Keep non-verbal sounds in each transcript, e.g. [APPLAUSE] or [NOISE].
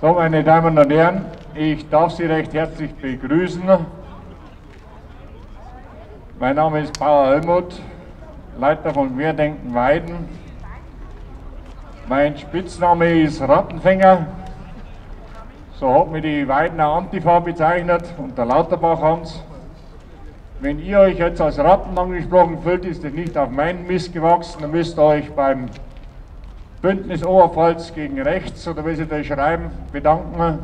So, meine Damen und Herren, ich darf Sie recht herzlich begrüßen. Mein Name ist Bauer Helmut, Leiter von Querdenken Weiden. Mein Spitzname ist Rattenfänger. So hat mir die Weidener Antifa bezeichnet und der Lauterbach Hans. Wenn ihr euch jetzt als Ratten angesprochen fühlt, ist es nicht auf meinen Mist gewachsen, dann müsst ihr euch beim Bündnis Oberpfalz gegen Rechts oder wie Sie das schreiben, bedanken.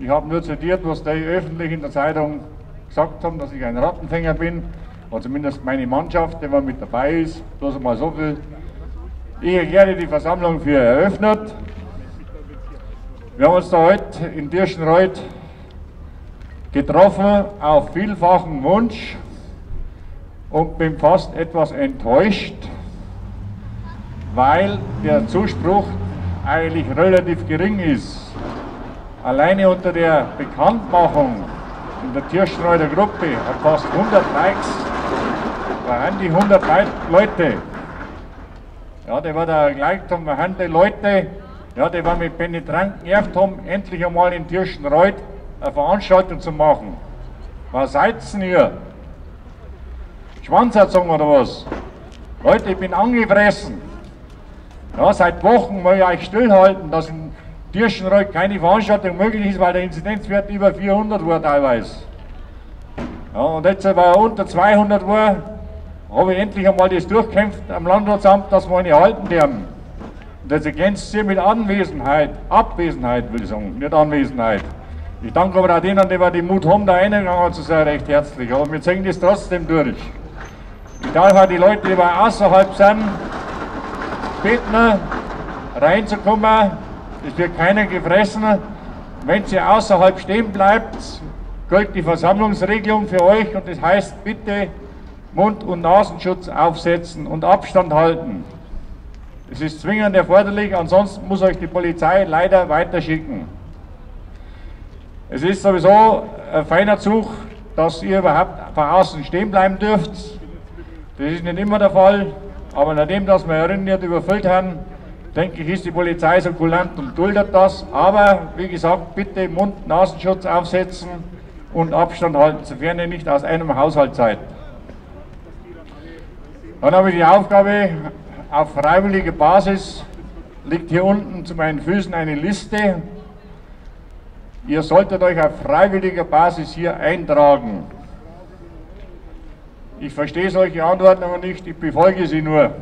Ich habe nur zitiert, was die öffentlich in der Zeitung gesagt haben, dass ich ein Rattenfänger bin, oder zumindest meine Mannschaft, die mit dabei ist. Bloß mal so viel. Ich erkläre die Versammlung für eröffnet. Wir haben uns da heute in Dirschenreuth getroffen auf vielfachen Wunsch und bin fast etwas enttäuscht, weil der Zuspruch eigentlich relativ gering ist. Alleine unter der Bekanntmachung in der Tierschneider Gruppe hat fast 100 Likes, waren die 100 Leute. Ja, die war da gleich zum die Leute, ja, die waren mit penetranten genervt haben, endlich einmal in Tirschenreuth eine Veranstaltung zu machen. Was seid ihr hier? Schwanzerzogen oder was? Leute, ich bin angefressen. Ja, seit Wochen will ich euch stillhalten, dass in Tirschenreuth keine Veranstaltung möglich ist, weil der Inzidenzwert über 400 war teilweise. Ja, und jetzt, weil er unter 200 war, habe ich endlich einmal das durchkämpft am Landratsamt, dass wir eine halten dürfen. Und das ergänzt sie mit Anwesenheit, Abwesenheit, will ich sagen, nicht Anwesenheit. Ich danke aber auch denen, die den Mut haben, da reingegangen zu sein, recht herzlich. Aber wir ziehen das trotzdem durch. Ich darf auch die Leute, die außerhalb sind, bitten, reinzukommen. Es wird keiner gefressen. Wenn sie außerhalb stehen bleibt, gilt die Versammlungsregelung für euch und das heißt bitte Mund- und Nasenschutz aufsetzen und Abstand halten. Es ist zwingend erforderlich, ansonsten muss euch die Polizei leider weiterschicken. Es ist sowieso ein feiner Zug, dass ihr überhaupt von außen stehen bleiben dürft. Das ist nicht immer der Fall, aber nachdem dass wir Herren nicht überfüllt haben, denke ich, ist die Polizei so kulant und duldet das. Aber wie gesagt, bitte Mund-Nasenschutz aufsetzen und Abstand halten, sofern ihr nicht aus einem Haushalt seid. Dann habe ich die Aufgabe, auf freiwilliger Basis liegt hier unten zu meinen Füßen eine Liste. Ihr solltet euch auf freiwilliger Basis hier eintragen. Ich verstehe solche Anordnungen nicht, ich befolge sie nur.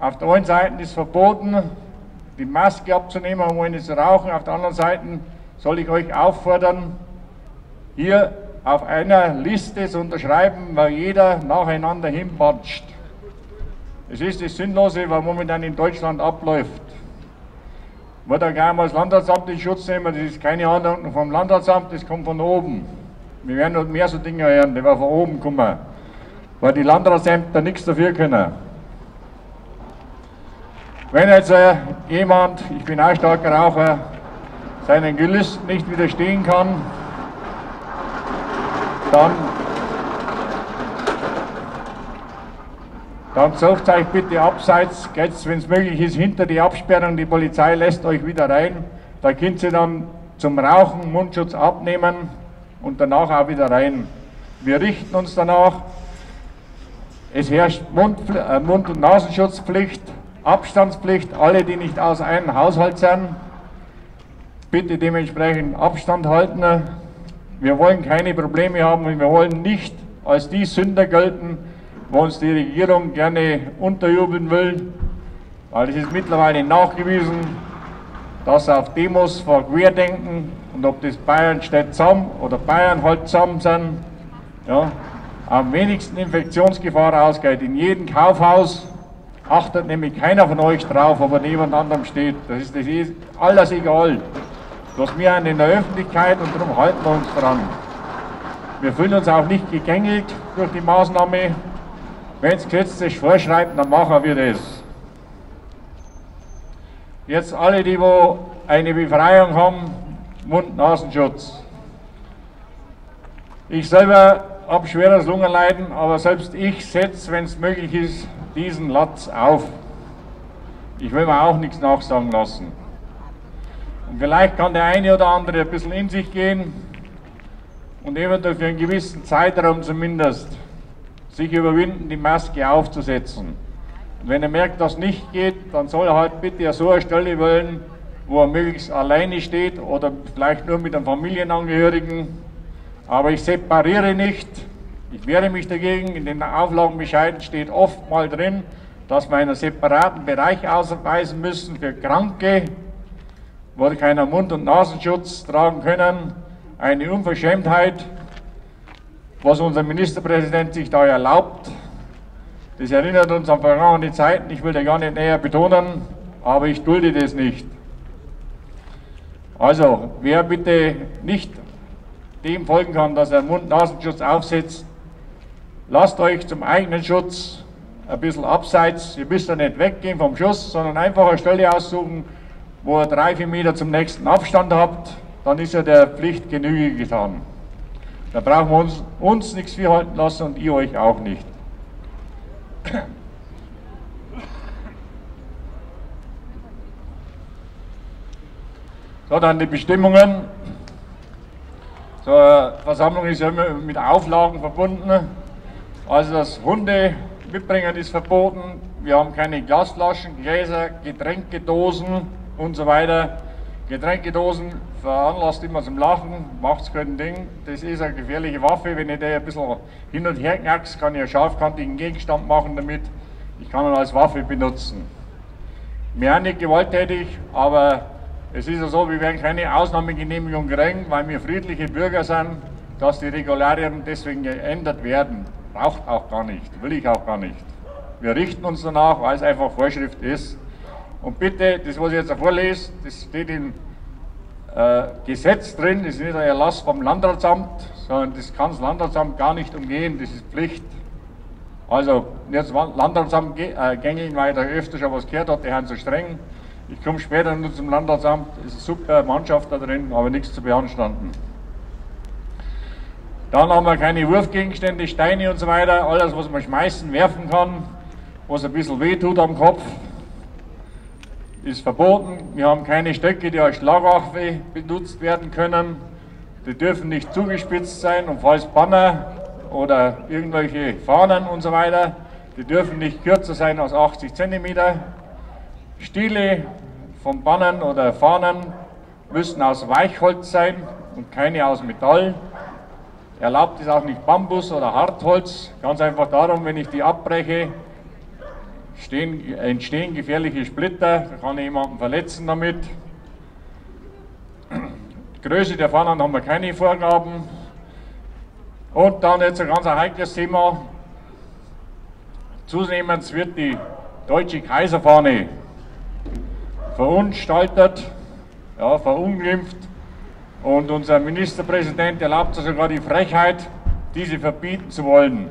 Auf der einen Seite ist verboten, die Maske abzunehmen um eine zu rauchen. Auf der anderen Seite soll ich euch auffordern, hier auf einer Liste zu unterschreiben, weil jeder nacheinander hinbatscht. Es ist das Sinnlose, was momentan in Deutschland abläuft. Wird da gerne mal das Landratsamt in Schutz nehmen, das ist keine Anordnung vom Landratsamt, das kommt von oben. Wir werden noch mehr so Dinge hören, die wir von oben kommen, weil die Landratsämter nichts dafür können. Wenn jetzt äh, jemand, ich bin auch starker Raucher, seinen Gelüsten nicht widerstehen kann, dann, dann sucht euch bitte abseits, geht wenn es möglich ist, hinter die Absperrung, die Polizei lässt euch wieder rein, da könnt ihr dann zum Rauchen Mundschutz abnehmen und danach auch wieder rein. Wir richten uns danach, es herrscht Mund, äh, Mund und Nasenschutzpflicht, Abstandspflicht, alle, die nicht aus einem Haushalt sind, bitte dementsprechend Abstand halten. Wir wollen keine Probleme haben und wir wollen nicht als die Sünder gelten, wo uns die Regierung gerne unterjubeln will, weil es ist mittlerweile nachgewiesen, dass auf Demos vor Querdenken und ob das Bayern steht zusammen oder Bayern halt zusammen sind, ja, am wenigsten Infektionsgefahr ausgeht. In jedem Kaufhaus achtet nämlich keiner von euch drauf, ob er neben anderem steht. Das ist, das ist alles egal. Was wir an in der Öffentlichkeit und darum halten wir uns dran. Wir fühlen uns auch nicht gegängelt durch die Maßnahme. Wenn es Gesetz das vorschreibt, dann machen wir das. Jetzt alle, die wo eine Befreiung haben, Mund-Nasenschutz. Ich selber habe schweres Lungenleiden, aber selbst ich setze, wenn es möglich ist, diesen Latz auf. Ich will mir auch nichts nachsagen lassen. Und vielleicht kann der eine oder andere ein bisschen in sich gehen und eventuell für einen gewissen Zeitraum zumindest sich überwinden, die Maske aufzusetzen. Und wenn er merkt, dass nicht geht, dann soll er halt bitte so eine Stelle wählen, wo er möglichst alleine steht oder vielleicht nur mit einem Familienangehörigen. Aber ich separiere nicht. Ich wehre mich dagegen. In den Auflagenbescheiden steht oft mal drin, dass wir einen separaten Bereich ausweisen müssen für Kranke, wo keiner Mund- und Nasenschutz tragen können. Eine Unverschämtheit, was unser Ministerpräsident sich da erlaubt. Das erinnert uns an vergangene Zeiten. Ich will da gar nicht näher betonen, aber ich dulde das nicht. Also, wer bitte nicht dem folgen kann, dass er Mund-Nasenschutz aufsetzt, lasst euch zum eigenen Schutz ein bisschen abseits, ihr müsst ja nicht weggehen vom Schuss, sondern einfach eine Stelle aussuchen, wo ihr drei, vier Meter zum nächsten Abstand habt, dann ist ja der Pflicht Genüge getan. Da brauchen wir uns, uns nichts für halten lassen und ihr euch auch nicht. So, dann die Bestimmungen. So eine Versammlung ist ja immer mit Auflagen verbunden. Also das Hunde mitbringen ist verboten. Wir haben keine Glasflaschen, Gläser, Getränkedosen und so weiter. Getränkedosen veranlasst immer zum Lachen, macht's kein Ding. Das ist eine gefährliche Waffe. Wenn ich da ein bisschen hin und her knackst, kann ich einen scharfkantigen Gegenstand machen damit. Ich kann ihn als Waffe benutzen. Sind nicht gewalttätig, aber es ist ja so, wir werden keine Ausnahmegenehmigung kriegen, weil wir friedliche Bürger sind, dass die Regularien deswegen geändert werden. Braucht auch gar nicht, will ich auch gar nicht. Wir richten uns danach, weil es einfach Vorschrift ist. Und bitte, das was ich jetzt vorlese, das steht im äh, Gesetz drin, das ist nicht ein Erlass vom Landratsamt, sondern das kann das Landratsamt gar nicht umgehen, das ist Pflicht. Also, jetzt Landratsamt äh, gängeln, weil ich da öfter schon was gehört habe, die haben so streng. Ich komme später nur zum Landratsamt, ist eine super Mannschaft da drin, aber nichts zu beanstanden. Dann haben wir keine Wurfgegenstände, Steine und so weiter, alles was man schmeißen, werfen kann, was ein bisschen weh tut am Kopf, ist verboten. Wir haben keine Stöcke, die als Schlagwaffe benutzt werden können. Die dürfen nicht zugespitzt sein und falls Banner oder irgendwelche Fahnen und so weiter, die dürfen nicht kürzer sein als 80 cm. Stiele von Bannern oder Fahnen müssen aus Weichholz sein und keine aus Metall. Erlaubt ist auch nicht Bambus oder Hartholz. Ganz einfach darum, wenn ich die abbreche, stehen, entstehen gefährliche Splitter, da kann ich jemanden verletzen damit. Größe der Fahnen haben wir keine Vorgaben. Und dann jetzt ein ganz heikles Thema. Zunehmend wird die deutsche Kaiserfahne verunstaltet, ja, verunglimpft. Und unser Ministerpräsident erlaubt sogar die Frechheit, diese verbieten zu wollen.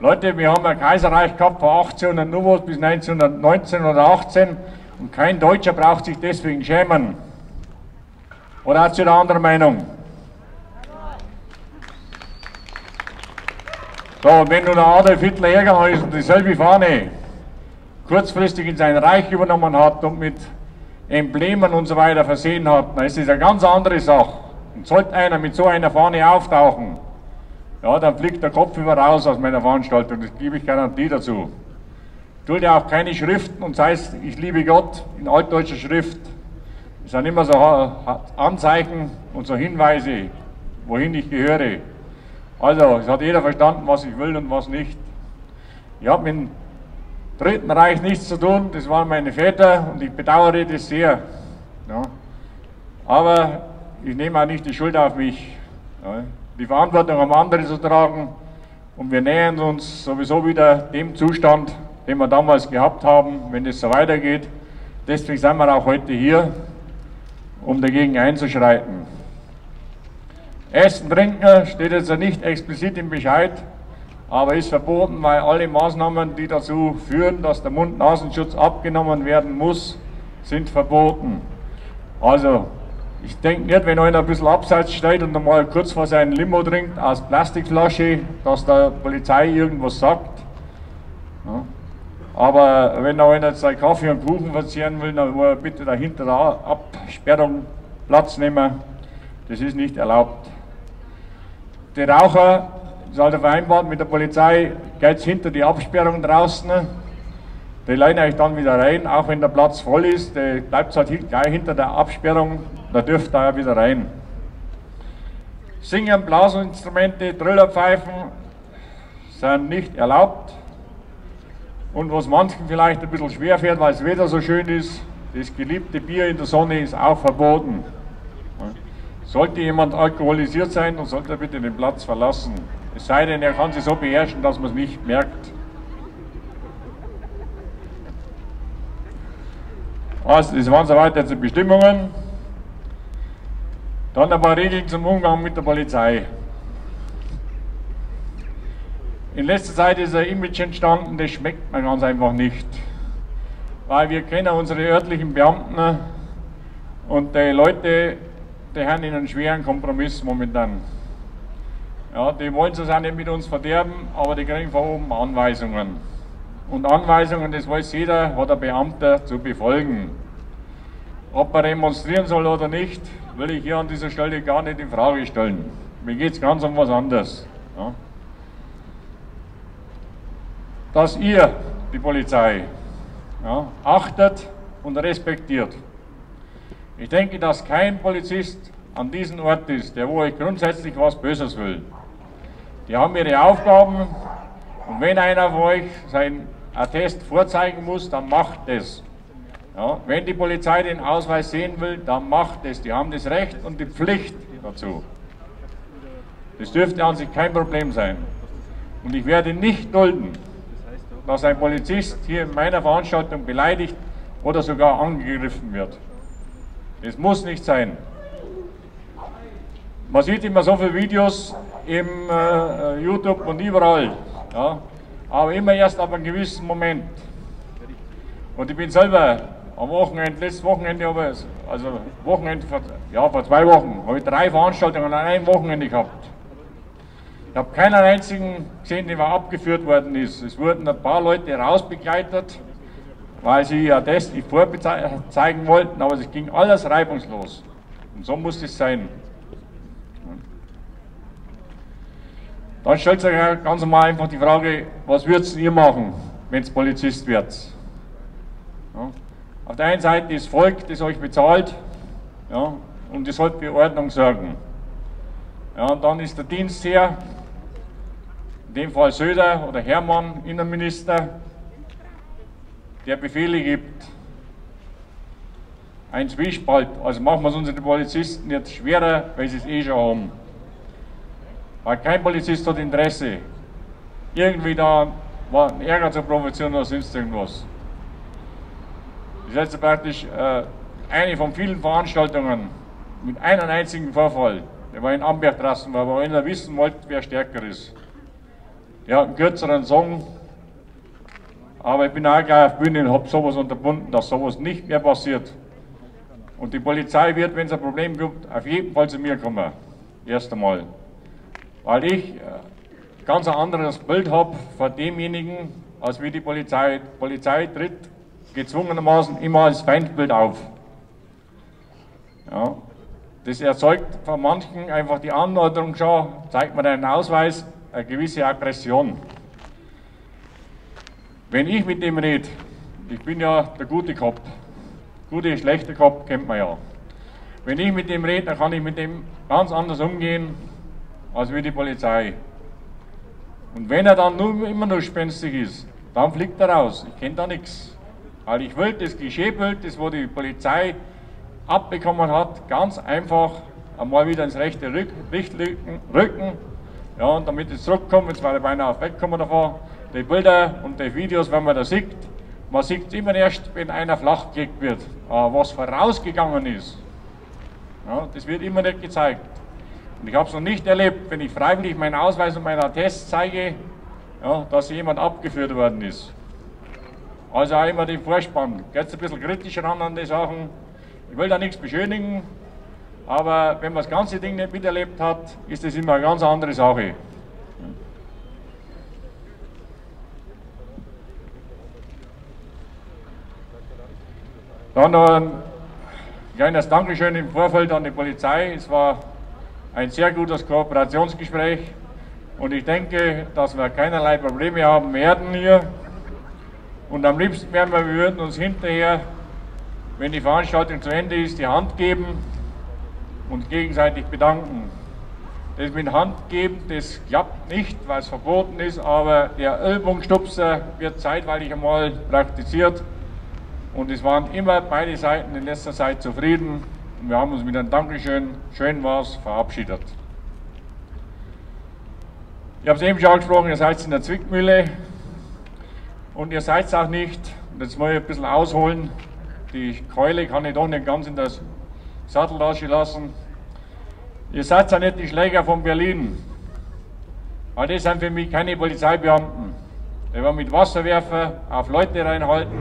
Leute, wir haben ein Kaiserreich gehabt von 1800 nur bis 1919 oder 18 und kein Deutscher braucht sich deswegen schämen. Oder hat sie eine andere Meinung? So, und wenn nun der Adolf Hitler hergegangen ist und dieselbe Fahne kurzfristig in sein Reich übernommen hat und mit Emblemen und so weiter versehen hat, dann ist das eine ganz andere Sache. Und sollte einer mit so einer Fahne auftauchen, ja, dann fliegt der Kopf über raus aus meiner Veranstaltung, das gebe ich Garantie dazu. Tut ja auch keine Schriften und sei es, ich liebe Gott in altdeutscher Schrift. Es sind immer so Anzeichen und so Hinweise, wohin ich gehöre. Also, es hat jeder verstanden, was ich will und was nicht. Ich habe mit Dritten Reich nichts zu tun, das waren meine Väter und ich bedauere das sehr. Ja. Aber ich nehme auch nicht die Schuld auf mich. Ja. Die Verantwortung haben andere zu tragen und wir nähern uns sowieso wieder dem Zustand, den wir damals gehabt haben, wenn es so weitergeht. Deswegen sind wir auch heute hier, um dagegen einzuschreiten. Essen, Trinken steht jetzt nicht explizit im Bescheid, aber ist verboten, weil alle Maßnahmen, die dazu führen, dass der Mund-Nasenschutz abgenommen werden muss, sind verboten. Also Ich denke nicht, wenn einer ein bisschen abseits steht und einmal kurz vor seinem Limo trinkt aus Plastikflasche, dass der Polizei irgendwas sagt. Ja. Aber wenn da einer seinen Kaffee und Kuchen verzehren will, dann muss er bitte dahinter der Absperrung Platz nehmen. Das ist nicht erlaubt. Die Raucher, ist halt vereinbart mit der Polizei, geht hinter die Absperrung draußen. Die leiten euch dann wieder rein, auch wenn der Platz voll ist, der bleibt halt gleich hinter der Absperrung, da dürft ihr wieder rein. Singen, Blasinstrumente, Trillerpfeifen sind nicht erlaubt. Und was manchen vielleicht ein bisschen schwer fährt, weil das Wetter so schön ist, das geliebte Bier in der Sonne ist auch verboten. Sollte jemand alkoholisiert sein, dann sollte er bitte den Platz verlassen. Es sei denn, er kann sich so beherrschen, dass man es nicht merkt. Also, das waren soweit jetzt die Bestimmungen. Dann ein paar Regeln zum Umgang mit der Polizei. In letzter Zeit ist ein Image entstanden, das schmeckt mir ganz einfach nicht. Weil wir kennen unsere örtlichen Beamten und die Leute, die haben in einen schweren Kompromiss momentan. Ja, die wollen es auch nicht mit uns verderben, aber die kriegen von oben Anweisungen. Und Anweisungen, das weiß jeder, hat ein Beamter zu befolgen. Ob er demonstrieren soll oder nicht, will ich hier an dieser Stelle gar nicht in Frage stellen. Mir geht es ganz um was anderes. Ja. Dass ihr, die Polizei, ja, achtet und respektiert. Ich denke, dass kein Polizist an diesem Ort ist, der wo euch grundsätzlich was Böses will. Die haben ihre Aufgaben und wenn einer von euch sein Attest vorzeigen muss, dann macht es. Ja, wenn die Polizei den Ausweis sehen will, dann macht es. Die haben das Recht und die Pflicht dazu. Das dürfte an sich kein Problem sein. Und ich werde nicht dulden, dass ein Polizist hier in meiner Veranstaltung beleidigt oder sogar angegriffen wird. Das muss nicht sein. Man sieht immer so viele Videos im äh, YouTube und überall, ja, aber immer erst ab einem gewissen Moment. Und ich bin selber am Wochenende, letztes Wochenende, aber also Wochenende, vor, ja, vor zwei Wochen, habe ich drei Veranstaltungen an einem Wochenende gehabt. Ich habe keinen einzigen gesehen, der abgeführt worden ist. Es wurden ein paar Leute rausbegleitet, weil sie ja das vorzeigen wollten, aber es ging alles reibungslos. Und so muss es sein. Dann stellt sich ganz normal einfach die Frage, was würdet ihr machen, wenn es Polizist wird? Ja. Auf der einen Seite das Volk, das euch bezahlt, ja, und das sollte für Ordnung sorgen. Ja, und dann ist der Dienstherr, in dem Fall Söder oder Hermann, Innenminister, der Befehle gibt. Ein Zwiespalt. Also machen wir es unseren Polizisten jetzt schwerer, weil sie es eh schon haben. Weil kein Polizist hat Interesse, irgendwie da Ärger zu provozieren oder sonst irgendwas. Das ist jetzt praktisch äh, eine von vielen Veranstaltungen mit einem einzigen Vorfall. Der war in Amberg draußen, weil wir einer wissen wollten, wer stärker ist. Ja, einen kürzeren Song. Aber ich bin auch gleich auf Bühne und habe sowas unterbunden, dass sowas nicht mehr passiert. Und die Polizei wird, wenn es ein Problem gibt, auf jeden Fall zu mir kommen. Erst einmal. Weil ich äh, ganz ein anderes Bild habe von demjenigen, als wie die Polizei. Die Polizei tritt gezwungenermaßen immer als Feindbild auf. Ja, das erzeugt von manchen einfach die Anordnung schon, zeigt mir deinen Ausweis, eine gewisse Aggression. Wenn ich mit dem rede, ich bin ja der gute Kopf, gute, schlechte Kopf kennt man ja. Wenn ich mit dem rede, dann kann ich mit dem ganz anders umgehen, als wie die Polizei. Und wenn er dann nur, immer noch spenstig ist, dann fliegt er raus. Ich kenne da nichts. Weil ich will das Klischeebild, das wo die Polizei abbekommen hat, ganz einfach einmal wieder ins rechte Licht rücken. Ja, und damit es zurückkommt, jetzt war ich beinahe weggekommen davon, die Bilder und die Videos, wenn man da sieht, man sieht es immer erst, wenn einer flach gelegt wird. Was vorausgegangen ist, ja, das wird immer nicht gezeigt. Und ich habe es noch nicht erlebt, wenn ich freiwillig meinen Ausweis und meinen Attest zeige, ja, dass jemand abgeführt worden ist. Also auch immer den Vorspann. Geht ein bisschen kritischer ran an die Sachen. Ich will da nichts beschönigen, Aber wenn man das ganze Ding nicht miterlebt hat, ist das immer eine ganz andere Sache. Dann noch ein kleines Dankeschön im Vorfeld an die Polizei. Es war ein sehr gutes Kooperationsgespräch und ich denke, dass wir keinerlei Probleme haben werden hier. Und am liebsten wären wir, wir würden uns hinterher, wenn die Veranstaltung zu Ende ist, die Hand geben und gegenseitig bedanken. Das mit Hand geben, das klappt nicht, weil es verboten ist, aber der Ellbogenstupser wird zeitweilig einmal praktiziert. Und es waren immer beide Seiten in letzter Zeit zufrieden. Und wir haben uns mit einem Dankeschön, schön war's, verabschiedet. Ich habe es eben schon angesprochen, ihr seid in der Zwickmühle. Und ihr seid auch nicht, und jetzt muss ich ein bisschen ausholen, die Keule kann ich doch nicht ganz in das Satteltasche lassen. Ihr seid ja nicht die Schläger von Berlin. Aber das sind für mich keine Polizeibeamten. Die wollen mit Wasserwerfer auf Leute reinhalten.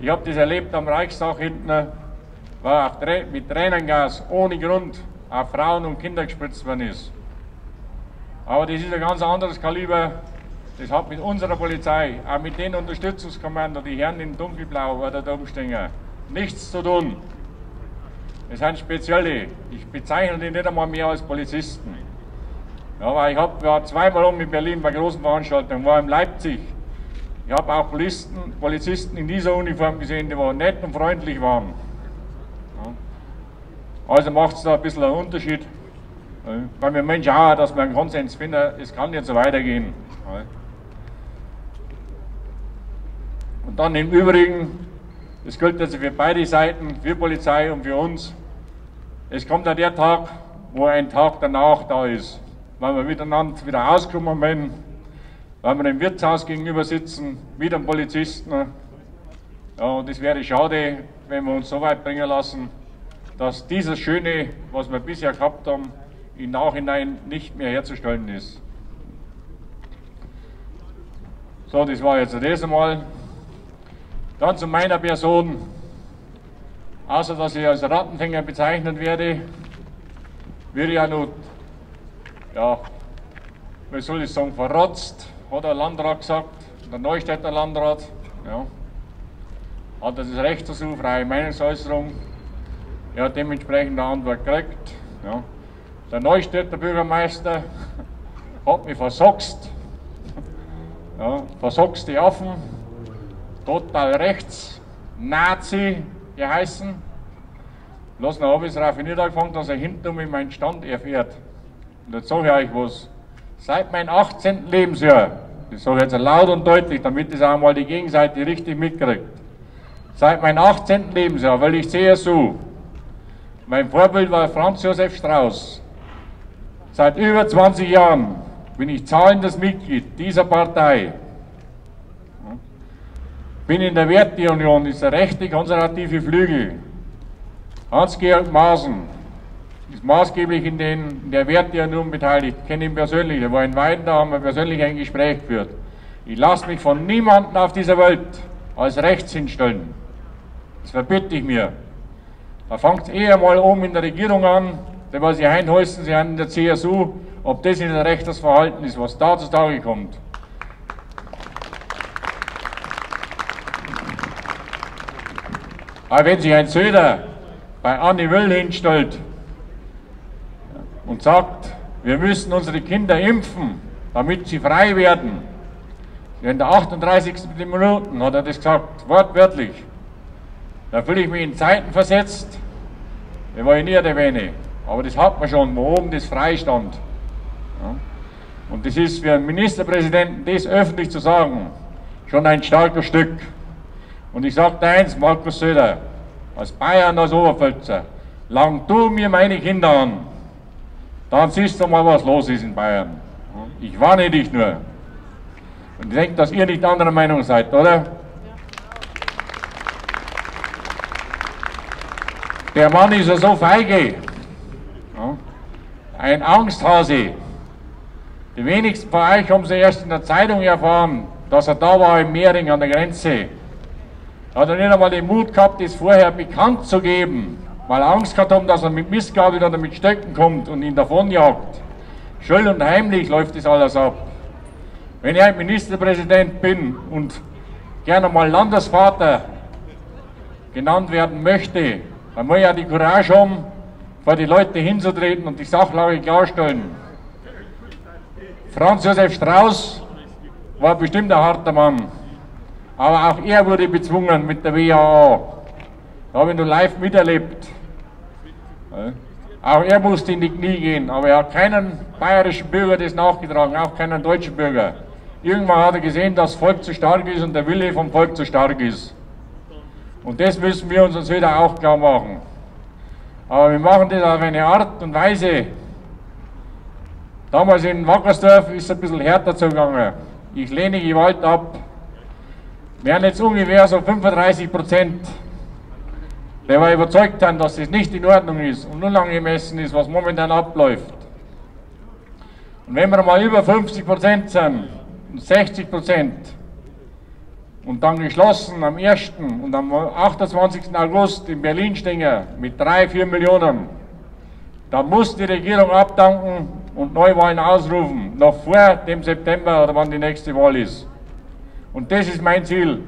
Ich habe das erlebt am Reichstag hinten, war mit Tränengas ohne Grund auf Frauen und Kinder gespritzt worden ist. Aber das ist ein ganz anderes Kaliber. Das hat mit unserer Polizei, auch mit den Unterstützungskommando, die Herren in Dunkelblau oder da umstehen, nichts zu tun. Das sind Spezielle. Ich bezeichne die nicht einmal mehr als Polizisten. Ja, weil ich hab, war zweimal um in Berlin bei großen Veranstaltungen, war in Leipzig. Ich habe auch Polizisten, Polizisten in dieser Uniform gesehen, die waren nett und freundlich waren. Also macht es da ein bisschen einen Unterschied. Ja. Weil wir Menschen auch, dass wir einen Konsens finden, es kann nicht so weitergehen. Und dann im Übrigen, das gilt also für beide Seiten, für Polizei und für uns. Es kommt ja der Tag, wo ein Tag danach da ist, weil wir miteinander wieder ausgekommen werden, weil wir im Wirtshaus gegenüber sitzen, mit einem Polizisten. Ja, und es wäre schade, wenn wir uns so weit bringen lassen, dass dieses Schöne, was wir bisher gehabt haben, im Nachhinein nicht mehr herzustellen ist. So, das war jetzt das einmal. Dann zu meiner Person. Außer dass ich als Rattenfänger bezeichnet werde, wird ja nur, ja, wie soll ich sagen, verrotzt, hat der Landrat gesagt, der Neustädter Landrat, ja, hat das Recht dazu, freie Meinungsäußerung. Er hat dementsprechend eine Antwort gekriegt. Ja. Der Neustädter Bürgermeister hat mich versoxt, ja, versoxte Affen, total rechts, Nazi geheißen. Lassen habe ich es raffiniert angefangen, dass er hinter mir meinen Stand erfährt. Und jetzt sage ich euch was. Seit meinem 18. Lebensjahr, das sage ich jetzt laut und deutlich, damit das auch mal die Gegenseite richtig mitkriegt. Seit meinem 18. Lebensjahr, weil ich sehe so, mein Vorbild war Franz Josef Strauß. Seit über 20 Jahren bin ich zahlendes Mitglied dieser Partei. Bin in der Werteunion, ist der rechte konservative Flügel. Hans-Georg Maaßen ist maßgeblich in, den, in der Werteunion beteiligt. Ich kenne ihn persönlich, er war in Weiden, da haben wir persönlich ein Gespräch geführt. Ich lasse mich von niemandem auf dieser Welt als rechts hinstellen. Das verbitte ich mir. Da fängt eher mal um in der Regierung an, denn was Sie einhäusen, Sie haben in der CSU, ob das in ein rechtes Verhalten ist, was da zu Tage kommt. Aber wenn sich ein Söder bei Anni Will hinstellt und sagt, wir müssen unsere Kinder impfen, damit sie frei werden, in der 38. Minute hat er das gesagt, wortwörtlich. Da fühle ich mich in Zeiten versetzt, die war ich nie erwähne. Aber das hat man schon, wo oben das Freistand. Ja. Und das ist für einen Ministerpräsidenten, das öffentlich zu sagen, schon ein starkes Stück. Und ich sage eins, Markus Söder, als Bayern, als Oberpfälzer, lang du mir meine Kinder an, dann siehst du mal, was los ist in Bayern. Ich warne dich nur. Und ich denke, dass ihr nicht anderer Meinung seid, oder? Der Mann ist ja so feige. Ein Angsthase. Die wenigsten von euch haben sie erst in der Zeitung erfahren, dass er da war im Mehring an der Grenze. Er hat er nicht einmal den Mut gehabt, das vorher bekannt zu geben. weil er Angst gehabt haben, dass er mit Missgabe oder mit Stöcken kommt und ihn davonjagt. Schön und heimlich läuft das alles ab. Wenn ich ein Ministerpräsident bin und gerne mal Landesvater genannt werden möchte, dann muss ja die Courage haben, vor die Leute hinzutreten und die Sachlage klarstellen. Franz Josef Strauß war bestimmt ein harter Mann, aber auch er wurde bezwungen mit der WAA. Da habe ich nur live miterlebt. Auch er musste in die Knie gehen, aber er hat keinen bayerischen Bürger das nachgetragen, auch keinen deutschen Bürger. Irgendwann hat er gesehen, dass das Volk zu stark ist und der Wille vom Volk zu stark ist. Und das müssen wir uns als wieder auch klar machen. Aber wir machen das auf eine Art und Weise. Damals in Wackersdorf ist es ein bisschen härter zugegangen. Ich lehne Gewalt ab. Wir haben jetzt ungefähr so 35 Prozent, der wir überzeugt sind, dass das nicht in Ordnung ist und unangemessen ist, was momentan abläuft. Und wenn wir mal über 50 Prozent sind, 60 Prozent, und dann geschlossen am 1. und am 28. August in Berlin stehen mit 3, 4 Millionen. Da muss die Regierung abdanken und Neuwahlen ausrufen, noch vor dem September oder wann die nächste Wahl ist. Und das ist mein Ziel.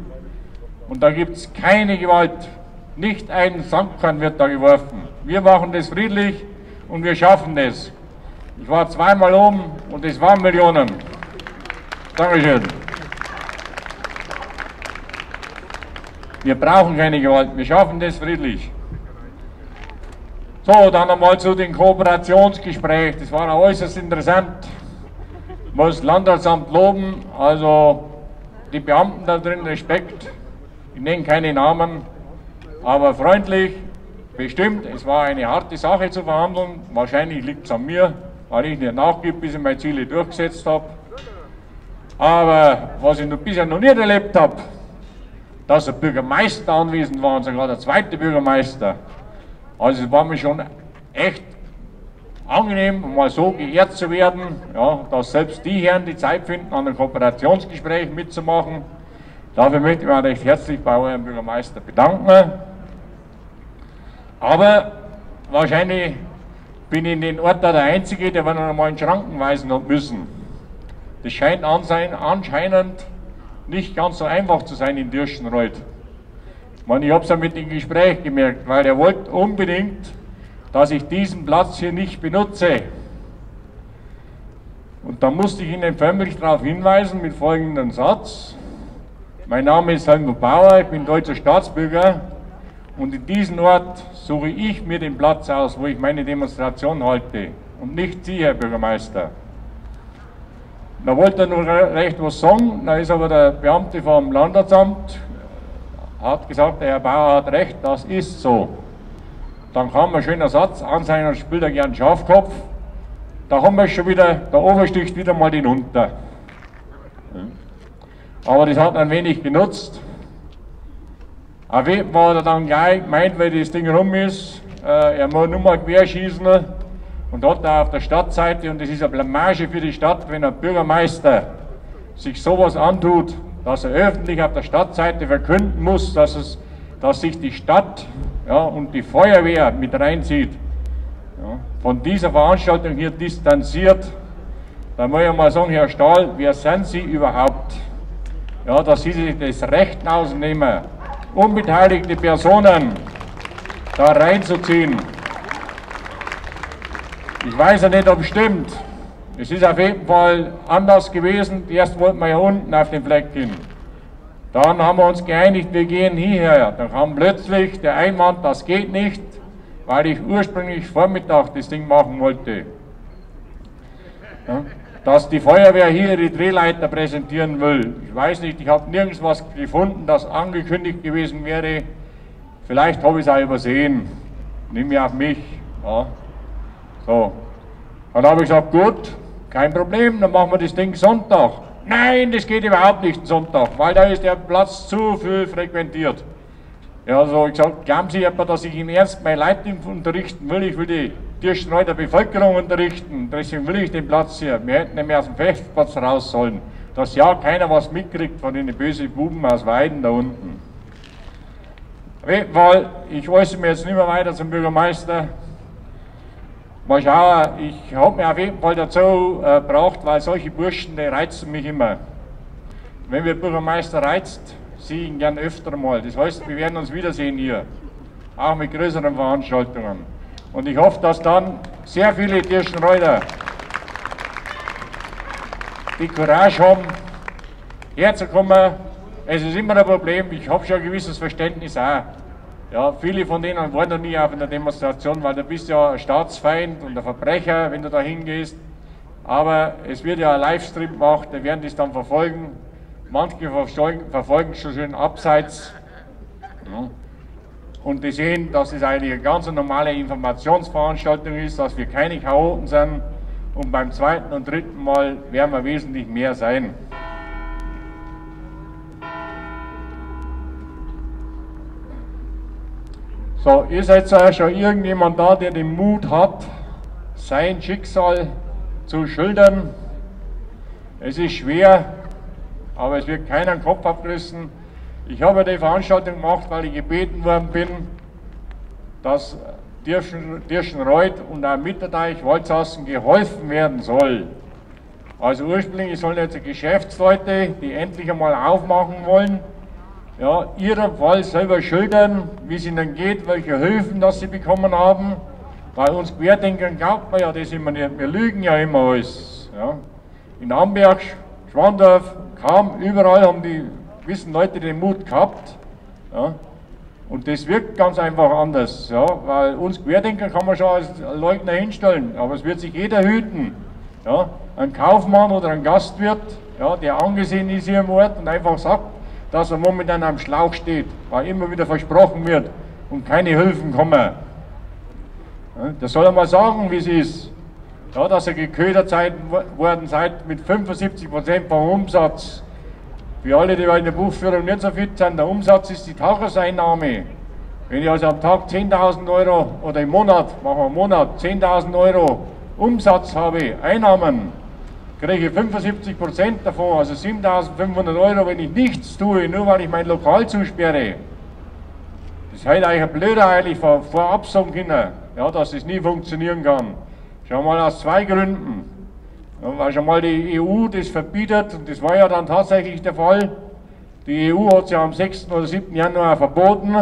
Und da gibt es keine Gewalt. Nicht ein Sandkorn wird da geworfen. Wir machen das friedlich und wir schaffen das. Ich war zweimal oben und es waren Millionen. Dankeschön. Wir brauchen keine Gewalt, wir schaffen das friedlich. So, dann einmal zu den Kooperationsgesprächen. Das war äußerst interessant. Ich muss Landratsamt loben, also die Beamten da drin, Respekt. Ich nenne keine Namen, aber freundlich, bestimmt. Es war eine harte Sache zu verhandeln. Wahrscheinlich liegt es an mir, weil ich nicht nachgebe, bis ich meine Ziele durchgesetzt habe. Aber was ich noch bisher noch nicht erlebt habe, dass ein Bürgermeister anwesend war und sogar der zweite Bürgermeister. Also es war mir schon echt angenehm, mal so geehrt zu werden, ja, dass selbst die Herren die Zeit finden, an einem Kooperationsgespräch mitzumachen. Dafür möchte ich mich recht herzlich bei eurem Bürgermeister bedanken. Aber wahrscheinlich bin ich in den Ort da der Einzige, der noch einmal in Schranken weisen hat müssen. Das scheint anscheinend nicht ganz so einfach zu sein in Dürschenreuth. Man, ich habe es ja mit dem Gespräch gemerkt, weil er wollte unbedingt, dass ich diesen Platz hier nicht benutze. Und da musste ich Ihnen förmlich darauf hinweisen mit folgendem Satz. Mein Name ist Helmut Bauer, ich bin deutscher Staatsbürger und in diesem Ort suche ich mir den Platz aus, wo ich meine Demonstration halte und nicht Sie, Herr Bürgermeister. Da wollte er nur recht was sagen, da ist aber der Beamte vom Landratsamt, hat gesagt, der Herr Bauer hat recht, das ist so. Dann kam ein schöner Satz, an seiner spielt er gern Schafkopf, da haben wir schon wieder, der Obersticht wieder mal den Unter. Aber das hat ein wenig genutzt. Auf jeden Fall hat er dann gleich gemeint, weil das Ding rum ist, äh, er muss nur mal querschießen und dort auf der Stadtseite, und das ist eine Blamage für die Stadt, wenn ein Bürgermeister sich sowas antut, dass er öffentlich auf der Stadtseite verkünden muss, dass, es, dass sich die Stadt ja, und die Feuerwehr mit reinzieht, ja, von dieser Veranstaltung hier distanziert, dann muss ich mal sagen, Herr Stahl, wer sind Sie überhaupt? Ja, dass Sie sich das Recht ausnehmen, unbeteiligte Personen da reinzuziehen. Ich weiß ja nicht, ob es stimmt. Es ist auf jeden Fall anders gewesen. Erst wollten wir ja unten auf den Fleck gehen. Dann haben wir uns geeinigt, wir gehen hierher. Dann kam plötzlich der Einwand, das geht nicht, weil ich ursprünglich Vormittag das Ding machen wollte. Ja, dass die Feuerwehr hier ihre Drehleiter präsentieren will. Ich weiß nicht, ich habe nirgends was gefunden, das angekündigt gewesen wäre. Vielleicht habe ich es auch übersehen. Nimm mir auf mich. Ja. So. Dann habe ich gesagt, gut, kein Problem, dann machen wir das Ding Sonntag. Nein, das geht überhaupt nicht Sonntag, weil da ist der Platz zu viel frequentiert. Ja, so ich gesagt, glauben Sie etwa, dass ich im Ernst mein Leid unterrichten will? Ich will die Tierschneider Bevölkerung unterrichten, deswegen will ich den Platz hier. Wir hätten nämlich aus dem Fechtplatz raus sollen, dass ja keiner was mitkriegt von den bösen Buben aus Weiden da unten. Weil ich äußere mich jetzt nicht mehr weiter zum Bürgermeister. Mal schauen, ich habe mich auf jeden Fall dazu äh, gebracht, weil solche Burschen, die reizen mich immer. Wenn wir Bürgermeister reizt, sehe ich ihn gern öfter mal. Das heißt, wir werden uns wiedersehen hier, auch mit größeren Veranstaltungen. Und ich hoffe, dass dann sehr viele Tirschenreuter die Courage haben, herzukommen. Es ist immer ein Problem, ich habe schon ein gewisses Verständnis auch. Ja, viele von denen waren noch nie auf einer Demonstration, weil du bist ja ein Staatsfeind und ein Verbrecher, wenn du da hingehst. Aber es wird ja ein Livestream gemacht, die werden das dann verfolgen. Manche verfolgen schon schön abseits. Ja. Und die sehen, dass es eigentlich eine ganz normale Informationsveranstaltung ist, dass wir keine Chaoten sind. Und beim zweiten und dritten Mal werden wir wesentlich mehr sein. So, seid ja schon irgendjemand da, der den Mut hat, sein Schicksal zu schildern. Es ist schwer, aber es wird keinen Kopf abgerissen. Ich habe die Veranstaltung gemacht, weil ich gebeten worden bin, dass Dirschen, Dirschenreuth und auch Mitterdeich Walzhassen geholfen werden soll. Also ursprünglich sollen jetzt Geschäftsleute, die endlich einmal aufmachen wollen, ja, ihren Fall selber schildern, wie es ihnen geht, welche Hilfen das sie bekommen haben. Bei uns Querdenkern glaubt man ja das immer nicht, wir lügen ja immer alles. Ja. In Amberg, Schwandorf, Kam, überall haben die gewissen Leute den Mut gehabt. Ja. Und das wirkt ganz einfach anders, ja, weil uns Querdenker kann man schon als Leugner hinstellen, aber es wird sich jeder hüten. Ja. Ein Kaufmann oder ein Gastwirt, ja, der angesehen ist hier im Ort und einfach sagt, dass er momentan am Schlauch steht, weil immer wieder versprochen wird und keine Hilfen kommen. Das soll er mal sagen, wie es ist. Ja, dass er geködert worden seid mit 75% vom Umsatz. Für alle, die in der Buchführung nicht so fit sind, der Umsatz ist die Tageseinnahme. Wenn ich also am Tag 10.000 Euro oder im Monat, machen wir im Monat, 10.000 Euro Umsatz habe, Einnahmen, kriege ich 75 Prozent davon, also 7500 Euro, wenn ich nichts tue, nur weil ich mein Lokal zusperre. Das halt eigentlich ein blöder eigentlich vor, vorab sagen können, ja, dass das nie funktionieren kann. Schon mal aus zwei Gründen. Ja, weil schon mal die EU das verbietet, und das war ja dann tatsächlich der Fall. Die EU hat es ja am 6. oder 7. Januar verboten,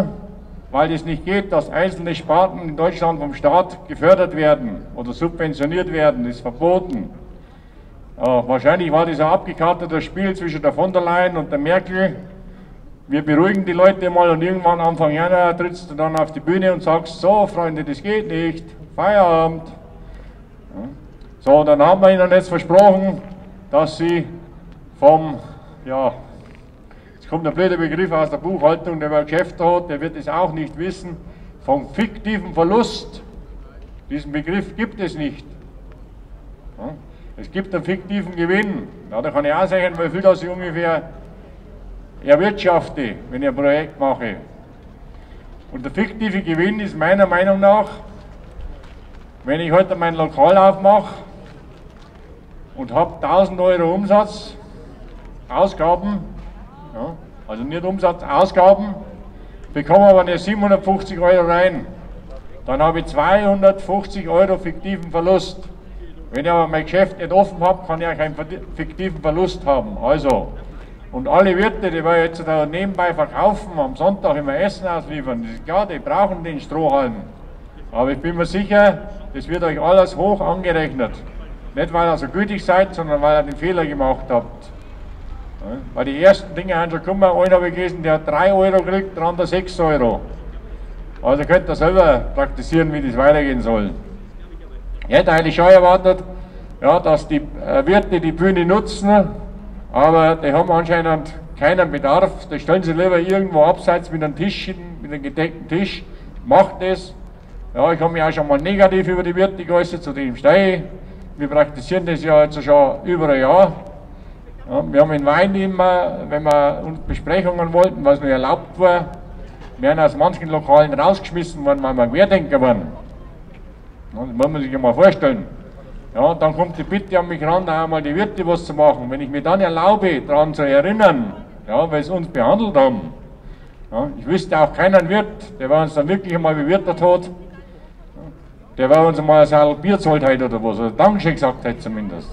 weil es nicht geht, dass einzelne Sparten in Deutschland vom Staat gefördert werden oder subventioniert werden. Das ist verboten. Ja, wahrscheinlich war das ein abgekartetes Spiel zwischen der von der Leyen und der Merkel. Wir beruhigen die Leute mal und irgendwann Anfang Januar trittst du dann auf die Bühne und sagst, so Freunde, das geht nicht, Feierabend. So, dann haben wir ihnen jetzt versprochen, dass sie vom, ja, jetzt kommt ein blöder Begriff aus der Buchhaltung, der wer Geschäft hat, der wird es auch nicht wissen, vom fiktiven Verlust. Diesen Begriff gibt es nicht. Ja. Es gibt einen fiktiven Gewinn. Ja, da kann ich auch sagen, wie viel das ich ungefähr erwirtschafte, wenn ich ein Projekt mache. Und der fiktive Gewinn ist meiner Meinung nach, wenn ich heute mein Lokal aufmache und habe 1000 Euro Umsatz, Ausgaben, ja, also nicht Umsatz, Ausgaben, bekomme aber nur 750 Euro rein. Dann habe ich 250 Euro fiktiven Verlust. Wenn ich aber mein Geschäft nicht offen habe, kann ich auch keinen fiktiven Verlust haben. Also, und alle Wirte, die wir jetzt da nebenbei verkaufen, am Sonntag immer Essen ausliefern, das ist klar, die brauchen den Strohhalm. Aber ich bin mir sicher, das wird euch alles hoch angerechnet. Nicht, weil ihr so gütig seid, sondern weil ihr den Fehler gemacht habt. Weil die ersten Dinge haben schon gekommen, einer habe ich gelesen, der hat 3 Euro gekriegt, der andere 6 Euro. Also könnt ihr selber praktisieren, wie das weitergehen soll. Ich hätte eigentlich schon erwartet, ja, dass die äh, Wirte die Bühne nutzen, aber die haben anscheinend keinen Bedarf. Da stellen sie lieber irgendwo abseits mit einem Tisch, mit einem gedeckten Tisch. Macht das. Ja, ich habe mich auch schon mal negativ über die Wirte geäußert, zu dem stehe Wir praktizieren das ja jetzt schon über ein Jahr. Ja, wir haben in Wein immer, wenn wir Besprechungen wollten, was nur erlaubt war, werden aus manchen Lokalen rausgeschmissen worden, weil wir Querdenker waren. Das muss man sich ja mal vorstellen. Ja, dann kommt die Bitte an mich ran, da einmal die Wirte was zu machen. Wenn ich mir dann erlaube, daran zu erinnern, ja, weil sie uns behandelt haben, Ja, ich wüsste auch keinen Wirt, der uns dann wirklich einmal bewirtet hat, der war uns einmal ein Saal Bier zahlt heute oder was, oder Dankeschön gesagt hat zumindest.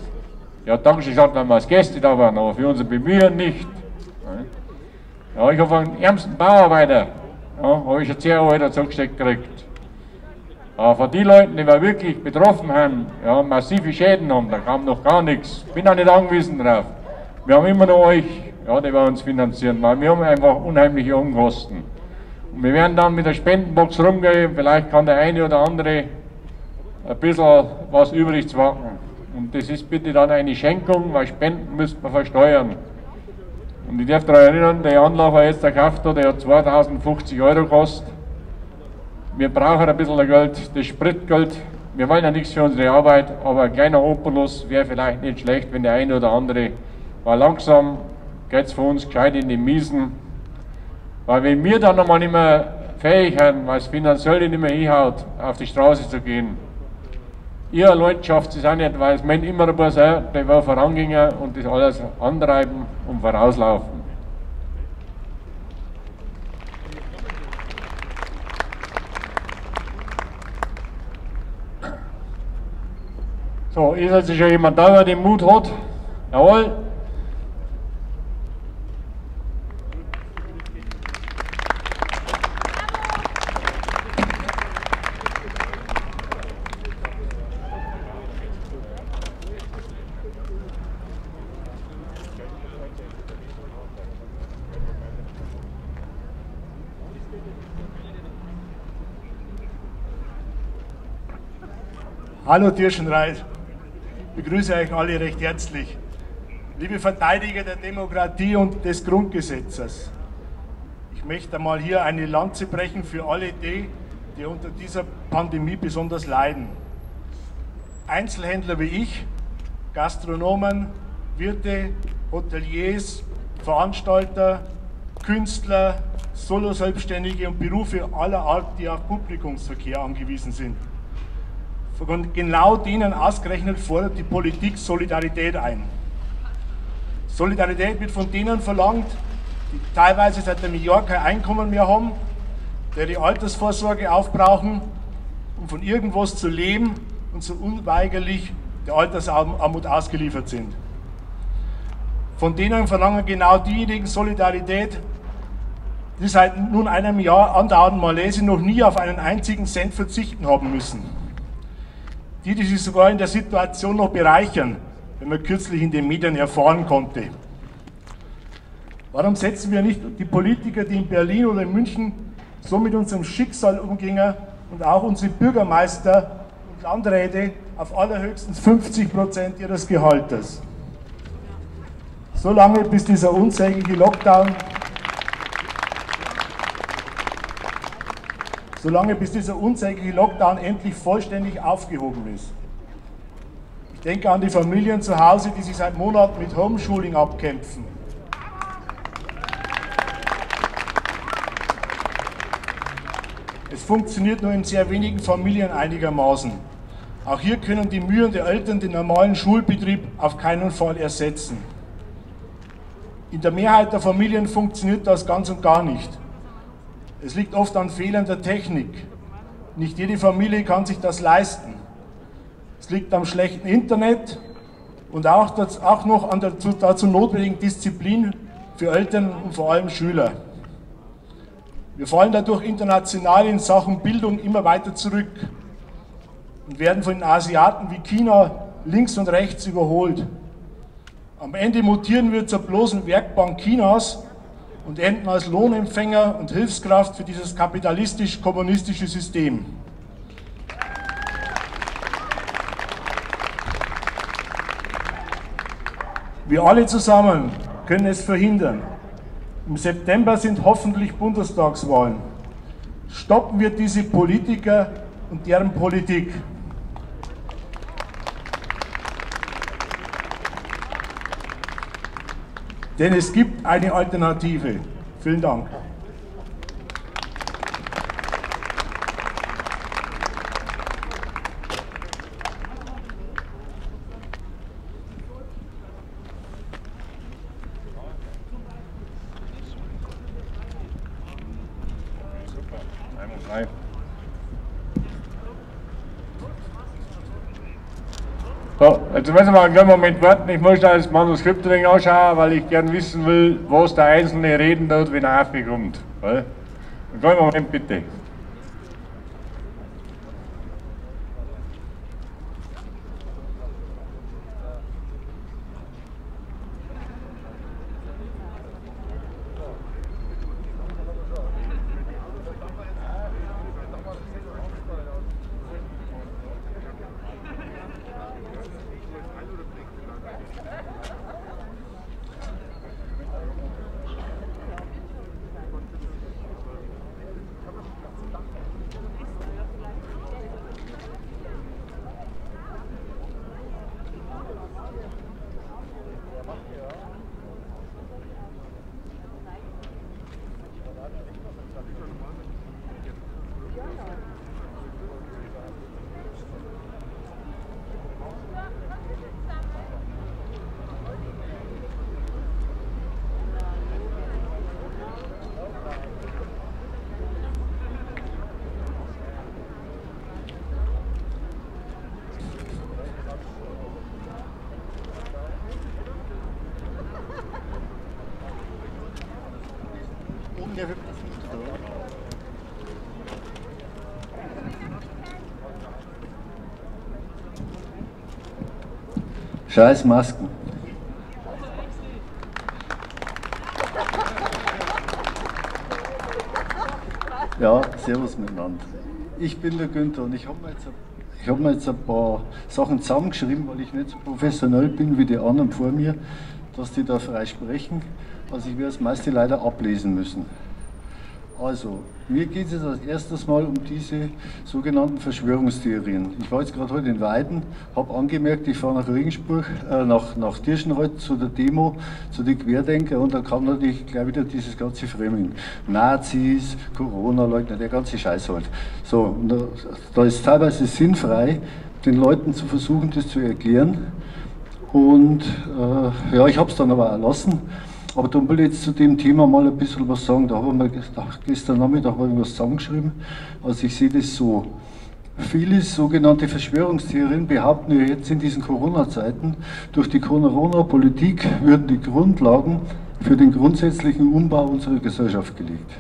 Ja, Dankeschön gesagt, wenn wir als Gäste da waren, aber für unser Bemühen nicht. Ja, ich habe einen ärmsten Bauarbeiter, ja, habe ich schon 10 Euro dazu gesteckt gekriegt. Aber von den Leuten, die wir wirklich betroffen haben, ja, massive Schäden haben, da kam noch gar nichts. Ich Bin auch nicht angewiesen drauf. Wir haben immer noch euch, ja, die wir uns finanzieren, weil wir haben einfach unheimliche Unkosten. Und wir werden dann mit der Spendenbox rumgehen, vielleicht kann der eine oder andere ein bisschen was übrig zwacken. Und das ist bitte dann eine Schenkung, weil Spenden müsste man versteuern. Und ich darf daran erinnern, der Anlauf, der jetzt gekauft hat, der hat 2050 Euro gekostet. Wir brauchen ein bisschen Geld, das Spritgeld. Wir wollen ja nichts für unsere Arbeit, aber ein kleiner Opulus wäre vielleicht nicht schlecht, wenn der eine oder andere, weil langsam geht es für uns gescheit in die Miesen. Weil wenn wir dann nochmal nicht mehr fähig haben, weil es finanziell nicht mehr hinhaut, auf die Straße zu gehen, ihr Leute schafft es auch nicht, weil es meint immer ein paar sein, die will vorangehen und das alles antreiben und vorauslaufen. So, ist jetzt schon jemand da, der den Mut hat? Jawohl. Hallo Tirschenreit, ich begrüße euch alle recht herzlich. Liebe Verteidiger der Demokratie und des Grundgesetzes, ich möchte einmal hier eine Lanze brechen für alle die, die unter dieser Pandemie besonders leiden. Einzelhändler wie ich, Gastronomen, Wirte, Hoteliers, Veranstalter, Künstler, Solo-Selbstständige und Berufe aller Art, die auf Publikumsverkehr angewiesen sind. Von genau denen ausgerechnet fordert die Politik Solidarität ein. Solidarität wird von denen verlangt, die teilweise seit einem Jahr kein Einkommen mehr haben, die die Altersvorsorge aufbrauchen, um von irgendwas zu leben und so unweigerlich der Altersarmut ausgeliefert sind. Von denen verlangen genau diejenigen Solidarität, die seit nun einem Jahr andauernden Malaise noch nie auf einen einzigen Cent verzichten haben müssen die, die sich sogar in der Situation noch bereichern, wenn man kürzlich in den Medien erfahren konnte. Warum setzen wir nicht die Politiker, die in Berlin oder in München so mit unserem Schicksal umgingen und auch unsere Bürgermeister und Landräte auf allerhöchstens 50 Prozent ihres Gehaltes? Solange bis dieser unsägliche Lockdown solange bis dieser unsägliche Lockdown endlich vollständig aufgehoben ist. Ich denke an die Familien zu Hause, die sich seit Monaten mit Homeschooling abkämpfen. Es funktioniert nur in sehr wenigen Familien einigermaßen. Auch hier können die Mühen der Eltern den normalen Schulbetrieb auf keinen Fall ersetzen. In der Mehrheit der Familien funktioniert das ganz und gar nicht. Es liegt oft an fehlender Technik. Nicht jede Familie kann sich das leisten. Es liegt am schlechten Internet und auch, auch noch an der dazu notwendigen Disziplin für Eltern und vor allem Schüler. Wir fallen dadurch international in Sachen Bildung immer weiter zurück und werden von den Asiaten wie China links und rechts überholt. Am Ende mutieren wir zur bloßen Werkbank Chinas und enden als Lohnempfänger und Hilfskraft für dieses kapitalistisch-kommunistische System. Wir alle zusammen können es verhindern. Im September sind hoffentlich Bundestagswahlen. Stoppen wir diese Politiker und deren Politik. Denn es gibt eine Alternative. Vielen Dank. Nein. So, jetzt müssen wir einen kleinen Moment warten. Ich muss da das Manuskript ein anschauen, weil ich gern wissen will, was der Einzelne reden tut, wenn er aufkommt. Einen kleinen Moment bitte. Scheiß Masken. Ja, servus miteinander. Ich bin der Günther und ich habe mir, jetzt, hab mir jetzt ein paar Sachen zusammengeschrieben, weil ich nicht so professionell bin wie die anderen vor mir, dass die da frei sprechen. Also ich werde das meiste leider ablesen müssen. Also, mir geht es als erstes Mal um diese sogenannten Verschwörungstheorien. Ich war jetzt gerade heute in Weiden, habe angemerkt, ich fahre nach Regensburg, äh, nach, nach Tirschenreuth zu der Demo, zu den Querdenker und da kam natürlich gleich wieder dieses ganze Framing. Nazis, Corona-Leugner, der ganze Scheiß halt. So, und da, da ist teilweise sinnfrei, den Leuten zu versuchen, das zu erklären. Und äh, ja, ich habe es dann aber erlassen. Aber da will ich jetzt zu dem Thema mal ein bisschen was sagen. Da haben wir gestern Nachmittag habe ich was zusammengeschrieben. Also ich sehe das so. Viele sogenannte Verschwörungstheorien behaupten jetzt in diesen Corona-Zeiten, durch die Corona-Politik würden die Grundlagen für den grundsätzlichen Umbau unserer Gesellschaft gelegt.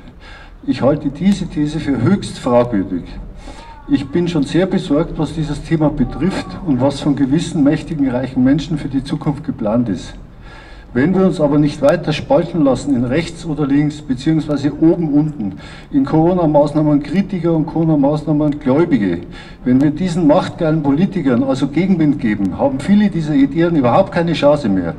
Ich halte diese These für höchst fragwürdig. Ich bin schon sehr besorgt, was dieses Thema betrifft und was von gewissen mächtigen, reichen Menschen für die Zukunft geplant ist. Wenn wir uns aber nicht weiter spalten lassen in rechts oder links, beziehungsweise oben, unten, in Corona-Maßnahmen Kritiker und Corona-Maßnahmen Gläubige, wenn wir diesen machtgeilen Politikern also Gegenwind geben, haben viele dieser Ideen überhaupt keine Chance mehr.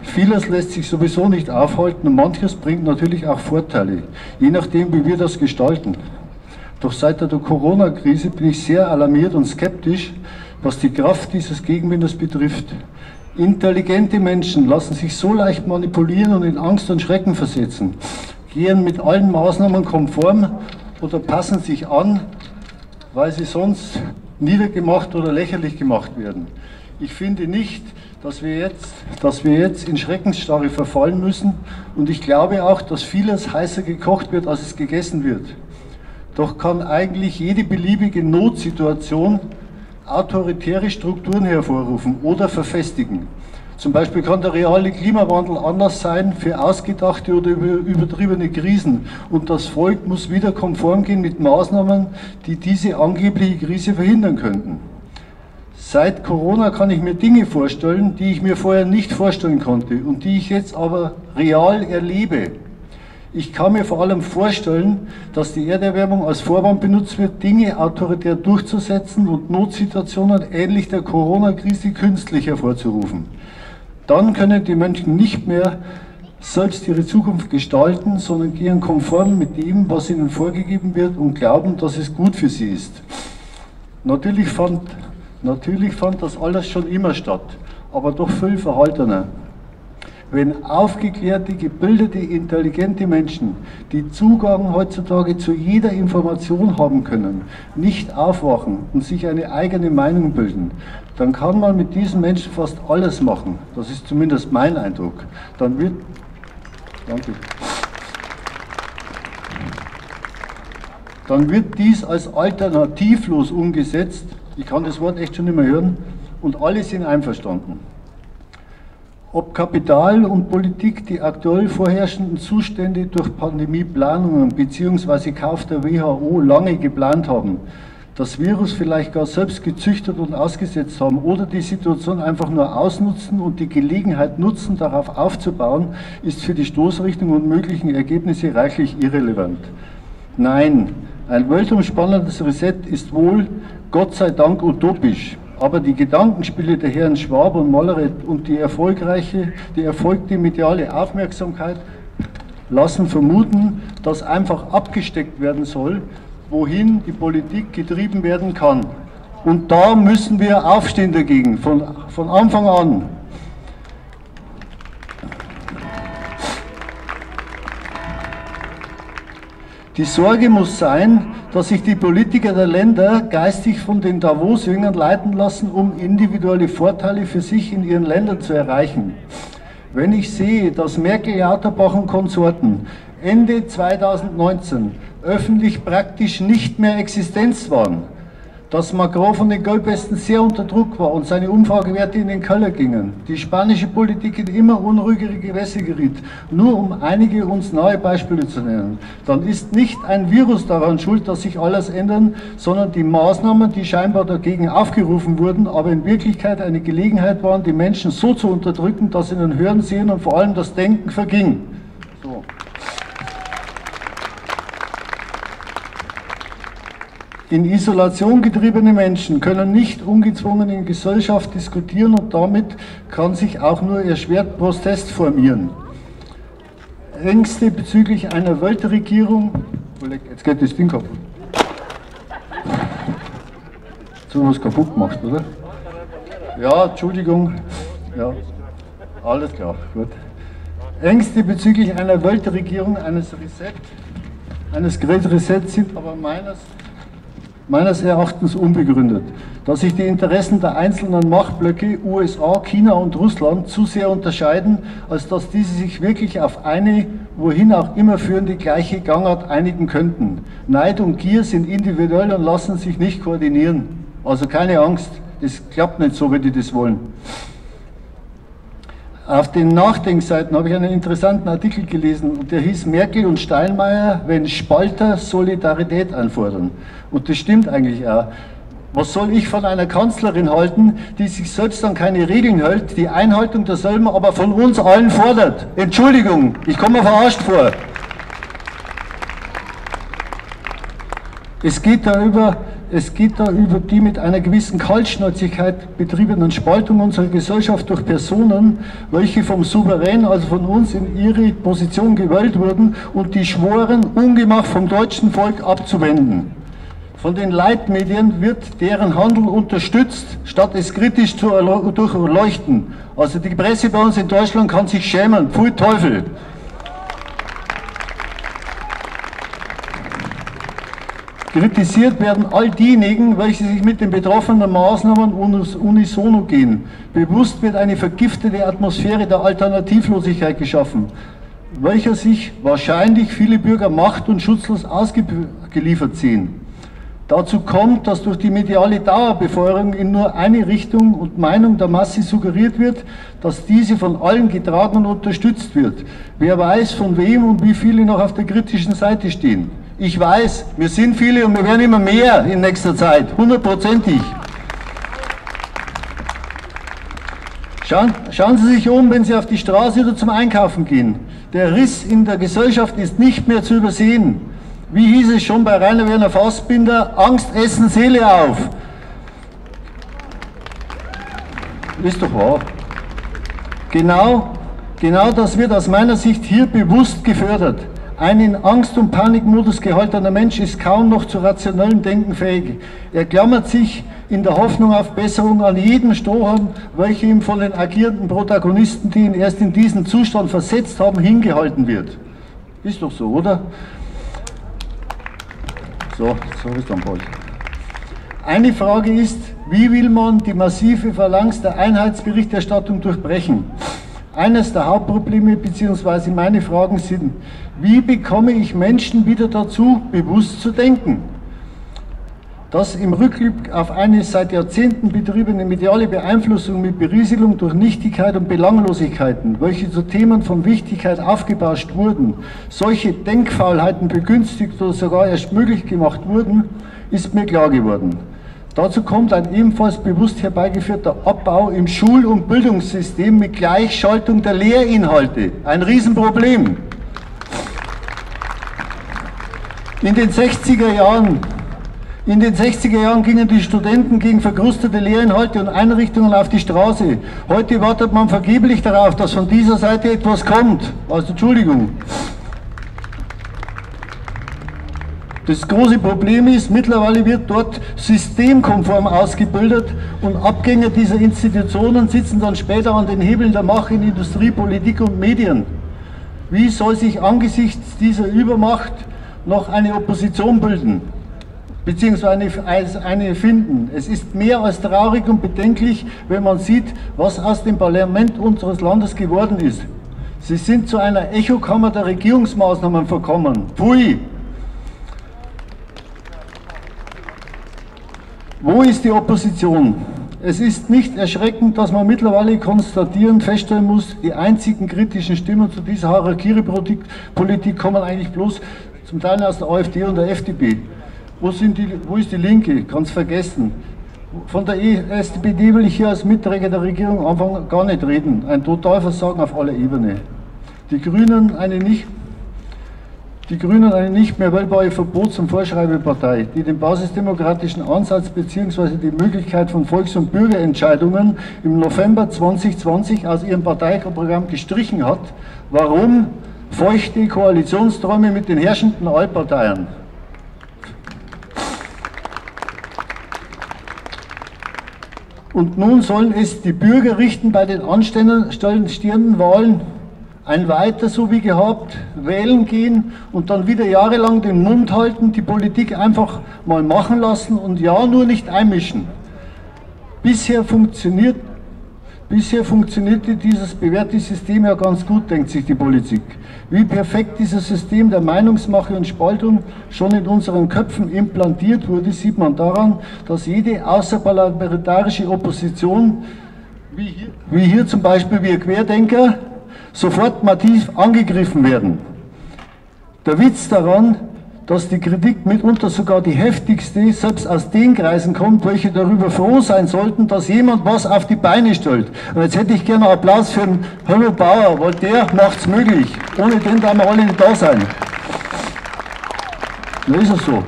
Vieles lässt sich sowieso nicht aufhalten und manches bringt natürlich auch Vorteile, je nachdem, wie wir das gestalten. Doch seit der Corona-Krise bin ich sehr alarmiert und skeptisch, was die Kraft dieses Gegenwindes betrifft. Intelligente Menschen lassen sich so leicht manipulieren und in Angst und Schrecken versetzen, gehen mit allen Maßnahmen konform oder passen sich an, weil sie sonst niedergemacht oder lächerlich gemacht werden. Ich finde nicht, dass wir jetzt, dass wir jetzt in Schreckensstarre verfallen müssen und ich glaube auch, dass vieles heißer gekocht wird, als es gegessen wird. Doch kann eigentlich jede beliebige Notsituation autoritäre Strukturen hervorrufen oder verfestigen. Zum Beispiel kann der reale Klimawandel anders sein für ausgedachte oder übertriebene Krisen und das Volk muss wieder konform gehen mit Maßnahmen, die diese angebliche Krise verhindern könnten. Seit Corona kann ich mir Dinge vorstellen, die ich mir vorher nicht vorstellen konnte und die ich jetzt aber real erlebe. Ich kann mir vor allem vorstellen, dass die Erderwärmung als Vorwand benutzt wird, Dinge autoritär durchzusetzen und Notsituationen ähnlich der Corona-Krise künstlich hervorzurufen. Dann können die Menschen nicht mehr selbst ihre Zukunft gestalten, sondern gehen konform mit dem, was ihnen vorgegeben wird und glauben, dass es gut für sie ist. Natürlich fand, natürlich fand das alles schon immer statt, aber doch viel verhaltener wenn aufgeklärte, gebildete, intelligente Menschen, die Zugang heutzutage zu jeder Information haben können, nicht aufwachen und sich eine eigene Meinung bilden, dann kann man mit diesen Menschen fast alles machen. Das ist zumindest mein Eindruck. Dann wird. Danke. dann wird dies als alternativlos umgesetzt. Ich kann das Wort echt schon nicht mehr hören. Und alle sind einverstanden. Ob Kapital und Politik die aktuell vorherrschenden Zustände durch Pandemieplanungen bzw. Kauf der WHO lange geplant haben, das Virus vielleicht gar selbst gezüchtet und ausgesetzt haben oder die Situation einfach nur ausnutzen und die Gelegenheit nutzen, darauf aufzubauen, ist für die Stoßrichtung und möglichen Ergebnisse reichlich irrelevant. Nein, ein weltumspannendes Reset ist wohl, Gott sei Dank, utopisch. Aber die Gedankenspiele der Herren Schwab und Molleret und die erfolgreiche, die erfolgte mediale Aufmerksamkeit lassen vermuten, dass einfach abgesteckt werden soll, wohin die Politik getrieben werden kann. Und da müssen wir aufstehen dagegen, von, von Anfang an. Die Sorge muss sein, dass sich die Politiker der Länder geistig von den Davos-Jüngern leiten lassen, um individuelle Vorteile für sich in ihren Ländern zu erreichen. Wenn ich sehe, dass Merkel, Lauterbach und Konsorten Ende 2019 öffentlich praktisch nicht mehr Existenz waren, dass Macron von den Gelbwesten sehr unter Druck war und seine Umfragewerte in den Keller gingen, die spanische Politik in immer unruhigere Gewässer geriet, nur um einige uns nahe Beispiele zu nennen, dann ist nicht ein Virus daran schuld, dass sich alles ändern, sondern die Maßnahmen, die scheinbar dagegen aufgerufen wurden, aber in Wirklichkeit eine Gelegenheit waren, die Menschen so zu unterdrücken, dass ihnen Hören, Sehen und vor allem das Denken verging. So. In Isolation getriebene Menschen können nicht ungezwungen in Gesellschaft diskutieren und damit kann sich auch nur erschwert Protest formieren. Ängste bezüglich einer Weltregierung. Jetzt geht das Ding kaputt. So was kaputt gemacht, oder? Ja, Entschuldigung. Ja, alles klar, gut. Ängste bezüglich einer Weltregierung, eines Reset, eines Great Reset sind aber meines meines Erachtens unbegründet, dass sich die Interessen der einzelnen Machtblöcke USA, China und Russland zu sehr unterscheiden, als dass diese sich wirklich auf eine, wohin auch immer führende gleiche Gangart einigen könnten. Neid und Gier sind individuell und lassen sich nicht koordinieren. Also keine Angst, das klappt nicht so, wie die das wollen. Auf den Nachdenkseiten habe ich einen interessanten Artikel gelesen der hieß Merkel und Steinmeier, wenn Spalter Solidarität einfordern. Und das stimmt eigentlich auch. Was soll ich von einer Kanzlerin halten, die sich selbst an keine Regeln hält, die Einhaltung derselben aber von uns allen fordert? Entschuldigung, ich komme verarscht vor. Es geht da über es geht da über die mit einer gewissen Kaltschnäuzigkeit betriebenen Spaltung unserer Gesellschaft durch Personen, welche vom Souverän, also von uns, in ihre Position gewählt wurden und die schworen, ungemacht vom deutschen Volk abzuwenden. Von den Leitmedien wird deren Handel unterstützt, statt es kritisch zu durchleuchten. Also die Presse bei uns in Deutschland kann sich schämen. Pfui Teufel! Kritisiert werden all diejenigen, welche sich mit den betroffenen Maßnahmen unisono gehen. Bewusst wird eine vergiftete Atmosphäre der Alternativlosigkeit geschaffen, welcher sich wahrscheinlich viele Bürger macht- und schutzlos ausgeliefert sehen. Dazu kommt, dass durch die mediale Dauerbefeuerung in nur eine Richtung und Meinung der Masse suggeriert wird, dass diese von allen getragen und unterstützt wird. Wer weiß, von wem und wie viele noch auf der kritischen Seite stehen. Ich weiß, wir sind viele und wir werden immer mehr in nächster Zeit, hundertprozentig. Schauen, schauen, Sie sich um, wenn Sie auf die Straße oder zum Einkaufen gehen. Der Riss in der Gesellschaft ist nicht mehr zu übersehen. Wie hieß es schon bei Rainer Werner Fassbinder? Angst, Essen, Seele auf. Ist doch wahr. Genau, genau das wird aus meiner Sicht hier bewusst gefördert. Ein in Angst- und Panikmodus gehaltener Mensch ist kaum noch zu rationellem Denken fähig. Er klammert sich in der Hoffnung auf Besserung an jeden Strohhalm, welcher ihm von den agierenden Protagonisten, die ihn erst in diesen Zustand versetzt haben, hingehalten wird. Ist doch so, oder? So, so ist dann bald. Eine Frage ist, wie will man die massive Phalanx der Einheitsberichterstattung durchbrechen? Eines der Hauptprobleme bzw. meine Fragen sind, Wie bekomme ich Menschen wieder dazu, bewusst zu denken? Dass im Rückblick auf eine seit Jahrzehnten betriebene mediale Beeinflussung mit Berieselung durch Nichtigkeit und Belanglosigkeiten, welche zu Themen von Wichtigkeit aufgebauscht wurden, solche Denkfaulheiten begünstigt oder sogar erst möglich gemacht wurden, ist mir klar geworden. Dazu kommt ein ebenfalls bewusst herbeigeführter Abbau im Schul- und Bildungssystem mit Gleichschaltung der Lehrinhalte. Ein Riesenproblem. In den 60er Jahren in den 60er Jahren gingen die Studenten gegen verkrustete Lehrinhalte und Einrichtungen auf die Straße. Heute wartet man vergeblich darauf, dass von dieser Seite etwas kommt. Also Entschuldigung. Das große Problem ist, mittlerweile wird dort systemkonform ausgebildet und Abgänger dieser Institutionen sitzen dann später an den Hebeln der Macht in Industrie, Politik und Medien. Wie soll sich angesichts dieser Übermacht noch eine Opposition bilden? Beziehungsweise eine finden. Es ist mehr als traurig und bedenklich, wenn man sieht, was aus dem Parlament unseres Landes geworden ist. Sie sind zu einer Echokammer der Regierungsmaßnahmen verkommen. Pfui! Wo ist die Opposition? Es ist nicht erschreckend, dass man mittlerweile konstatieren, feststellen muss, die einzigen kritischen Stimmen zu dieser Harakiri-Politik kommen eigentlich bloß zum Teil aus der AfD und der FDP. Wo, sind die, wo ist die Linke? Ganz vergessen. Von der SPD will ich hier als Mitträger der Regierung Anfang gar nicht reden. Ein Totalversagen auf aller Ebene. Die Grünen eine nicht, die Grünen eine nicht mehr wählbare Verbots- und Vorschreibepartei, die den basisdemokratischen Ansatz bzw. die Möglichkeit von Volks- und Bürgerentscheidungen im November 2020 aus ihrem Parteiprogramm gestrichen hat. Warum? Feuchte Koalitionsträume mit den herrschenden Altparteien. Und nun sollen es die Bürger richten bei den anstehenden Wahlen ein weiter so wie gehabt, wählen gehen und dann wieder jahrelang den Mund halten, die Politik einfach mal machen lassen und ja nur nicht einmischen. Bisher funktioniert Bisher funktionierte dieses bewährte System ja ganz gut, denkt sich die Politik. Wie perfekt dieses System der Meinungsmache und Spaltung schon in unseren Köpfen implantiert wurde, sieht man daran, dass jede außerparlamentarische Opposition, wie hier, wie hier zum Beispiel wir Querdenker, sofort massiv angegriffen werden. Der Witz daran, dass die Kritik mitunter sogar die heftigste selbst aus den Kreisen kommt, welche darüber froh sein sollten, dass jemand was auf die Beine stellt. Und jetzt hätte ich gerne Applaus für den Hallo Bauer, weil der macht es möglich. Ohne den da wir alle nicht da sein. Da ist es so.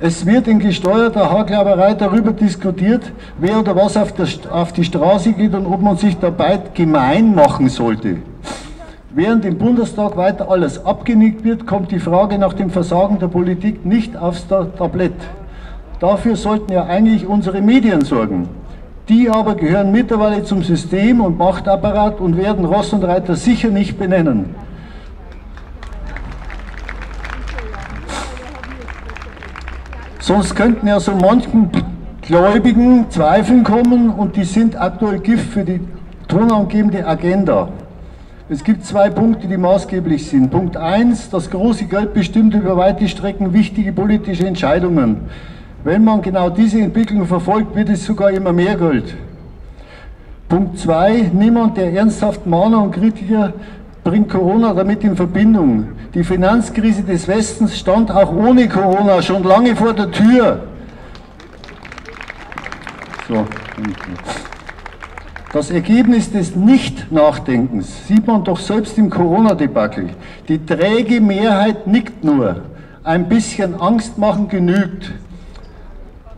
Es wird in gesteuerter Haarklauberei darüber diskutiert, wer oder was auf, der, auf die Straße geht und ob man sich dabei gemein machen sollte. Während im Bundestag weiter alles abgenickt wird, kommt die Frage nach dem Versagen der Politik nicht aufs Tablett. Dafür sollten ja eigentlich unsere Medien sorgen. Die aber gehören mittlerweile zum System und Machtapparat und werden Ross und Reiter sicher nicht benennen. Sonst könnten ja so manchen Gläubigen Zweifeln kommen und die sind aktuell Gift für die tonangebende Agenda. Es gibt zwei Punkte, die maßgeblich sind. Punkt 1, das große Geld bestimmt über weite Strecken wichtige politische Entscheidungen. Wenn man genau diese Entwicklung verfolgt, wird es sogar immer mehr Geld. Punkt 2, niemand der ernsthaft Mahner und Kritiker bringt Corona damit in Verbindung. Die Finanzkrise des Westens stand auch ohne Corona schon lange vor der Tür. So. Das Ergebnis des Nicht-Nachdenkens sieht man doch selbst im Corona-Debakel. Die träge Mehrheit nickt nur. Ein bisschen Angst machen genügt.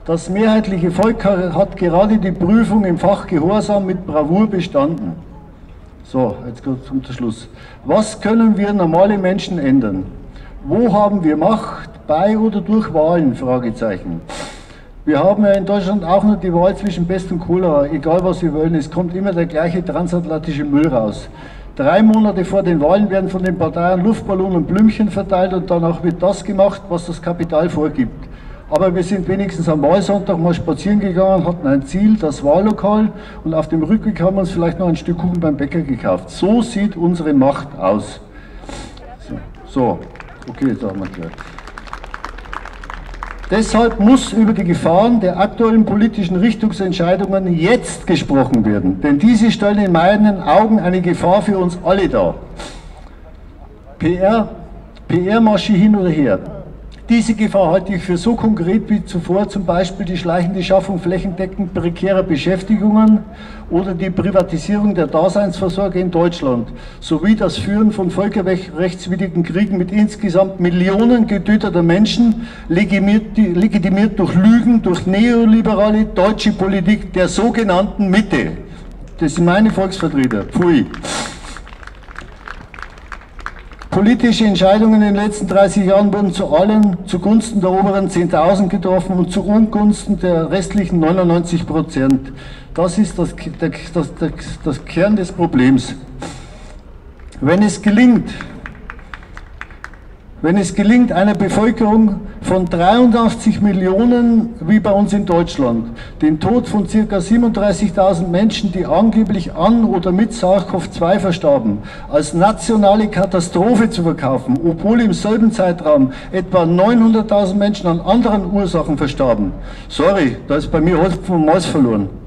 Das mehrheitliche Volk hat gerade die Prüfung im Fach Gehorsam mit Bravour bestanden. So, jetzt kommt zum Schluss. Was können wir normale Menschen ändern? Wo haben wir Macht? Bei oder durch Wahlen? Fragezeichen. Wir haben ja in Deutschland auch nur die Wahl zwischen Pest und Cholera, egal was wir wollen, es kommt immer der gleiche transatlantische Müll raus. Drei Monate vor den Wahlen werden von den Parteien Luftballonen und Blümchen verteilt und danach wird das gemacht, was das Kapital vorgibt. Aber wir sind wenigstens am Wahlsonntag mal spazieren gegangen, hatten ein Ziel, das Wahllokal, und auf dem Rückweg haben wir uns vielleicht noch ein Stück Kuchen beim Bäcker gekauft. So sieht unsere Macht aus. So, okay, jetzt haben wir gehört. Deshalb muss über die Gefahren der aktuellen politischen Richtungsentscheidungen jetzt gesprochen werden, denn diese stellen in meinen Augen eine Gefahr für uns alle dar. PR, PR-Masche hin oder her. Diese Gefahr halte ich für so konkret wie zuvor zum Beispiel die schleichende Schaffung flächendeckend prekärer Beschäftigungen oder die Privatisierung der Daseinsvorsorge in Deutschland sowie das Führen von völkerrechtswidrigen Kriegen mit insgesamt Millionen getöteter Menschen, legitimiert durch Lügen, durch neoliberale deutsche Politik der sogenannten Mitte. Das sind meine Volksvertreter. Pfui. Politische Entscheidungen in den letzten 30 Jahren wurden zu allen zugunsten der oberen 10.000 getroffen und zu Ungunsten der restlichen 99 Prozent. Das ist das, das, das, das Kern des Problems. Wenn es gelingt, wenn es gelingt, einer Bevölkerung von 83 Millionen, wie bei uns in Deutschland, den Tod von ca. 37.000 Menschen, die angeblich an oder mit SARS-CoV-2 verstarben, als nationale Katastrophe zu verkaufen, obwohl im selben Zeitraum etwa 900.000 Menschen an anderen Ursachen verstarben. Sorry, da ist bei mir Hopfen und Maus verloren.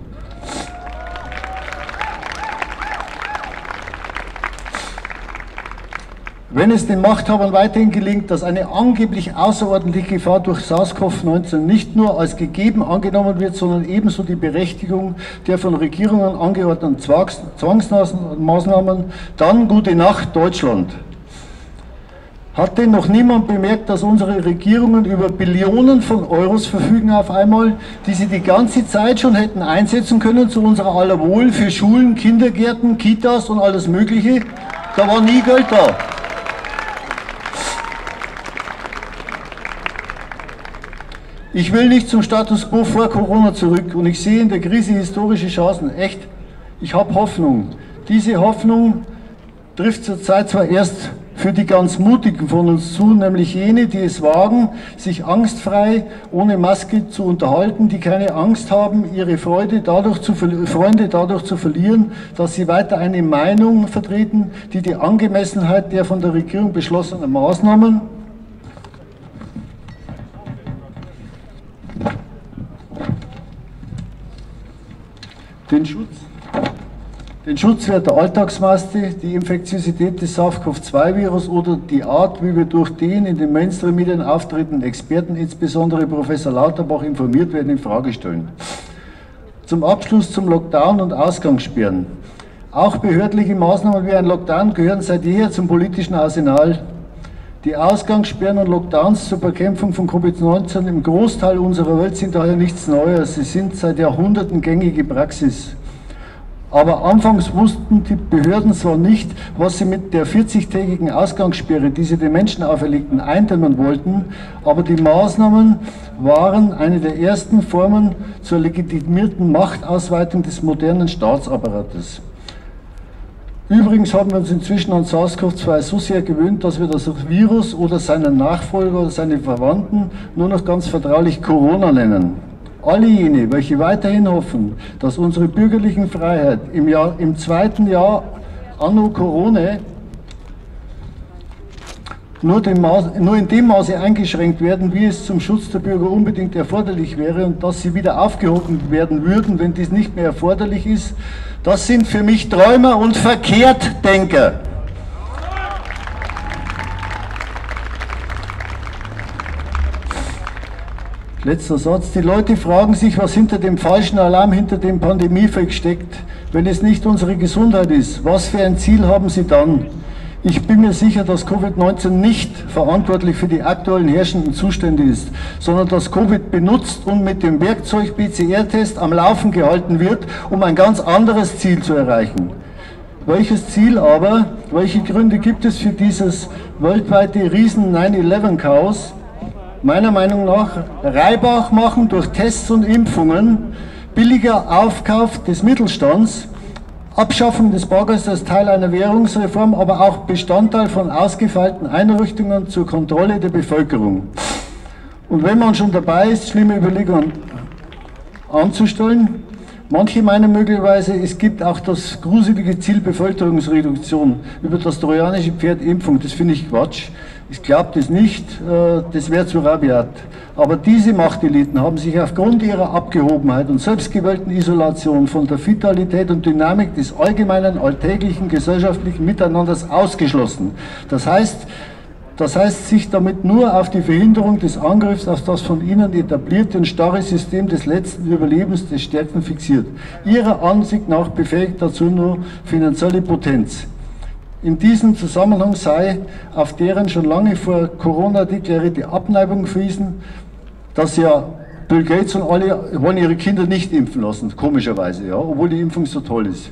Wenn es den Machthabern weiterhin gelingt, dass eine angeblich außerordentliche Gefahr durch SARS-CoV-19 nicht nur als gegeben angenommen wird, sondern ebenso die Berechtigung der von Regierungen angeordneten Zwangsmaßnahmen, dann gute Nacht Deutschland. Hat denn noch niemand bemerkt, dass unsere Regierungen über Billionen von Euros verfügen auf einmal, die sie die ganze Zeit schon hätten einsetzen können zu unserer aller Wohl für Schulen, Kindergärten, Kitas und alles Mögliche? Da war nie Geld da. Ich will nicht zum Status quo vor Corona zurück und ich sehe in der Krise historische Chancen. Echt, ich habe Hoffnung. Diese Hoffnung trifft zurzeit zwar erst für die ganz Mutigen von uns zu, nämlich jene, die es wagen, sich angstfrei ohne Maske zu unterhalten, die keine Angst haben, ihre Freude dadurch zu, Freunde dadurch zu verlieren, dass sie weiter eine Meinung vertreten, die die Angemessenheit der von der Regierung beschlossenen Maßnahmen den Schutz, den Schutzwert der Alltagsmaske, die Infektiosität des SARS-CoV-2-Virus oder die Art, wie wir durch den in den Mainstream-Medien auftretenden Experten, insbesondere Professor Lauterbach, informiert werden, in Frage stellen. Zum Abschluss zum Lockdown und Ausgangssperren. Auch behördliche Maßnahmen wie ein Lockdown gehören seit jeher zum politischen Arsenal die Ausgangssperren und Lockdowns zur Bekämpfung von Covid-19 im Großteil unserer Welt sind daher nichts Neues. Sie sind seit Jahrhunderten gängige Praxis. Aber anfangs wussten die Behörden zwar nicht, was sie mit der 40-tägigen Ausgangssperre, die sie den Menschen auferlegten, eindämmen wollten, aber die Maßnahmen waren eine der ersten Formen zur legitimierten Machtausweitung des modernen Staatsapparates. Übrigens haben wir uns inzwischen an SARS-CoV-2 so sehr gewöhnt, dass wir das Virus oder seinen Nachfolger oder seine Verwandten nur noch ganz vertraulich Corona nennen. Alle jene, welche weiterhin hoffen, dass unsere bürgerlichen Freiheit im, Jahr, im zweiten Jahr anno Corona nur, Maß, nur, in dem Maße eingeschränkt werden, wie es zum Schutz der Bürger unbedingt erforderlich wäre und dass sie wieder aufgehoben werden würden, wenn dies nicht mehr erforderlich ist, das sind für mich Träumer und Verkehrtdenker. Letzter Satz. Die Leute fragen sich, was hinter dem falschen Alarm, hinter dem Pandemiefake steckt. Wenn es nicht unsere Gesundheit ist, was für ein Ziel haben sie dann? Ich bin mir sicher, dass Covid-19 nicht verantwortlich für die aktuellen herrschenden Zustände ist, sondern dass Covid benutzt und mit dem Werkzeug PCR-Test am Laufen gehalten wird, um ein ganz anderes Ziel zu erreichen. Welches Ziel aber, welche Gründe gibt es für dieses weltweite Riesen 9-11-Chaos? Meiner Meinung nach Reibach machen durch Tests und Impfungen, billiger Aufkauf des Mittelstands, Abschaffung des Bargelds als Teil einer Währungsreform, aber auch Bestandteil von ausgefeilten Einrichtungen zur Kontrolle der Bevölkerung. Und wenn man schon dabei ist, schlimme Überlegungen anzustellen, manche meinen möglicherweise, es gibt auch das gruselige Ziel Bevölkerungsreduktion über das trojanische Pferd Impfung. Das finde ich Quatsch. Ich glaube das nicht, äh, das wäre zu rabiat. Aber diese Machteliten haben sich aufgrund ihrer Abgehobenheit und selbstgewählten Isolation von der Vitalität und Dynamik des allgemeinen, alltäglichen, gesellschaftlichen Miteinanders ausgeschlossen. Das heißt, das heißt, sich damit nur auf die Verhinderung des Angriffs auf das von ihnen etablierte und starre System des letzten Überlebens des Stärksten fixiert. Ihrer Ansicht nach befähigt dazu nur finanzielle Potenz. In diesem Zusammenhang sei auf deren schon lange vor Corona deklarierte Abneigung verwiesen, dass ja Bill Gates und alle wollen ihre Kinder nicht impfen lassen, komischerweise, ja, obwohl die Impfung so toll ist.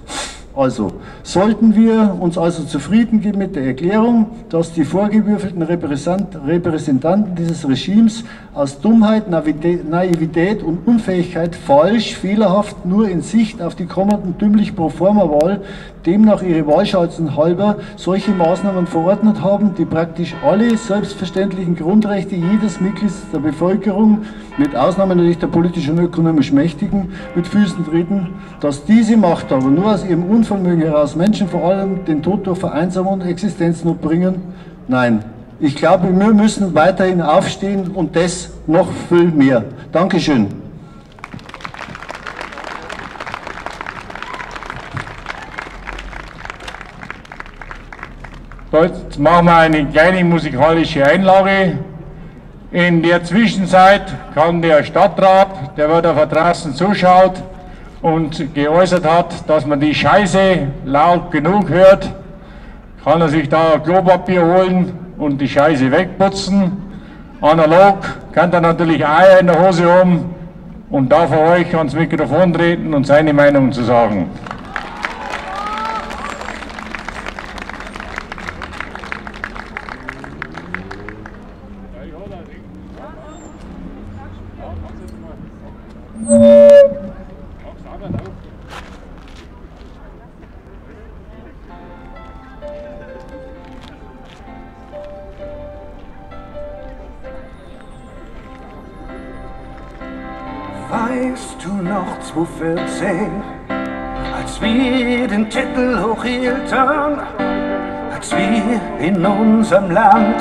Also sollten wir uns also zufrieden geben mit der Erklärung, dass die vorgewürfelten Repräsentanten dieses Regimes aus Dummheit, Naivität und Unfähigkeit falsch, fehlerhaft nur in Sicht auf die kommenden dümmlich Proforma-Wahl demnach ihre Wahlschalzen halber solche Maßnahmen verordnet haben, die praktisch alle selbstverständlichen Grundrechte jedes Mitglieds der Bevölkerung, mit Ausnahme natürlich der politisch und ökonomisch Mächtigen, mit Füßen treten, dass diese Macht aber nur aus ihrem Unvermögen heraus Menschen vor allem den Tod durch Vereinsamung und Existenznot bringen? Nein. Ich glaube, wir müssen weiterhin aufstehen und das noch viel mehr. Dankeschön. Jetzt machen wir eine kleine musikalische Einlage. In der Zwischenzeit kann der Stadtrat, der da von draußen zuschaut und geäußert hat, dass man die Scheiße laut genug hört, kann er sich da Klopapier holen und die Scheiße wegputzen. Analog kann er natürlich Eier in der Hose um und darf er euch ans Mikrofon treten und seine Meinung zu sagen. Unserem Land,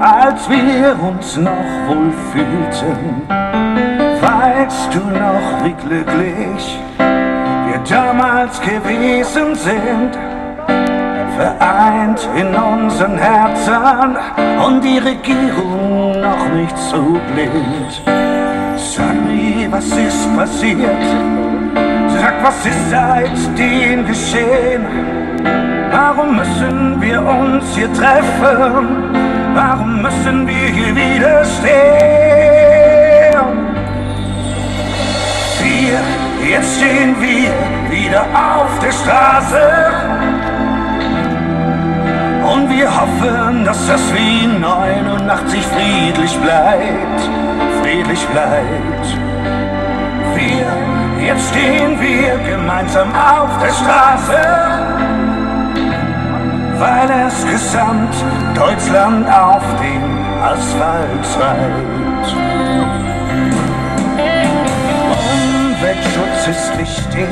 als wir uns noch wohl fühlten? Weißt du noch, wie glücklich wir damals gewesen sind? Vereint in unseren Herzen und die Regierung noch nicht so blind. Sag mir, was ist passiert? Sag, was ist seitdem geschehen? Warum müssen wir uns hier treffen? Warum müssen wir hier widerstehen? Wir, jetzt stehen wir wieder auf der Straße. Und wir hoffen, dass das wie 89 friedlich bleibt friedlich bleibt. Wir, jetzt stehen wir gemeinsam auf der Straße, weil es gesamt Deutschland auf dem Asphalt treibt. Umweltschutz ist wichtig,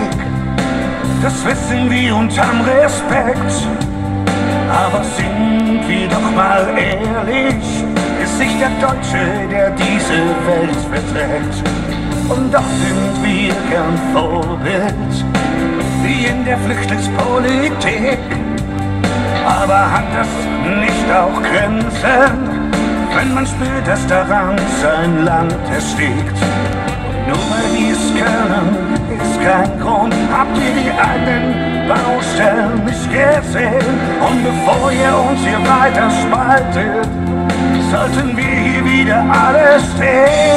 das wissen wir haben Respekt. Aber sind wir doch mal ehrlich, ist sich der Deutsche, der diese Welt verträgt. Und doch sind wir gern Vorbild, wie in der Flüchtlingspolitik. Aber hat das nicht auch Grenzen, wenn man spürt, dass daran sein Land erstickt? Nur weil wir es können, ist kein Grund. Habt ihr die alten Baustellen nicht gesehen? Und bevor ihr uns hier weiter spaltet, sollten wir hier wieder alle stehen.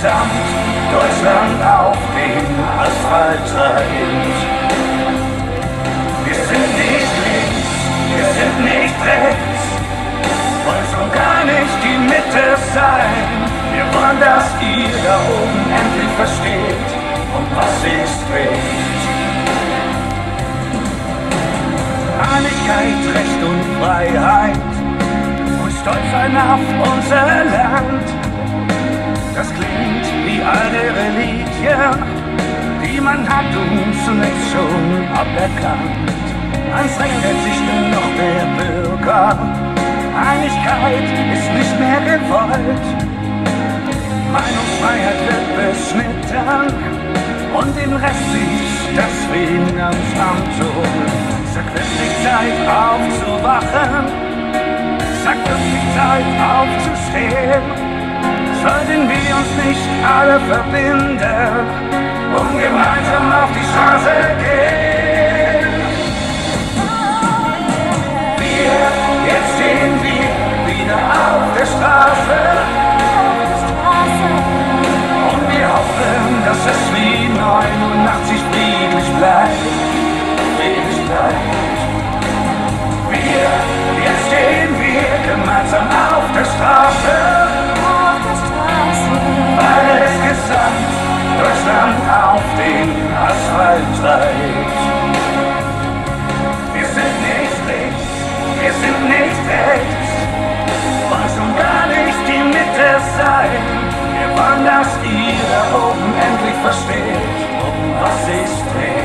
Es gesamt Deutschland auf dem Asphalt treibt. Wir sind nicht links, wir sind nicht rechts, wollen schon gar nicht die Mitte sein. Wir wollen, dass ihr da oben endlich versteht, um was es dreht. Einigkeit, Recht und Freiheit und Stolz auf unser Land. Das klingt wie alte Religien, die man hat uns zunächst schon aberkannt. Ans Recht sich nur noch der Bürger. Einigkeit ist nicht mehr gewollt. Meinungsfreiheit wird beschnitten und den Rest sich das Finanzamt holt. Sag wirklich Zeit aufzuwachen, sag wirklich Zeit aufzustehen. Sollten wir uns nicht alle verbinden und gemeinsam auf die Straße gehen? Wir, jetzt stehen wir wieder auf der Straße. Und wir hoffen, dass es wie 89 friedlich bleibt. Wir, jetzt stehen wir gemeinsam auf der Straße, gesamt Deutschland auf den Asphalt treibt. Wir sind nicht links, wir sind nicht rechts, wollen schon gar nicht die Mitte sein. Wir wollen, dass ihr da oben endlich versteht, um was es dreht.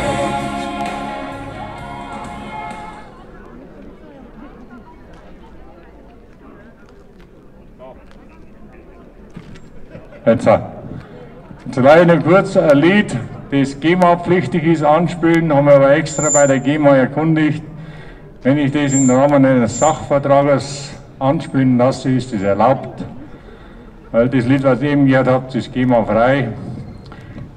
Jetzt leider kurz ein Lied, das GEMA-pflichtig ist, anspielen, haben wir aber extra bei der GEMA erkundigt. Wenn ich das im Rahmen eines Sachvertrages anspielen lasse, ist das erlaubt. Weil das Lied, was ihr eben gehört habt, ist GEMA-frei.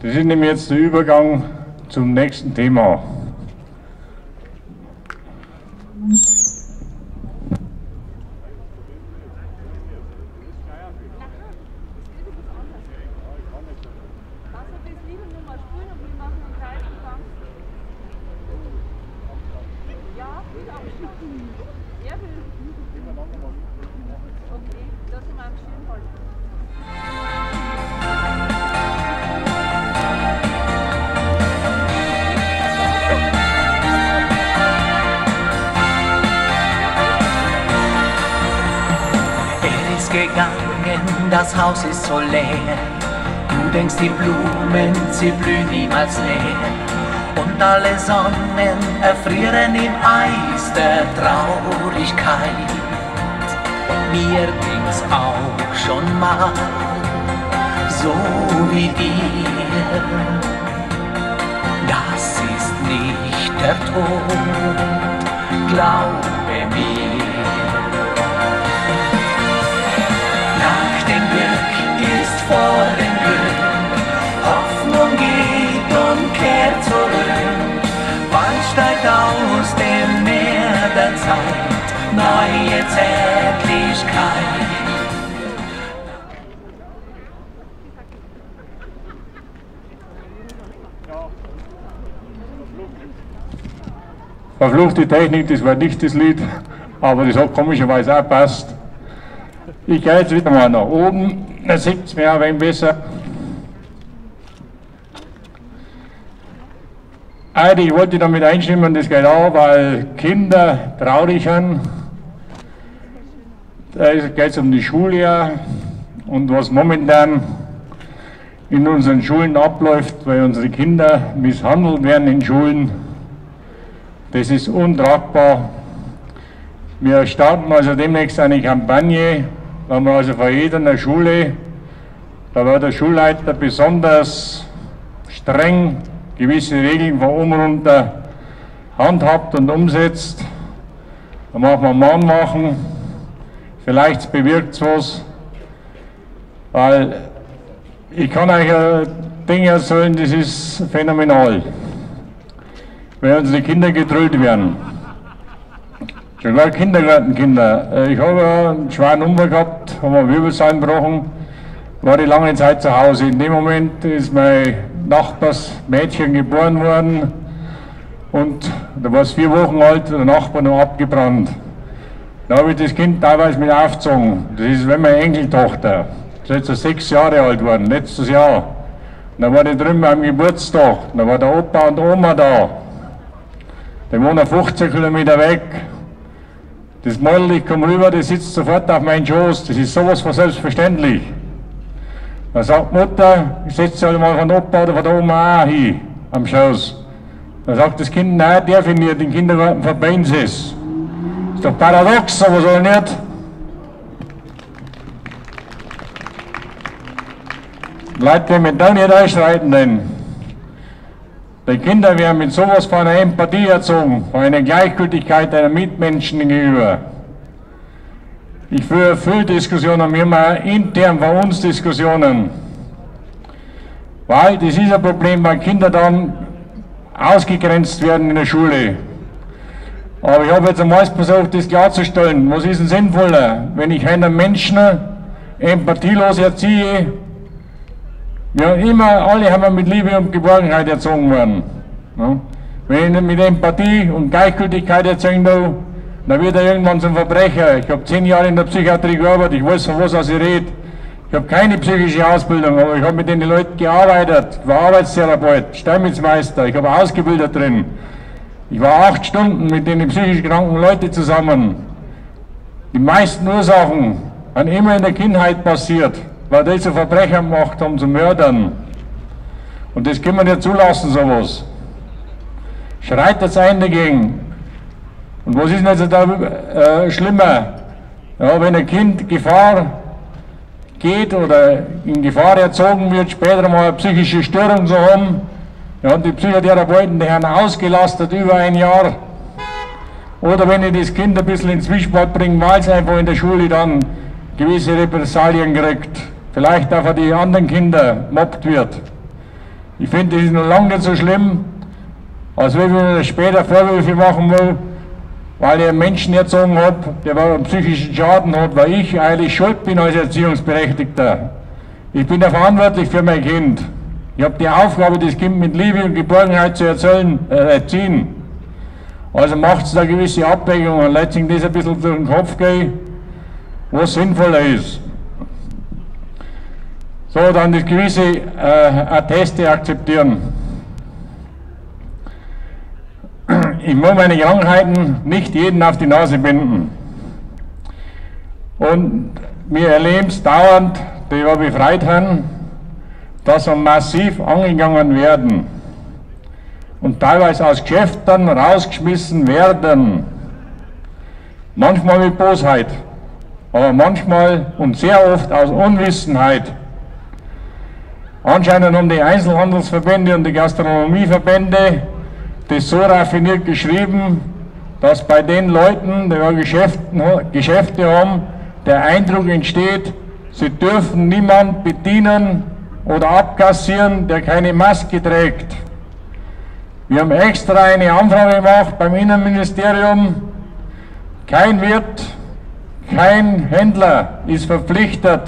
Das ist nämlich jetzt der Übergang zum nächsten Thema. Niemals leer. Und alle Sonnen erfrieren im Eis der Traurigkeit. Mir ging's auch schon mal so wie dir. Das ist nicht der Tod, glaube mir. Verfluchte Technik, das war nicht das Lied, aber das hat komischerweise auch passt. Ich gehe jetzt wieder mal nach oben, dann sieht es mir ein wenig besser. Eigentlich wollte ich damit einstimmen, das geht auch, weil Kinder traurig sind. Da geht es um die Schuljahr und was momentan in unseren Schulen abläuft, weil unsere Kinder misshandelt werden in Schulen. Das ist untragbar. Wir starten also demnächst eine Kampagne, wenn man also vor jeder Schule, da war der Schulleiter besonders streng gewisse Regeln von oben runter handhabt und umsetzt. Da muss man Mann machen, vielleicht bewirkt es was, weil ich kann euch Dinge erzählen, das ist phänomenal. Wenn unsere Kinder gedrillt werden. Schon gleich Kindergartenkinder. Äh, ich habe einen schweren Unfall gehabt, habe einen Wirbelsäule gebrochen, war die lange Zeit zu Hause. In dem Moment ist mein Nachbarsmädchen geboren worden und da war es vier Wochen alt, der Nachbar noch abgebrannt. Da habe ich das Kind teilweise mit aufgezogen. Das ist wenn meine Enkeltochter. ist jetzt sechs Jahre alt geworden, letztes Jahr. Und da war die drüben am Geburtstag, da war der Opa und Oma da. Die wohnen 15 Kilometer weg. Das Mädel, ich komme rüber, das sitzt sofort auf meinen Schoß. Das ist sowas von selbstverständlich. Da sagt Mutter, ich setze halt mal von Opa oder von der Oma auch hin, am Schoß. Da sagt das Kind, nein, darf ich nicht, den Kindergarten verbinden sie es. Ist doch paradox, aber soll nicht. Leute, mit da nicht einschreiten, denn die Kinder werden mit sowas von einer Empathie erzogen, von einer Gleichgültigkeit einer Mitmenschen gegenüber. Ich führe viele Diskussionen, wir haben intern bei uns Diskussionen. Weil das ist ein Problem, weil Kinder dann ausgegrenzt werden in der Schule. Aber ich habe jetzt einmal versucht, das klarzustellen. Was ist denn sinnvoller, wenn ich einen Menschen empathielos erziehe ja, immer, alle haben wir mit Liebe und Geborgenheit erzogen worden. Ja. Wenn ich mit Empathie und Gleichgültigkeit erzogen will, dann wird er irgendwann zum Verbrecher. Ich habe zehn Jahre in der Psychiatrie gearbeitet, ich weiß von was ich rede. Ich habe keine psychische Ausbildung, aber ich habe mit den Leuten gearbeitet. Ich war Arbeitstherapeut, Steinmetzmeister, ich habe ausgebildet drin. Ich war acht Stunden mit den psychisch kranken Leuten zusammen. Die meisten Ursachen haben immer in der Kindheit passiert weil die zu Verbrecher gemacht haben, zu Mördern. Und das können wir nicht zulassen, sowas. Schreit das ein dagegen. Und was ist denn jetzt da äh, schlimmer? Ja, wenn ein Kind Gefahr geht oder in Gefahr erzogen wird, später mal eine psychische Störung zu haben, ja, und die Psychotherapeuten, die haben ausgelastet über ein Jahr. Oder wenn ich das Kind ein bisschen ins Zwiespalt bringe, weil es einfach in der Schule dann gewisse Repressalien kriegt vielleicht auch für die anderen Kinder mobbt wird. Ich finde, das ist noch lange nicht so schlimm, als wenn ich später Vorwürfe machen will, weil ich einen Menschen erzogen habe, der einen psychischen Schaden hat, weil ich eigentlich schuld bin als Erziehungsberechtigter. Ich bin ja verantwortlich für mein Kind. Ich habe die Aufgabe, das Kind mit Liebe und Geborgenheit zu erzählen, äh, erziehen. Also macht es da gewisse Abwägungen und letztlich das ein bisschen durch den Kopf gehen, was sinnvoller ist. So, dann das gewisse äh, Atteste akzeptieren. Ich muss meine Krankheiten nicht jeden auf die Nase binden. Und wir erleben es dauernd, die wir befreit haben, dass wir massiv angegangen werden und teilweise aus Geschäften rausgeschmissen werden. Manchmal mit Bosheit, aber manchmal und sehr oft aus Unwissenheit. Anscheinend haben die Einzelhandelsverbände und die Gastronomieverbände das so raffiniert geschrieben, dass bei den Leuten, die Geschäfte haben, der Eindruck entsteht, sie dürfen niemand bedienen oder abkassieren, der keine Maske trägt. Wir haben extra eine Anfrage gemacht beim Innenministerium. Kein Wirt, kein Händler ist verpflichtet,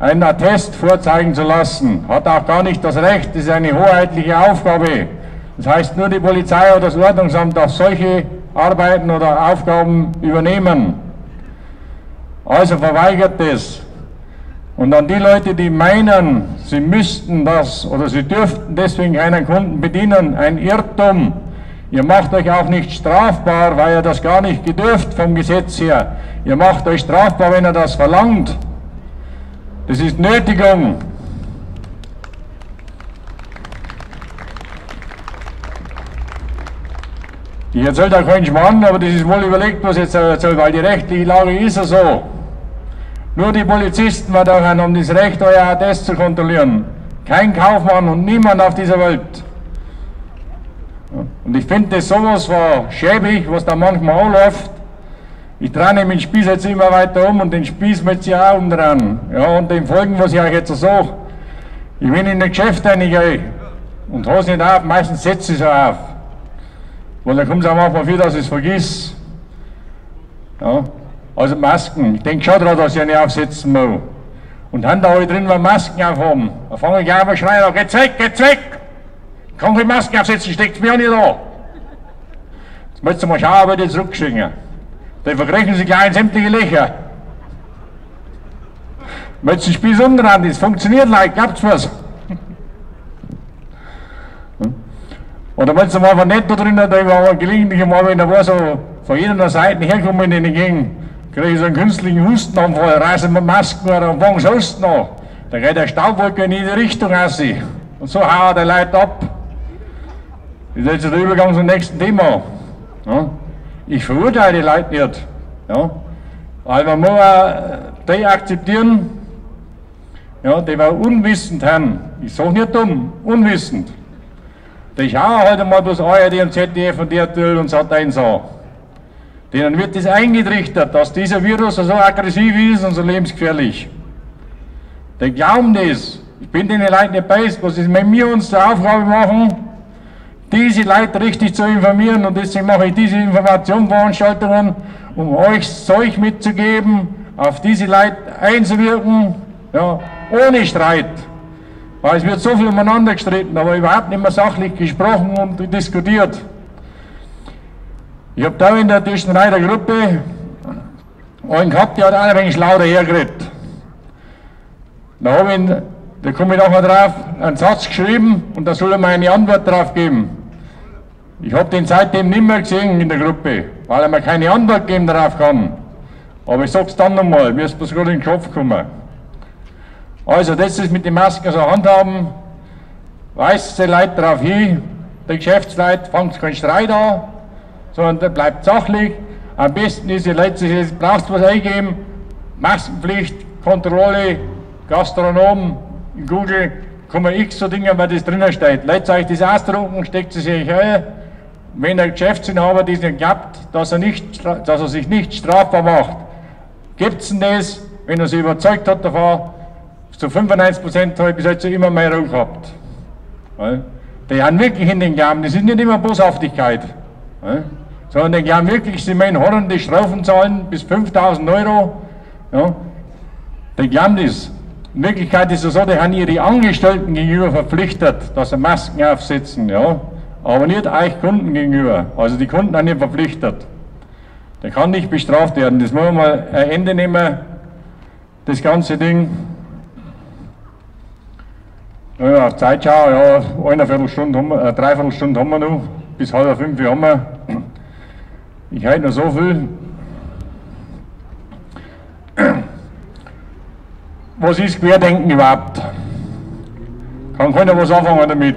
einen Attest vorzeigen zu lassen. Hat auch gar nicht das Recht, das ist eine hoheitliche Aufgabe. Das heißt, nur die Polizei oder das Ordnungsamt darf solche Arbeiten oder Aufgaben übernehmen. Also verweigert es. Und an die Leute, die meinen, sie müssten das oder sie dürften deswegen keinen Kunden bedienen, ein Irrtum. Ihr macht euch auch nicht strafbar, weil ihr das gar nicht gedürft vom Gesetz her. Ihr macht euch strafbar, wenn ihr das verlangt. Das ist Nötigung. Ich erzähle da keinen Schmarrn, aber das ist wohl überlegt, was ich jetzt erzähle, weil die rechtliche Lage ist ja so. Nur die Polizisten war daran, um das Recht, euer Attest zu kontrollieren. Kein Kaufmann und niemand auf dieser Welt. Und ich finde das sowas war schäbig, was da manchmal auch läuft. Ich drehe den Spieß jetzt immer weiter um und den Spieß möchte ich auch umdrehen. Ja, und dem folgen, was ich euch jetzt so sage. Ich bin in ein Geschäft reingehe und hose nicht auf, meistens setze ich es auf. Weil da kommt es auch manchmal vor, dass ich es vergiss. Ja, also Masken. Ich denke schon daran, dass ich eine aufsetzen muss. Und dann da alle drin, wir Masken aufhaben. Da fange ich an zu schreien, geht's weg, geht's weg! Ich kann keine Masken aufsetzen, steckt mir auch nicht da. Jetzt müsst ihr mal schauen, ob ich das zurückgeschickt dann verkriegen sie gleich in sämtliche Löcher. Wenn du Spieß umdrehen, das funktioniert leicht, gab's was. Oder wenn du mal von netto drin, da war gelegentlich mal, wenn da war so von jeder Seite herkommen in die Gegend, kriege ich so einen künstlichen Hustenanfall, reißen wir Masken oder und fangen Husten an. Da geht der Staubwolke in jede Richtung raus. Und so hauen die Leute ab. Das ist jetzt der Übergang zum nächsten Thema. Ja? Ich verurteile die Leute nicht. Ja? Aber man muss auch die akzeptieren, ja, die wir unwissend haben. Ich sage nicht dumm, unwissend. Die schauen halt einmal bloß ARD und ZDF und RTL und Sat1 an. Denen wird das eingetrichtert, dass dieser Virus so aggressiv ist und so lebensgefährlich. Die glauben das. Ich bin den Leuten nicht beißt, was ist, wenn wir uns zur Aufgabe machen, diese Leute richtig zu informieren und deswegen mache ich diese Informationsveranstaltungen, um euch Zeug mitzugeben, auf diese Leute einzuwirken, ja, ohne Streit. Weil es wird so viel umeinander gestritten, aber überhaupt nicht mehr sachlich gesprochen und diskutiert. Ich habe da in der Tischnerei der Gruppe einen gehabt, der hat ein wenig lauter hergeredet. Da habe ich, da komme ich nachher drauf, einen Satz geschrieben und da soll er mir eine Antwort drauf geben. Ich habe den seitdem nicht mehr gesehen in der Gruppe, weil er mir keine Antwort geben darauf kann. Aber ich sag's dann nochmal, mir ist bloß gerade in den Kopf gekommen. Also, das ist mit den Masken so handhaben, weist die Leute darauf hin, die Geschäftsleute fangt keinen Streit an, sondern der bleibt sachlich. Am besten ist, ihr letztes, brauchst was eingeben, Maskenpflicht, Kontrolle, Gastronom, Google kommen x so Dinge, weil das drinnen steht. Leute euch das ausdrucken, steckt es euch ein. Wenn der Geschäftsinhaber das nicht glaubt, dass er, nicht, dass er sich nicht strafbar macht, gibt es das, wenn er sich überzeugt hat davon, zu 95 Prozent habe ich bis jetzt immer mehr Ruhe gehabt. Die haben wirklich in den Glauben, das ist nicht immer Boshaftigkeit, sondern glauben wirklich, sie meinen horrende Strafen zahlen bis 5000 Euro. Die glauben das. In Wirklichkeit ist es so, die haben ihre Angestellten gegenüber verpflichtet, dass sie Masken aufsetzen, ja. Aber nicht euch Kunden gegenüber. Also die Kunden haben nicht verpflichtet. Der kann nicht bestraft werden. Das muss man mal ein Ende nehmen, das ganze Ding. Ja, auf Zeit schauen, ja, eine Viertelstunde haben wir, äh, dreiviertel Stunde haben wir noch, bis halb fünf haben wir. Ich halte noch so viel. Was ist Querdenken überhaupt? Kann keiner was anfangen damit.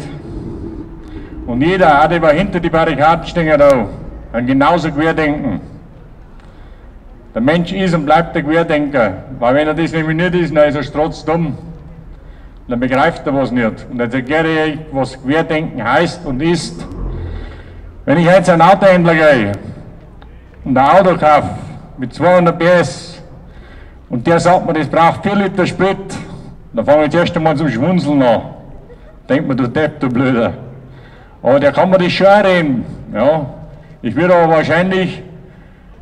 Und jeder, auch der hinter die Barrikaden stehen kann genauso Querdenken. Der Mensch ist und bleibt der Querdenker. Weil wenn er das nämlich nicht ist, dann ist er strotzdumm. Dann begreift er was nicht. Und jetzt erkläre ich, was Querdenken heißt und ist. Wenn ich jetzt einen Autohändler gehe und ein Auto kaufe mit 200 PS und der sagt mir, das braucht 4 Liter Sprit, dann fange ich zuerst einmal zum Schwunzeln an. Denkt man, du Depp, du Blöder. Aber der kann mir das schon reden. Ja. Ich würde aber wahrscheinlich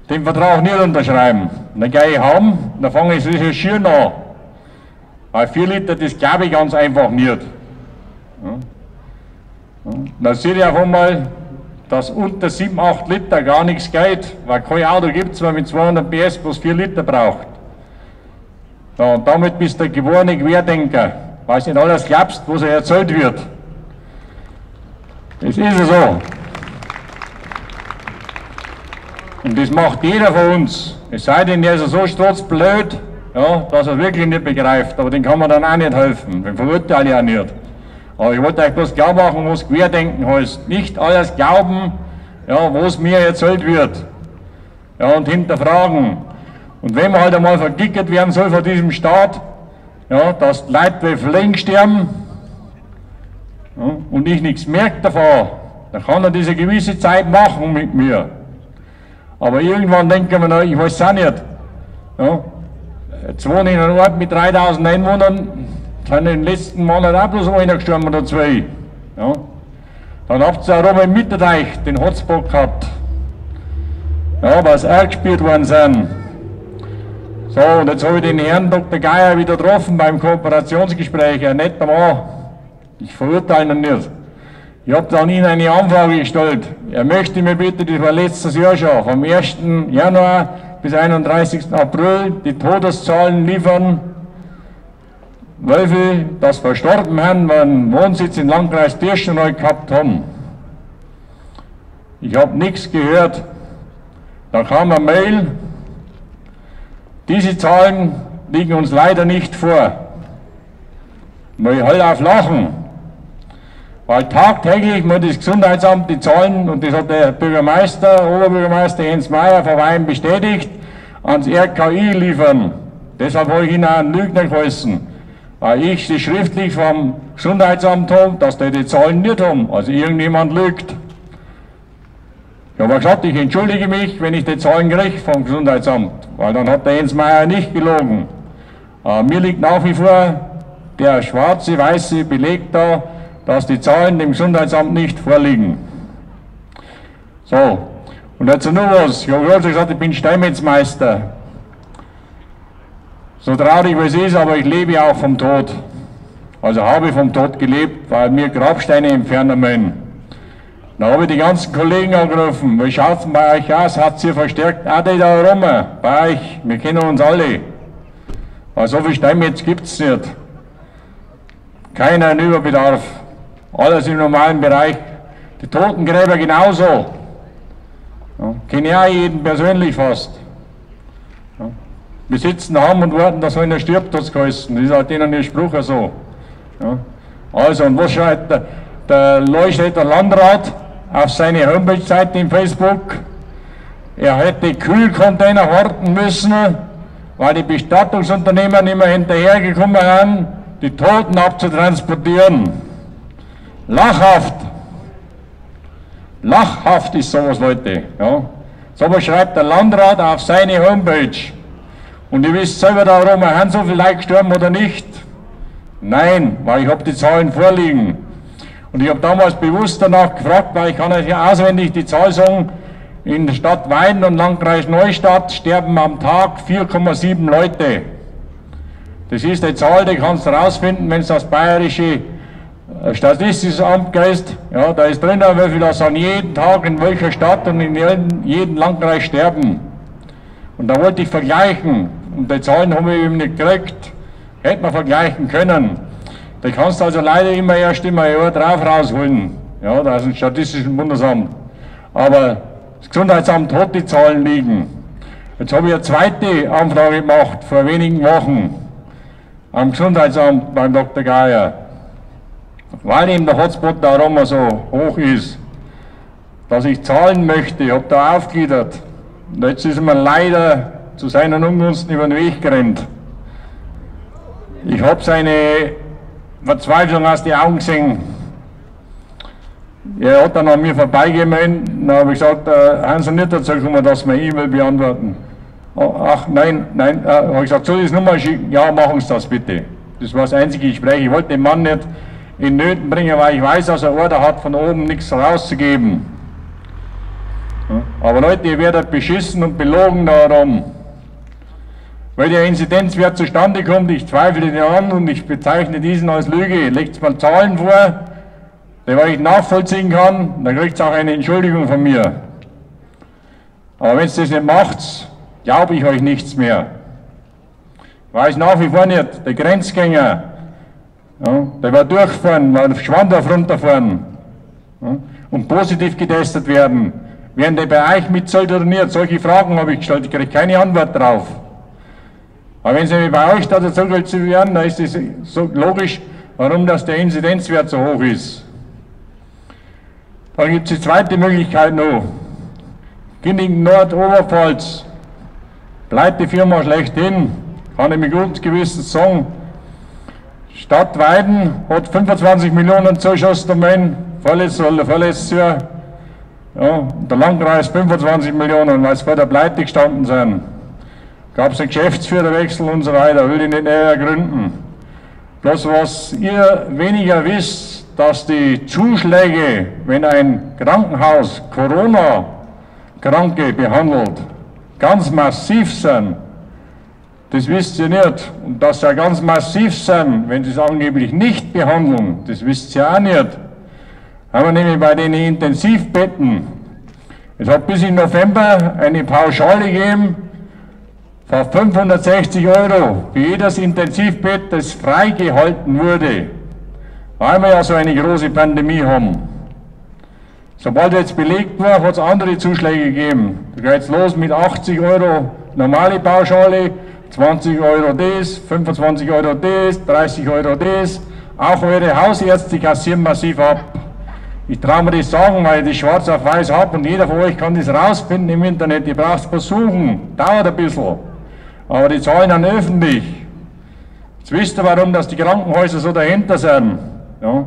den Vertrag nicht unterschreiben. dann gehe ich heim, dann fange ich das recherchieren an. Weil 4 Liter, das glaube ich ganz einfach nicht. Ja. Ja. Dann sehe ich auf einmal, dass unter 7, 8 Liter gar nichts geht, weil kein Auto gibt es, mit 200 PS bloß 4 Liter braucht. Ja, und damit bist du ein geborener Querdenker, weil du nicht alles glaubst, was er erzählt wird. Das ist so. Und das macht jeder von uns. Es sei denn, er ist so sturzblöd, ja, dass er wirklich nicht begreift. Aber den kann man dann auch nicht helfen. Den verurteile ich auch nicht. Aber ich wollte euch bloß klar machen, was Querdenken heißt. Nicht alles glauben, ja, was mir erzählt wird. Ja, und hinterfragen. Und wenn man halt einmal vergickert werden soll von diesem Staat, ja, dass Leute wie sterben, ja, und ich nichts merke davon, dann kann er diese gewisse Zeit machen mit mir. Aber irgendwann denken wir, ich weiß es auch nicht. Ja, jetzt wohne ich in einem Ort mit 3000 Einwohnern, sind in den letzten Monaten auch bloß einer gestorben oder zwei. Ja. Dann habt ihr auch im Mitterteich den Hotspot gehabt. Ja, was auch gespielt worden sind. So, und jetzt habe ich den Herrn Dr. Geier wieder getroffen beim Kooperationsgespräch. Ein netter Mann. Ich verurteile ihn nicht. Ich habe dann Ihnen eine Anfrage gestellt. Er möchte mir bitte, das war letztes Jahr schon, vom 1. Januar bis 31. April die Todeszahlen liefern Wölfe, das verstorben haben, einen Wohnsitz im Landkreis Tirschenreuth gehabt haben. Ich habe nichts gehört. Da kam eine Mail, diese Zahlen liegen uns leider nicht vor. Ich halt auf lachen. Weil tagtäglich muss das Gesundheitsamt die Zahlen, und das hat der Bürgermeister, Oberbürgermeister Jens Mayer von Wein bestätigt, ans RKI liefern. Deshalb habe ich ihn auch einen Lügner geholfen. Weil ich sie schriftlich vom Gesundheitsamt habe, dass die die Zahlen nicht haben. Also irgendjemand lügt. Ich habe gesagt, ich entschuldige mich, wenn ich die Zahlen kriege vom Gesundheitsamt, weil dann hat der Jens Meyer nicht gelogen. Aber mir liegt nach wie vor der schwarze, weiße Beleg da, dass die Zahlen dem Gesundheitsamt nicht vorliegen. So, und jetzt nur was. Ich habe gesagt, ich bin Steinmetzmeister. So traurig es ist, aber ich lebe auch vom Tod. Also habe vom Tod gelebt, weil mir Grabsteine entfernen müssen. Dann habe ich die ganzen Kollegen angerufen. Wie schaut bei euch aus? Hat ihr verstärkt? Auch die da rum, bei euch. Wir kennen uns alle. Weil so viel Steinmetz gibt es nicht. Keinen Überbedarf. Alles im normalen Bereich. Die Totengräber genauso. Ja, kenne ich auch jeden persönlich fast. Wir sitzen daheim und warten, dass einer stirbt, es geheißen. Das ist halt denen der Spruch so. Ja. Also, und was schreibt der, der Leustädter Landrat auf seine Homepage-Seite in Facebook? Er hätte Kühlcontainer horten müssen, weil die Bestattungsunternehmer nicht mehr hinterhergekommen sind, die Toten abzutransportieren. Lachhaft. Lachhaft ist sowas, Leute. Ja. So was schreibt der Landrat auf seine Homepage. Und ihr wisst selber darum, haben so viele Leute gestorben oder nicht? Nein, weil ich habe die Zahlen vorliegen. Und ich habe damals bewusst danach gefragt, weil ich kann euch auswendig die Zahl sagen, in der Stadt Weiden und Landkreis Neustadt sterben am Tag 4,7 Leute. Das ist die Zahl, die kannst du rausfinden, wenn du das bayerische äh, Statistisches Amt gehst. Ja, da ist drin, wie viel das an jedem Tag in welcher Stadt und in jedem Landkreis sterben. Und da wollte ich vergleichen. Und die Zahlen haben wir eben nicht gekriegt. Hätte man vergleichen können. Da kannst du also leider immer erst immer ein Jahr drauf rausholen. Ja, da ist ein Statistischen Bundesamt. Aber das Gesundheitsamt hat die Zahlen liegen. Jetzt habe ich eine zweite Anfrage gemacht, vor wenigen Wochen, am Gesundheitsamt beim Dr. Geier. Weil eben der Hotspot da Roma so hoch ist, dass ich zahlen möchte, ich habe da aufgliedert. Jetzt ist mir leider zu seinen Ungunsten über den Weg gerannt. Ich habe seine Verzweiflung aus den Augen gesehen. Er hat dann an mir vorbeigemeint, dann habe ich gesagt, äh, haben Sie nicht dazu gekommen, dass wir E-Mail beantworten. Oh, ach nein, nein, äh, habe ich gesagt, soll ich das nochmal schicken? Ja, machen Sie das bitte. Das war das einzige Gespräch. Ich wollte den Mann nicht in Nöten bringen, weil ich weiß, dass er Order hat, von oben nichts rauszugeben. Aber Leute, ihr werdet beschissen und belogen darum. Weil der Inzidenzwert zustande kommt, ich zweifle den an und ich bezeichne diesen als Lüge. Legt mal Zahlen vor, die ich nachvollziehen kann, dann kriegt ihr auch eine Entschuldigung von mir. Aber wenn ihr das nicht macht, glaube ich euch nichts mehr. Weiß nach wie vor nicht, der Grenzgänger, ja, der war durchfahren, war auf Schwandorf runterfahren ja, und positiv getestet werden. Werden die bei euch mit soldoniert? Solche Fragen habe ich gestellt, ich kriege keine Antwort drauf. Aber wenn Sie bei euch da dazu werden, dann ist es so logisch, warum das der Inzidenzwert so hoch ist. Dann gibt es die zweite Möglichkeit noch. Ginning Nordoberpfalz, bleibt die Firma schlechthin, kann ich mit gutem Gewissen sagen. Stadt Weiden hat 25 Millionen Zuschuss gemein, vorletztes oder vorletztes Jahr. Ja, der Landkreis 25 Millionen, sie vor der Pleite gestanden sind. Gab es einen Geschäftsführerwechsel und so weiter, will ich nicht näher ergründen. Bloß was ihr weniger wisst, dass die Zuschläge, wenn ein Krankenhaus Corona-Kranke behandelt, ganz massiv sind. Das wisst ihr nicht. Und dass sie ganz massiv sind, wenn sie es angeblich nicht behandeln, das wisst ihr auch nicht. Haben wir nämlich bei den Intensivbetten, es hat bis in November eine Pauschale gegeben, vor 560 Euro für jedes Intensivbett, das freigehalten wurde, weil wir ja so eine große Pandemie haben. Sobald jetzt belegt war, hat es andere Zuschläge gegeben. Da geht es los mit 80 Euro normale Pauschale, 20 Euro das, 25 Euro das, 30 Euro das. Auch eure Hausärzte kassieren massiv ab. Ich traue mir das sagen, weil ich das schwarz auf weiß habe und jeder von euch kann das rausfinden im Internet. Ihr braucht es versuchen. Dauert ein bisschen. Aber die Zahlen sind öffentlich. Jetzt wisst ihr, warum dass die Krankenhäuser so dahinter sind. Ja.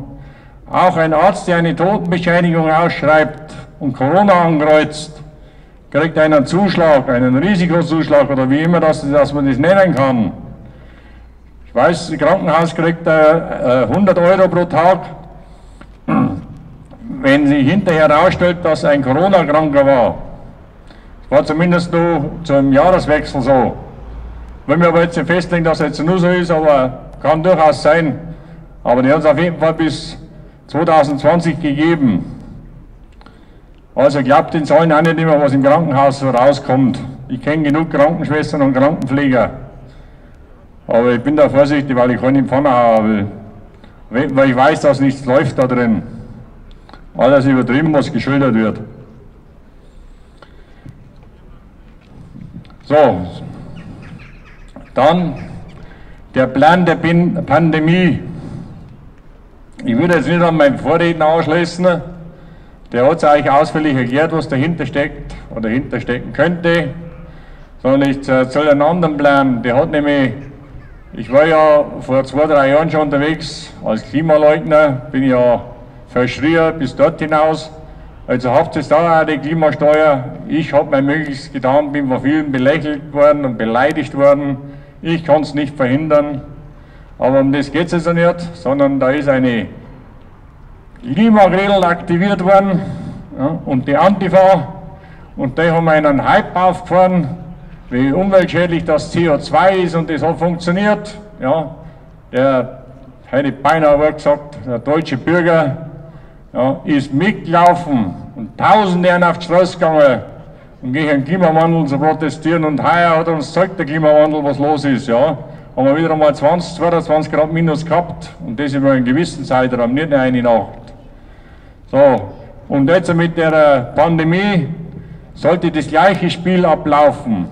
Auch ein Arzt, der eine Totenbescheinigung ausschreibt und Corona ankreuzt, kriegt einen Zuschlag, einen Risikozuschlag oder wie immer das, dass man das nennen kann. Ich weiß, das Krankenhaus kriegt äh, 100 Euro pro Tag, wenn sich hinterher herausstellt, dass ein Corona-Kranker war. War zumindest nur zum Jahreswechsel so. Wenn wir aber jetzt festlegen, dass es jetzt nur so ist, aber kann durchaus sein. Aber die hat es auf jeden Fall bis 2020 gegeben. Also glaubt den Zahlen auch nicht immer, was im Krankenhaus so rauskommt. Ich kenne genug Krankenschwestern und Krankenpfleger. Aber ich bin da vorsichtig, weil ich keine Pfanne haben will. Weil ich weiß, dass nichts läuft da drin. Alles übertrieben, was geschildert wird. So, dann der Plan der Pandemie. Ich würde jetzt nicht an meinen Vorredner anschließen. Der hat es eigentlich ausführlich erklärt, was dahinter steckt oder dahinter stecken könnte. Sondern ich erzähle einen anderen Plan. Der hat nämlich, ich war ja vor zwei, drei Jahren schon unterwegs als Klimaleugner, bin ja verschrien bis dort hinaus. Also habt ihr da auch die Klimasteuer. Ich habe mein Möglichstes getan, bin von vielen belächelt worden und beleidigt worden. Ich kann es nicht verhindern. Aber um das geht es also nicht, sondern da ist eine Klimaregel aktiviert worden ja, und die Antifa und die haben einen Hype aufgefahren, wie umweltschädlich das CO2 ist und das hat funktioniert. Ja, der hätte beinahe gesagt, der deutsche Bürger ja, ist mitgelaufen und Tausende sind auf die Straße gegangen, um gegen den Klimawandel zu protestieren und heuer hat uns zeigt der Klimawandel, was los ist. Ja haben wir wieder einmal 20, 22 Grad minus gehabt und das über einen gewissen Zeitraum, nicht nur eine Nacht. So, und jetzt mit der Pandemie sollte das gleiche Spiel ablaufen.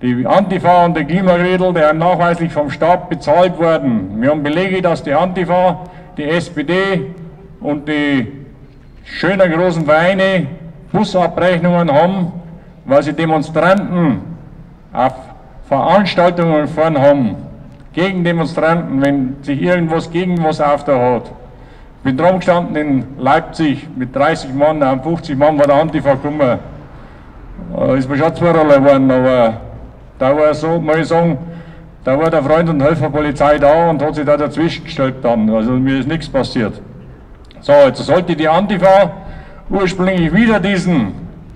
Die Antifa und der Klimaredel, die haben nachweislich vom Staat bezahlt worden. Wir haben Belege, dass die Antifa, die SPD und die schönen großen Vereine Busabrechnungen haben, weil sie Demonstranten auf Veranstaltungen fahren haben gegen Demonstranten, wenn sich irgendwas gegen was auf der hat. Ich bin drum gestanden in Leipzig mit 30 Mann, 50 Mann war der Antifa gekommen. Da ist mir schon zweierlei geworden, aber da war so, muss ich sagen, da war der Freund und Helferpolizei da und hat sich da dazwischen gestellt dann. Also mir ist nichts passiert. So, jetzt sollte die Antifa ursprünglich wieder diesen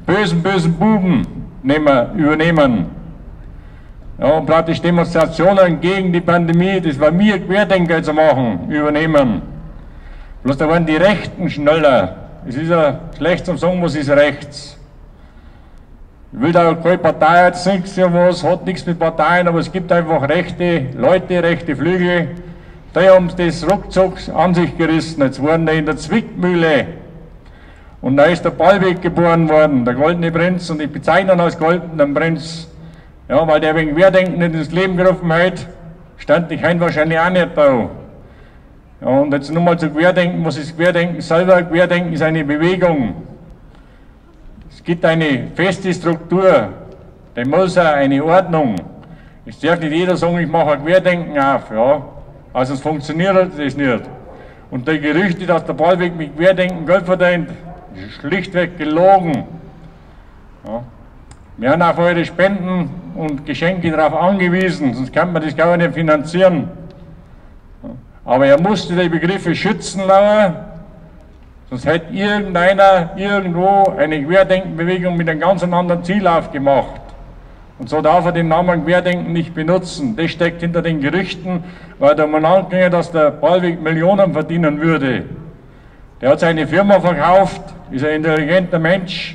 bösen, bösen Buben nehmen, übernehmen. Ja, und praktisch Demonstrationen gegen die Pandemie, das war mir Querdenker zu machen, übernehmen. Bloß da waren die Rechten schneller. Es ist ja schlecht zum sagen, was ist rechts. Ich will da keine Partei jetzt nichts, hat nichts mit Parteien, aber es gibt einfach rechte Leute, rechte Flügel, die haben das ruckzuck an sich gerissen. Jetzt waren die in der Zwickmühle. Und da ist der Ballweg geboren worden, der goldene Prinz, und ich bezeichne ihn als goldenen Prinz. Ja, weil der wegen Querdenken ins Leben gerufen hat, stand ich heute wahrscheinlich auch nicht da. Ja, und jetzt nochmal zu Querdenken, was ist Querdenken selber? Querdenken ist eine Bewegung. Es gibt eine feste Struktur, da muss er eine Ordnung. Es darf nicht jeder sagen, ich mache ein Querdenken auf, ja. Also es funktioniert das nicht. Und die Gerüchte, dass der Ballweg mit Querdenken Geld verdient, schlichtweg gelogen. Ja. Wir haben auf eure Spenden und Geschenke darauf angewiesen, sonst kann man das gar nicht finanzieren. Aber er musste die Begriffe schützen lassen, sonst hätte irgendeiner irgendwo eine Querdenkenbewegung mit einem ganz anderen Ziel aufgemacht. Und so darf er den Namen Querdenken nicht benutzen. Das steckt hinter den Gerüchten, weil der Mann ging, dass der Ballweg Millionen verdienen würde. Der hat seine Firma verkauft, ist ein intelligenter Mensch,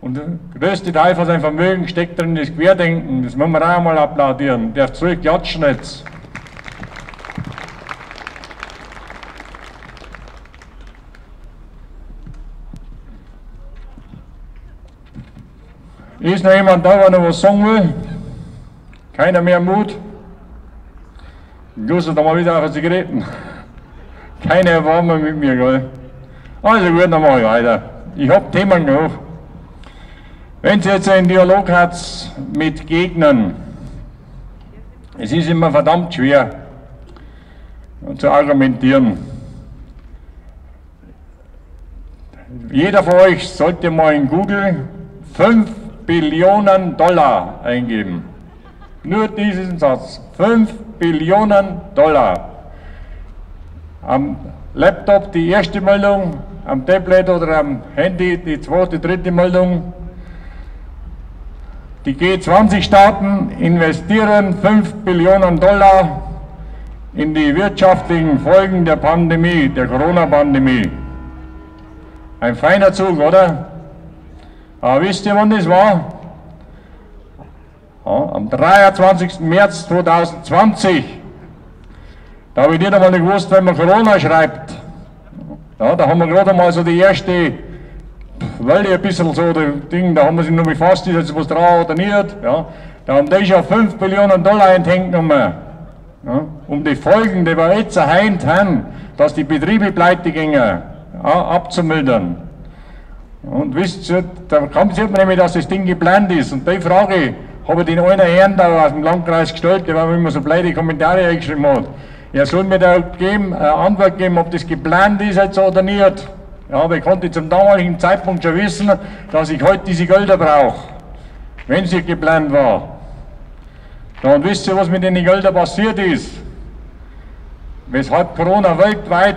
Und der größte Teil von seinem Vermögen steckt drin in das Querdenken. Das müssen wir auch einmal applaudieren. Der zurück jatschen jetzt. Ist noch jemand da, der noch was sagen will? Keiner mehr Mut? Justus da mal wieder auf Zigaretten. [LAUGHS] Keine Erwarmung mit mir, gell? Also gut, dann mache ich weiter. Ich habe Themen genug. Wenn Sie jetzt einen Dialog hat mit Gegnern, es ist immer verdammt schwer zu argumentieren. Jeder von euch sollte mal in Google 5 Billionen Dollar eingeben. Nur diesen Satz. 5 Billionen Dollar. Am Laptop die erste Meldung, am Tablet oder am Handy die zweite, dritte Meldung. Die G20-Staaten investieren 5 Billionen Dollar in die wirtschaftlichen Folgen der Pandemie, der Corona-Pandemie. Ein feiner Zug, oder? Aber wisst ihr, wann das war? Ja, am 23. März 2020. Da habe ich nicht einmal gewusst, wenn man Corona schreibt. Ja, da haben wir gerade mal so die erste Welle ein bisschen so, das Ding, da haben wir sich noch befasst, ist jetzt was drauf oder nicht. Ja. Da haben die schon 5 Billionen Dollar enthängt genommen. Ja, um die Folgen, die wir jetzt erheint haben, dass die Betriebe pleite gingen, ja, abzumildern. Und wisst ihr, da sieht man nämlich, dass das Ding geplant ist. Und die Frage habe ich den einen Herrn da aus dem Landkreis gestellt, der war immer so blöde Kommentare eingeschrieben hat. Er soll mir da geben, eine Antwort geben, ob das geplant ist jetzt oder nicht. Ja, aber ich konnte zum damaligen Zeitpunkt schon wissen, dass ich heute diese Gelder brauche, wenn sie geplant war. Und wisst ihr, was mit den Geldern passiert ist? Weshalb Corona weltweit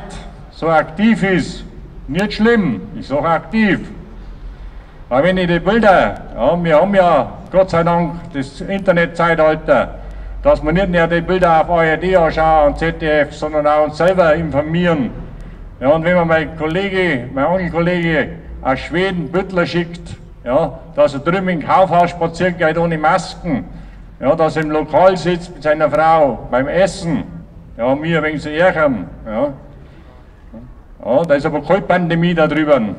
so aktiv ist? Nicht schlimm, ich sage aktiv. Aber wenn ich die Bilder, ja, wir haben ja Gott sei Dank das Internetzeitalter, dass wir nicht nur die Bilder auf ARD anschauen und ZDF, sondern auch uns selber informieren. Ja, und wenn man mein Kollege, mein Onkelkollege aus Schweden Büttler schickt, ja, dass er drüben im Kaufhaus spazieren geht ohne Masken, ja, dass er im Lokal sitzt mit seiner Frau beim Essen, ja, mir wegen zu ärgern, ja. Ja, da ist aber keine Pandemie da drüben.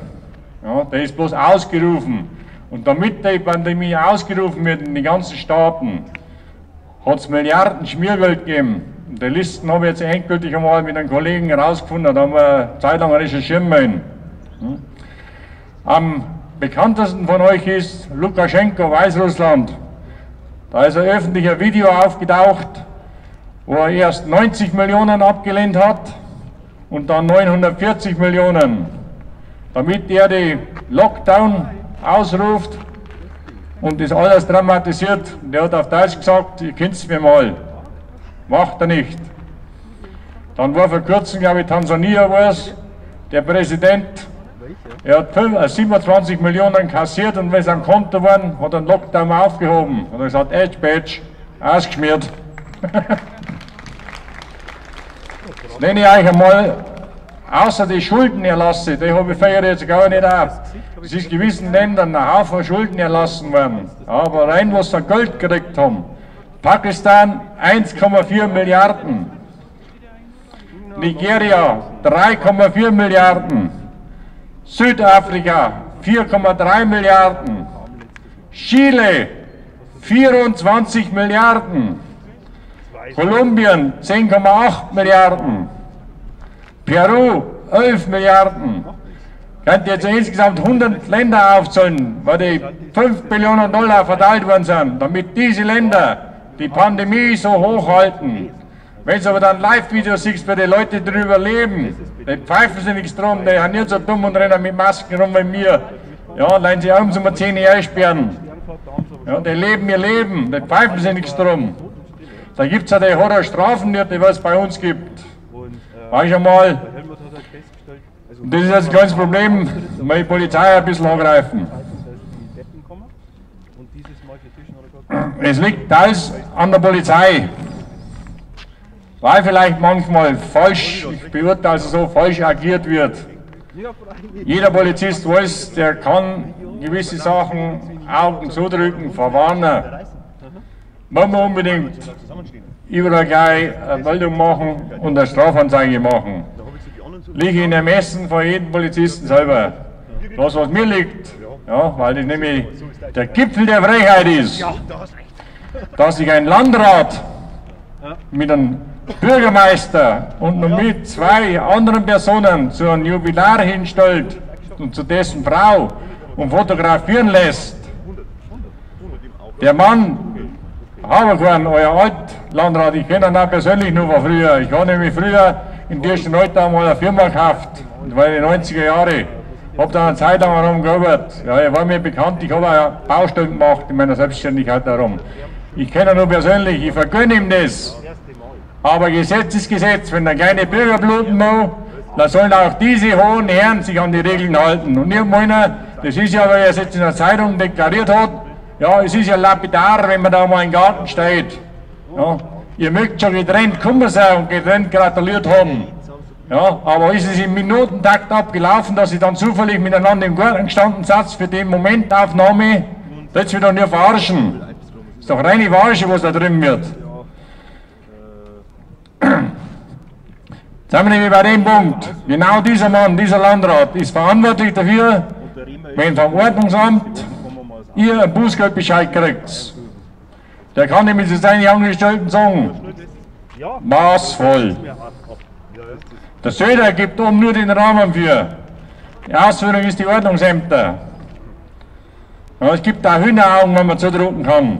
Ja, der ist bloß ausgerufen. Und damit die Pandemie ausgerufen wird in die ganzen Staaten, hat es Milliarden Schmiergeld gegeben. Und die Listen habe ich jetzt endgültig einmal mit einem Kollegen herausgefunden, da haben wir eine Zeit lang recherchieren müssen. Hm? Am bekanntesten von euch ist Lukaschenko, Weißrussland. Da ist ein öffentlicher Video aufgetaucht, wo er erst 90 Millionen abgelehnt hat und dann 940 Millionen, damit er die Lockdown ausruft und das alles dramatisiert. Der hat auf Deutsch gesagt, ihr kennt es mir mal. Macht er nicht. Dann war vor kurzem, glaube ich, Tansania war es, der Präsident, er hat 27 äh, Millionen kassiert und wenn es am Konto waren, hat er den Lockdown aufgehoben. Und er gesagt, Edge Badge, ausgeschmiert. [LAUGHS] Nenne ich euch einmal, außer die Schuldenerlasse, die habe ich feiere jetzt gar nicht auf. Es ist gewissen Ländern ein Haufen Schulden erlassen worden. Aber rein, was sie Geld gekriegt haben. Pakistan 1,4 Milliarden. Nigeria 3,4 Milliarden. Südafrika 4,3 Milliarden. Chile 24 Milliarden. Kolumbien 10,8 Milliarden, Peru 11 Milliarden. Könnt ihr jetzt insgesamt 100 Länder aufzählen, wo die 5 Billionen Dollar verteilt worden sind, damit diese Länder die Pandemie so hochhalten. Wenn du aber dann Live-Videos siehst, wie die Leute darüber leben, die pfeifen sie nichts drum, die haben nicht so dumm und rennen mit Masken rum wie mir. Ja, leihen sie abends um 10 Jahre einsperren. Ja, die leben ihr Leben, die pfeifen sie nichts drum. Da gibt es ja die Horrorstrafen nicht, die es bei uns gibt. War ich einmal. Und das ist jetzt ein kleines Problem, die Polizei ein bisschen angreifen. Es liegt teils an der Polizei, weil vielleicht manchmal falsch, ich beurteile also so, falsch agiert wird. Jeder Polizist weiß, der kann gewisse Sachen Augen zudrücken, verwarnen. Wenn wir unbedingt überall gleich eine Meldung machen und eine Strafanzeige machen. Liege in Ermessen von jedem Polizisten selber. Das, was mir liegt, ja, weil das nämlich der Gipfel der Frechheit ist, dass sich ein Landrat mit einem Bürgermeister und noch mit zwei anderen Personen zu einem Jubilar hinstellt und zu dessen Frau und fotografieren lässt. Der Mann Haberkorn, euer Altlandrat, ich kenne ihn auch persönlich nur von früher. Ich habe nämlich früher in Dirschenreuth einmal eine Firma gekauft, das war in den 90er Jahren. Habe da eine Zeit lang herumgearbeitet. Ja, er war mir bekannt, ich habe auch Baustellen gemacht in meiner Selbstständigkeit darum. Ich kenne ihn nur persönlich, ich vergönne ihm das. Aber Gesetz ist Gesetz. Wenn der kleine Bürger bluten muss, dann sollen auch diese hohen Herren sich an die Regeln halten. Und meiner, das ist ja, weil er es jetzt in der Zeitung deklariert hat, ja, es ist ja lapidar, wenn man da mal im Garten steht. Ja, ihr mögt schon getrennt kommen sein und getrennt gratuliert haben. Ja, aber ist es im Minutentakt abgelaufen, dass sie dann zufällig miteinander im Garten gestanden sind für die Momentaufnahme? Das wird doch nur verarschen. Ist doch reine Verarsche, was da drin wird. Sind wir nämlich bei dem Punkt. Genau dieser Mann, dieser Landrat ist verantwortlich dafür, wenn vom Ordnungsamt ihr einen Bußgeldbescheid kriegt. Der kann nämlich zu seinen Angestellten sagen, maßvoll. Der Söder gibt um nur den Rahmen für. Die Ausführung ist die Ordnungsämter. Ja, es gibt da Hühneraugen, wenn man zudrucken kann.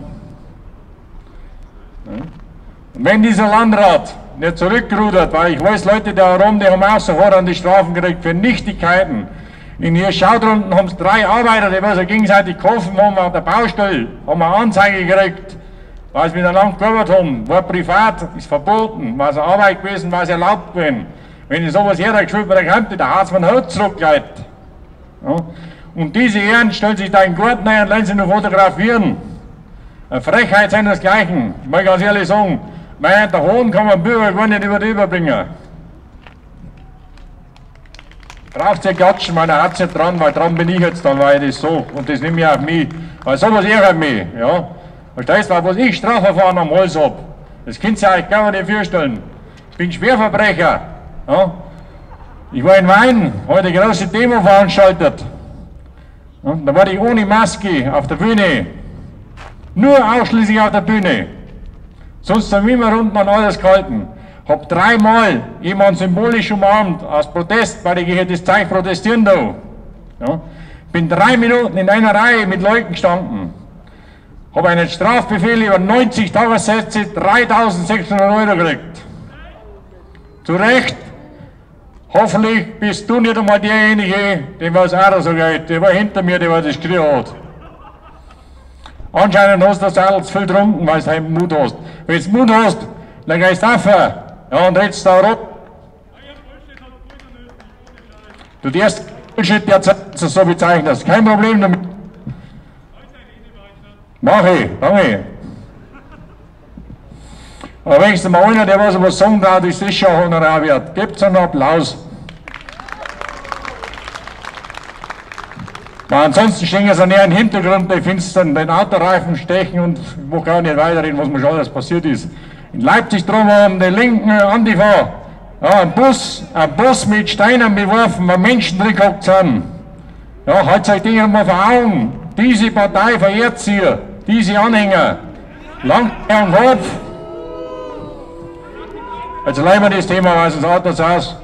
Und wenn dieser Landrat nicht zurückgerudert, weil ich weiß, Leute da herum, die haben auch an die Strafen gekriegt für Nichtigkeiten. In hier Schaudrunden haben es drei Arbeiter, die sich gegenseitig geholfen haben auf der Baustelle, haben eine Anzeige gekriegt, weil sie miteinander gearbeitet haben. War privat, ist verboten, war es Arbeit gewesen, war es erlaubt gewesen. Wenn ich sowas hergeschrieben der da hat es mein Herz zurückgeleitet. Ja. Und diese Herren stellen sich da in den Garten ein und lassen sich nur fotografieren. Eine Frechheit sind desgleichen. Ich muss ganz ehrlich sagen, mein, der Hohn kann man Bürger gar nicht über die überbringen. Braucht ihr klatschen, meiner Herz nicht dran, weil dran bin ich jetzt dann, weil ich das so. Und das nehme ich auf mich. Weil sowas ärgert mich, ja. Verstehst du, was ich Strafverfahren am Hals habe? Das könnt ihr euch gar nicht vorstellen. Ich bin Schwerverbrecher. Ja. Ich war in Wein, heute eine große Demo veranstaltet. Ja, da war ich ohne Maske auf der Bühne. Nur ausschließlich auf der Bühne. Sonst haben wir immer unten an alles gehalten. Hab dreimal jemanden symbolisch umarmt, aus Protest, weil ich das Zeichen protestieren da. Ja. Bin drei Minuten in einer Reihe mit Leuten gestanden. Habe einen Strafbefehl über 90 Tagessätze, 3600 Euro gekriegt. Zu Recht. Hoffentlich bist du nicht einmal derjenige, dem was auch so geht. Der war hinter mir, der was das geschrien hat. Anscheinend hast du das alles viel getrunken, weil du Mut hast. Wenn du Mut hast, dann gehst du auf ja, und redest da rum. Du darfst Bullshit derzeit so bezeichnen, kein Problem damit. Mach ich, danke. Aber wenn es mal einer, der was was sagen darf, ist das schon Honorar wert. Gebt einen Applaus. Aber ansonsten stehen sie näher im Hintergrund bei Finstern, den Autoreifen stechen und wo ich nicht weiterreden, was mir schon alles passiert ist. In Leipzig drum haben die linken Antifa ja, ein Bus, ein Bus mit Steinen beworfen, weil Menschen drin gehockt sind. Ja, halt euch Dinge mal vor Augen. Diese Partei verehrt sie, diese Anhänger. Lang am Kopf. Jetzt leihen wir das Thema, weil sonst Autos aus.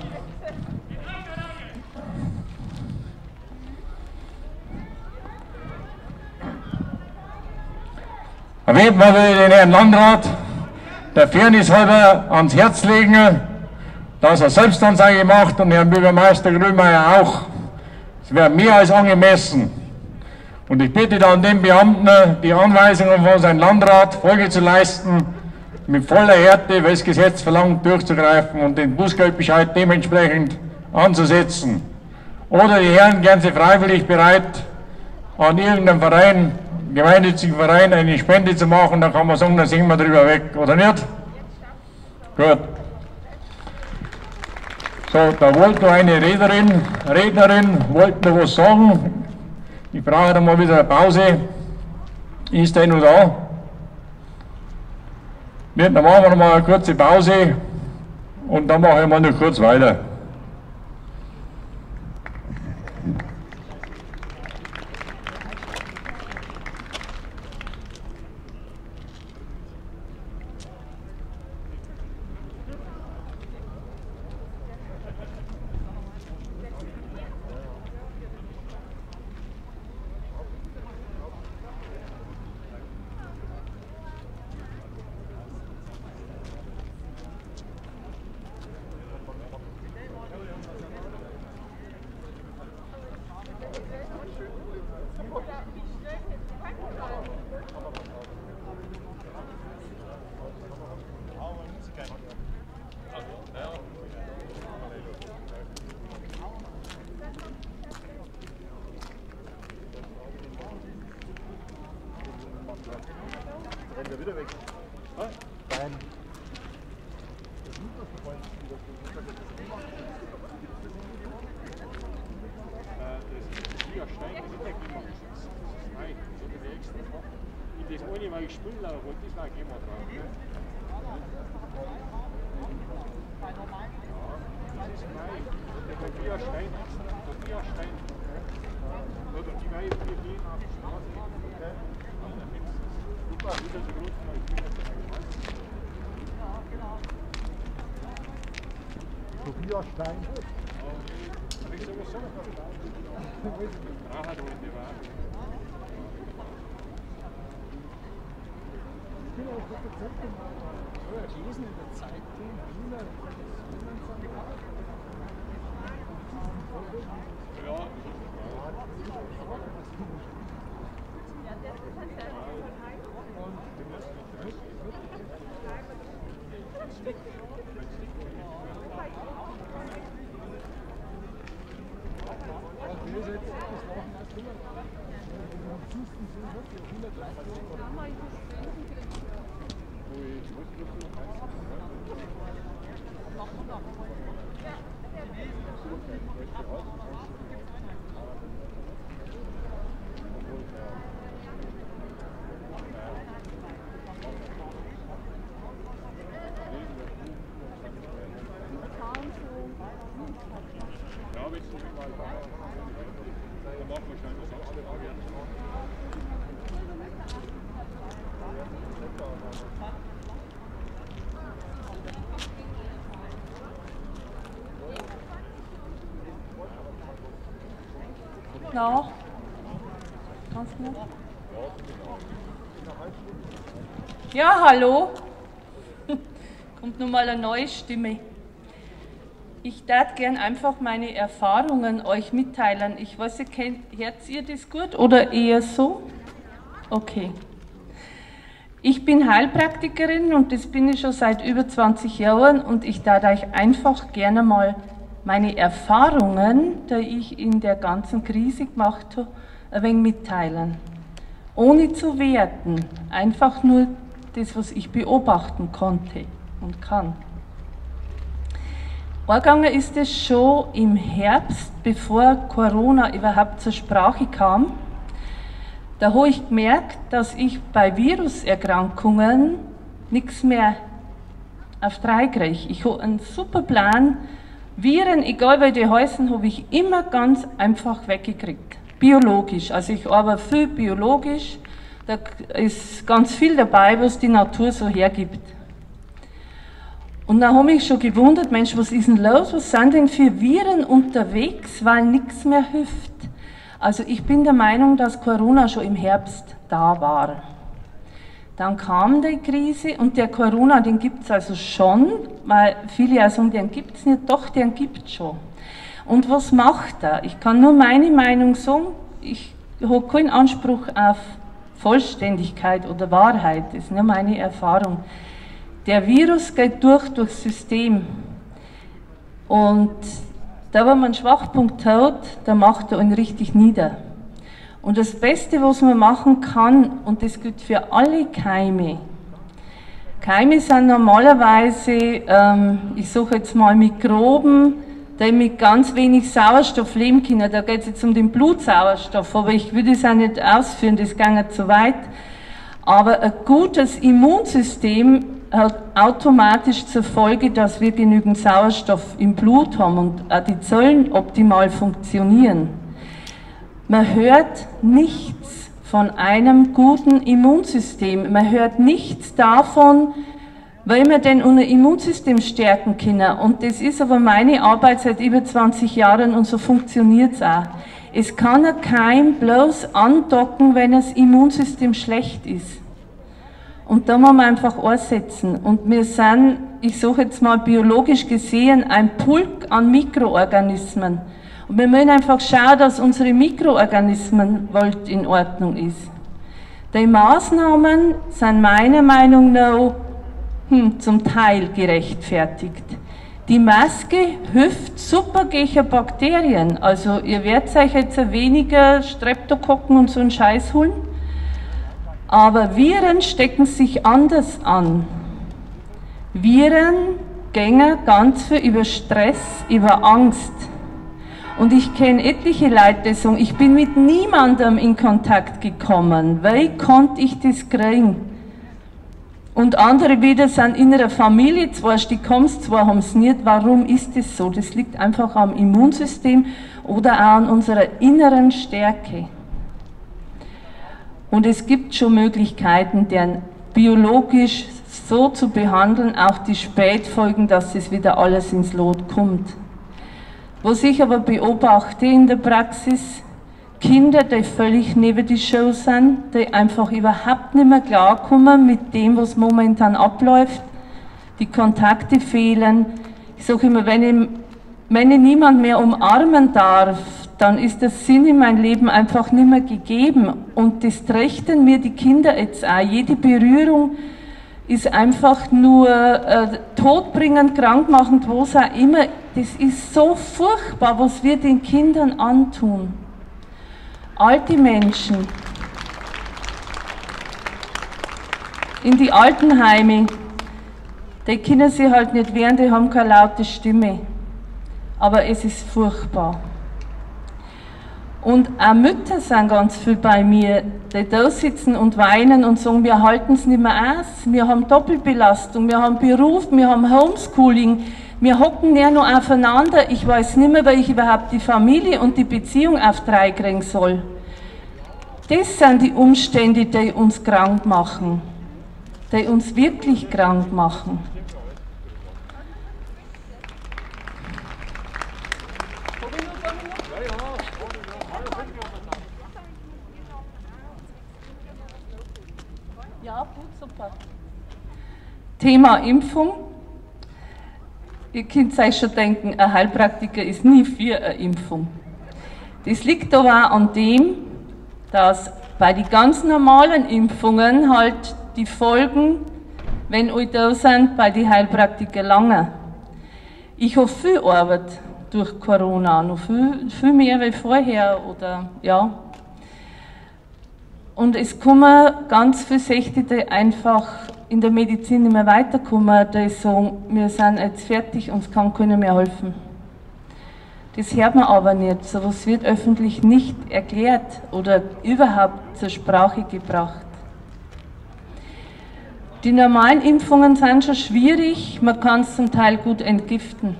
Erwähnt man den Herrn Landrat der Fairness halber ans Herz legen, dass er Selbstanzeige macht und Herrn Bürgermeister Grünmeier auch. Das wäre mehr als angemessen. Und ich bitte dann den Beamten, die Anweisungen von seinem Landrat Folge zu leisten, mit voller Härte, weil das Gesetz verlangt, durchzugreifen und den Bußgeldbescheid dementsprechend anzusetzen. Oder die Herren gern sie freiwillig bereit, an irgendeinem Verein gemeinnützigen Verein eine Spende zu machen, dann kann man sagen, dann sind wir drüber weg, oder nicht? Gut. So, da wollte eine Rednerin, Rednerin, wollte noch was sagen. Ich brauche dann mal wieder eine Pause. Ist der noch da? Nicht, dann machen wir noch mal eine kurze Pause und dann mache ich mal noch kurz weiter. Ja. Ganz gut. Ja, hallo. [LAUGHS] Kommt nun mal eine neue Stimme. Ich darf gern einfach meine Erfahrungen euch mitteilen. Ich weiß nicht, hört ihr das gut oder eher so? Okay. Ich bin Heilpraktikerin und das bin ich schon seit über 20 Jahren und ich darf euch einfach gerne mal meine Erfahrungen, die ich in der ganzen Krise gemacht habe, ein wenig mitteilen. Ohne zu werten, einfach nur das, was ich beobachten konnte und kann. Vorgegangen ist es schon im Herbst, bevor Corona überhaupt zur Sprache kam. Da habe ich gemerkt, dass ich bei Viruserkrankungen nichts mehr auf drei kriege. Ich habe einen super Plan, Viren, egal wie die heißen, habe ich immer ganz einfach weggekriegt. Biologisch. Also ich arbeite viel biologisch. Da ist ganz viel dabei, was die Natur so hergibt. Und dann habe ich schon gewundert, Mensch, was ist denn los? Was sind denn für Viren unterwegs, weil nichts mehr hilft? Also ich bin der Meinung, dass Corona schon im Herbst da war. Dann kam die Krise und der Corona, den gibt es also schon, weil viele ja sagen, den gibt es nicht, doch, den gibt es schon. Und was macht er? Ich kann nur meine Meinung sagen, ich habe keinen Anspruch auf Vollständigkeit oder Wahrheit, das ist nur meine Erfahrung. Der Virus geht durch durchs System und da, wo man einen Schwachpunkt hat, da macht er ihn richtig nieder. Und das Beste, was man machen kann, und das gilt für alle Keime, Keime sind normalerweise, ähm, ich suche jetzt mal Mikroben, die mit ganz wenig Sauerstoff leben können. Da geht es jetzt um den Blutsauerstoff, aber ich würde es auch nicht ausführen, das ginge zu weit. Aber ein gutes Immunsystem hat automatisch zur Folge, dass wir genügend Sauerstoff im Blut haben und auch die Zellen optimal funktionieren. Man hört nichts von einem guten Immunsystem. Man hört nichts davon, weil wir denn unser Immunsystem stärken können. Und das ist aber meine Arbeit seit über 20 Jahren und so funktioniert es auch. Es kann ein Keim bloß andocken, wenn das Immunsystem schlecht ist. Und da muss man einfach ansetzen. Und wir sind, ich sage jetzt mal biologisch gesehen, ein Pulk an Mikroorganismen. Und wir müssen einfach schauen, dass unsere Mikroorganismenwelt in Ordnung ist. Die Maßnahmen sind meiner Meinung nach hm, zum Teil gerechtfertigt. Die Maske hilft super gegen Bakterien. Also ihr werdet euch jetzt weniger Streptokokken und so einen Scheiß holen. Aber Viren stecken sich anders an. Viren gängen ganz viel über Stress, über Angst. Und ich kenne etliche Leute, die sagen, ich bin mit niemandem in Kontakt gekommen. Wie konnte ich das kriegen? Und andere wieder sind in einer Familie, zwar die kommst, zwar haben es nicht. Warum ist das so? Das liegt einfach am Immunsystem oder auch an unserer inneren Stärke. Und es gibt schon Möglichkeiten, deren biologisch so zu behandeln, auch die Spätfolgen, dass es wieder alles ins Lot kommt. Was ich aber beobachte in der Praxis, Kinder, die völlig neben die Show sind, die einfach überhaupt nicht mehr klarkommen mit dem, was momentan abläuft. Die Kontakte fehlen. Ich sage immer, wenn ich, wenn ich niemand mehr umarmen darf, dann ist der Sinn in meinem Leben einfach nicht mehr gegeben. Und das trächten mir die Kinder jetzt auch. Jede Berührung ist einfach nur äh, todbringend, krankmachend, was auch immer. Das ist so furchtbar, was wir den Kindern antun alte Menschen in die Altenheime, die können sie halt nicht wehren, die haben keine laute Stimme. Aber es ist furchtbar. Und auch Mütter sind ganz viel bei mir, die da sitzen und weinen und sagen, wir halten es nicht mehr aus, wir haben Doppelbelastung, wir haben Beruf, wir haben Homeschooling, wir hocken ja nur aufeinander. Ich weiß nicht mehr, weil ich überhaupt die Familie und die Beziehung auf drei kriegen soll. Das sind die Umstände, die uns krank machen, die uns wirklich krank machen. Ja, gut, super. Thema Impfung. Ihr könnt euch schon denken, ein Heilpraktiker ist nie für eine Impfung. Das liegt aber an dem, dass bei den ganz normalen Impfungen halt die Folgen, wenn euch da sind, bei den Heilpraktikern lange. Ich habe viel Arbeit durch Corona, noch viel, viel mehr wie vorher oder ja. Und es kommen ganz viele Sächte, die einfach in der Medizin nicht mehr weiterkommen, die sagen, wir sind jetzt fertig, uns kann keiner mehr helfen. Das hört man aber nicht. So etwas wird öffentlich nicht erklärt oder überhaupt zur Sprache gebracht. Die normalen Impfungen sind schon schwierig, man kann es zum Teil gut entgiften.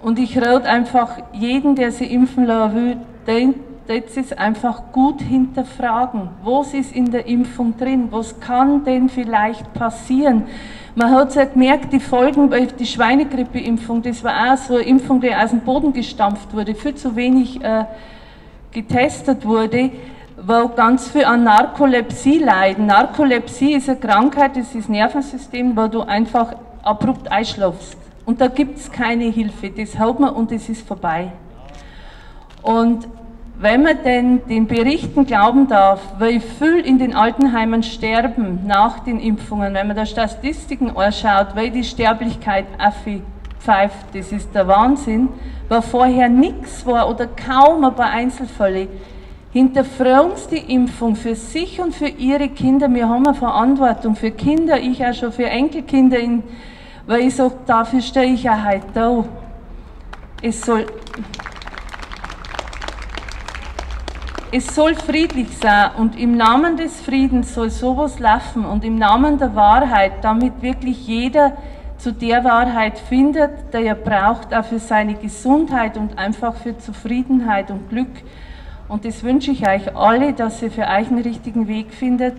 Und ich rate einfach jeden, der sich impfen lassen will, jetzt ist einfach gut hinterfragen. Was ist in der Impfung drin? Was kann denn vielleicht passieren? Man hat ja gemerkt, die Folgen bei die Schweinegrippeimpfung, das war auch so eine Impfung, die aus dem Boden gestampft wurde, viel zu wenig äh, getestet wurde, wo ganz viel an Narkolepsie leiden. Narkolepsie ist eine Krankheit, das ist Nervensystem, wo du einfach abrupt einschlafst. Und da gibt es keine Hilfe, das hat man und es ist vorbei. Und wenn man denn den Berichten glauben darf, wie viel in den Altenheimen sterben nach den Impfungen, wenn man da Statistiken anschaut, wie die Sterblichkeit pfeift, das ist der Wahnsinn, weil vorher nichts war oder kaum ein paar Einzelfälle. Hinterfragen Sie die Impfung für sich und für Ihre Kinder. Wir haben eine Verantwortung für Kinder, ich auch schon für Enkelkinder, in, weil ich sage, dafür stehe ich ja heute da. es soll, es soll friedlich sein und im Namen des Friedens soll sowas laufen und im Namen der Wahrheit, damit wirklich jeder zu der Wahrheit findet, der er braucht, auch für seine Gesundheit und einfach für Zufriedenheit und Glück. Und das wünsche ich euch alle, dass ihr für euch einen richtigen Weg findet.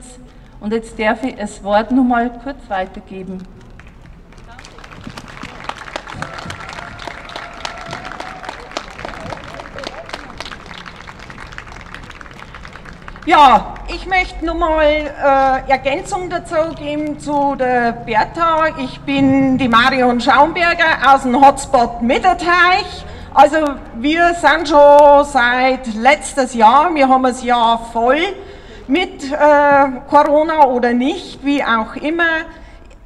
Und jetzt darf ich das Wort noch mal kurz weitergeben. Ja, ich möchte nochmal äh, Ergänzung dazu geben zu der Bertha. Ich bin die Marion Schaumberger aus dem Hotspot Mitterteich. Also wir sind schon seit letztes Jahr, wir haben das Jahr voll mit äh, Corona oder nicht, wie auch immer.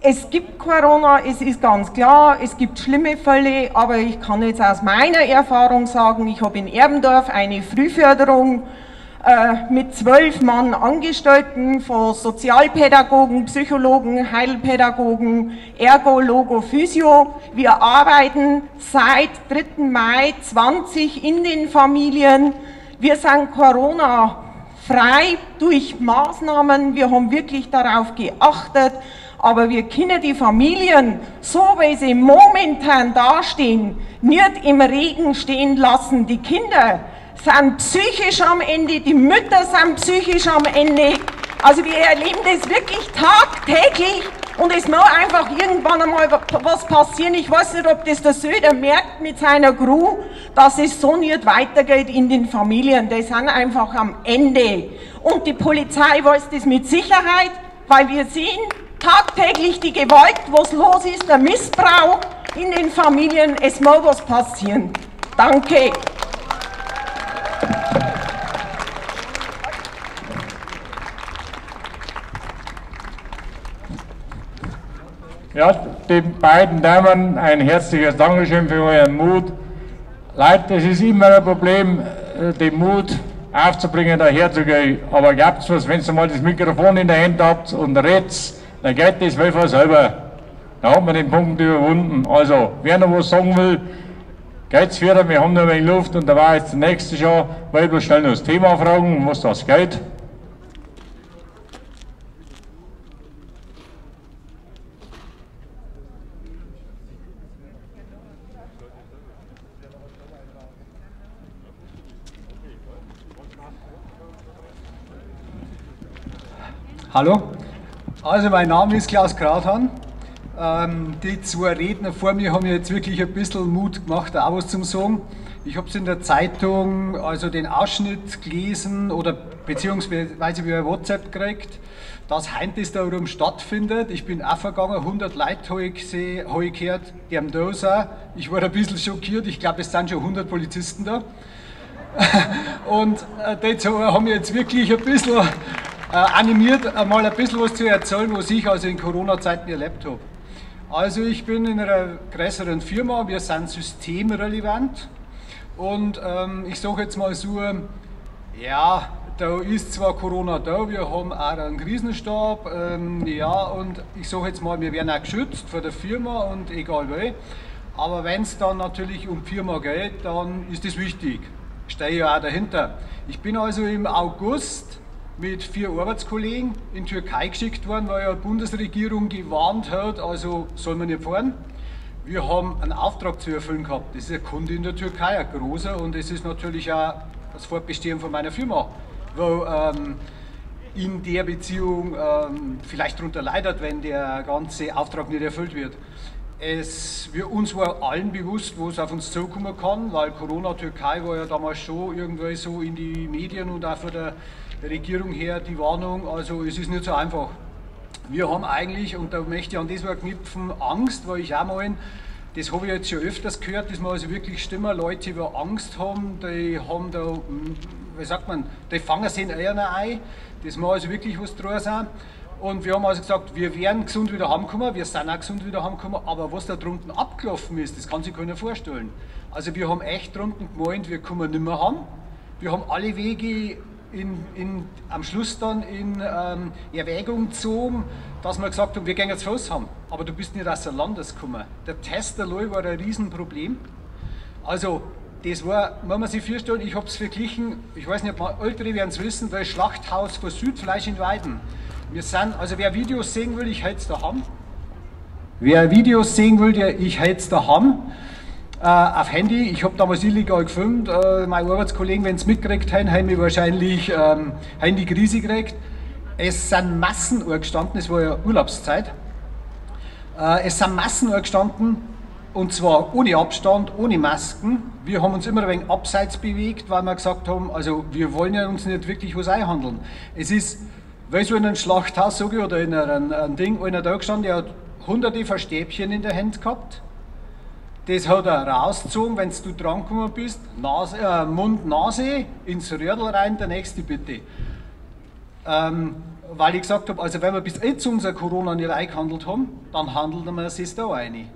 Es gibt Corona, es ist ganz klar, es gibt schlimme Fälle, aber ich kann jetzt aus meiner Erfahrung sagen, ich habe in Erbendorf eine Frühförderung mit zwölf Mann Angestellten von Sozialpädagogen, Psychologen, Heilpädagogen, Ergo, Logo, Physio. Wir arbeiten seit 3. Mai 20 in den Familien. Wir sind Corona frei durch Maßnahmen. Wir haben wirklich darauf geachtet. Aber wir können die Familien, so wie sie momentan dastehen, nicht im Regen stehen lassen. Die Kinder sind psychisch am Ende, die Mütter sind psychisch am Ende. Also wir erleben das wirklich tagtäglich und es muss einfach irgendwann einmal was passieren. Ich weiß nicht, ob das der Söder merkt mit seiner Crew, dass es so nicht weitergeht in den Familien. Die sind einfach am Ende. Und die Polizei weiß das mit Sicherheit, weil wir sehen tagtäglich die Gewalt, was los ist, der Missbrauch in den Familien. Es muss was passieren. Danke. Ja, den beiden Damen ein herzliches Dankeschön für euren Mut. Leute, es ist immer ein Problem, äh, den Mut aufzubringen, daher zu gehen. Aber glaubt was, wenn ihr mal das Mikrofon in der Hand habt und redet, dann geht das wohl selber. Da hat man den Punkt überwunden. Also, wer noch was sagen will, geht's wieder, wir haben noch ein wenig Luft und da war jetzt der nächste schon, weil wir schnell noch das Thema fragen, was das geht. Hallo, also mein Name ist Klaus Krauthahn. Ähm, die zwei Redner vor mir haben jetzt wirklich ein bisschen Mut gemacht, auch was zum sagen. Ich habe es in der Zeitung, also den Ausschnitt gelesen oder beziehungsweise über WhatsApp gekriegt, dass heute das da oben stattfindet. Ich bin auch vergangen, 100 Leute habe ich, gesehen, habe ich gehört, die haben da sind. Ich war ein bisschen schockiert, ich glaube, es sind schon 100 Polizisten da. [LAUGHS] Und äh, die haben jetzt wirklich ein bisschen äh, animiert, mal ein bisschen was zu erzählen, was ich also in Corona-Zeiten erlebt habe. Also ich bin in einer größeren Firma, wir sind systemrelevant und ähm, ich sage jetzt mal so, ja, da ist zwar Corona da, wir haben auch einen Krisenstab, ähm, ja, und ich sage jetzt mal, wir werden auch geschützt von der Firma und egal wie, aber wenn es dann natürlich um Firma geht, dann ist das wichtig. Ich stehe ja auch dahinter. Ich bin also im August mit vier Arbeitskollegen in die Türkei geschickt worden, weil ja die Bundesregierung gewarnt hat, also soll man nicht fahren. Wir haben einen Auftrag zu erfüllen gehabt. Das ist ein Kunde in der Türkei, ein großer, und es ist natürlich auch das Fortbestehen von meiner Firma, wo ähm, in der Beziehung ähm, vielleicht darunter leidet, wenn der ganze Auftrag nicht erfüllt wird. Es, wir, uns war allen bewusst, wo es auf uns zukommen kann, weil Corona Türkei war ja damals schon irgendwie so in die Medien und auch von der Regierung her die Warnung, also es ist nicht so einfach. Wir haben eigentlich, und da möchte ich an das knüpfen, Angst, weil ich auch mal, das habe ich jetzt schon öfters gehört, dass man also wirklich Stimmen, Leute, die Angst haben, die haben da, hm, wie sagt man, die fangen sich in Eiern ein, das muss also wirklich was dran sein. Und wir haben also gesagt, wir werden gesund wieder heimkommen, wir sind auch gesund wieder heimkommen, aber was da drunten abgelaufen ist, das kann sich keiner vorstellen. Also wir haben echt drunten gemeint, wir kommen nicht mehr haben. Wir haben alle Wege in, in, am Schluss dann in ähm, Erwägung gezogen, dass wir gesagt haben, wir gehen jetzt Fuß haben. Aber du bist nicht aus der Landes gekommen. Der Test allein war ein Riesenproblem. Also, das war, wenn man sich vorstellen, ich habe es verglichen, ich weiß nicht, ob Ältere werden es wissen, das Schlachthaus vor Südfleisch in Weiden. Wir sind, also wer Videos sehen will, ich halte es daheim. Wer Videos sehen will, der, ich halte es daheim. Äh, auf Handy, ich habe damals illegal gefilmt, äh, meine Arbeitskollegen, wenn sie mitgekriegt haben, haben mich wahrscheinlich ähm, haben gekriegt. Es sind Massen gestanden, es war ja Urlaubszeit. Äh, es sind Massen gestanden, und zwar ohne Abstand, ohne Masken. Wir haben uns immer ein wenig abseits bewegt, weil wir gesagt haben, also wir wollen ja uns nicht wirklich was einhandeln. Es ist, weil so in einem Schlachthaus ich, oder in einem, einem Ding, einer da gestanden, der hat hunderte Verstäbchen in der Hand gehabt. Das hat er rausgezogen, wenn du dran gekommen bist, Nase, äh, Mund, Nase, ins Rödel rein, der nächste bitte. Ähm, weil ich gesagt habe, also wenn wir bis jetzt unser Corona nicht eingehandelt haben, dann handeln wir es da ein.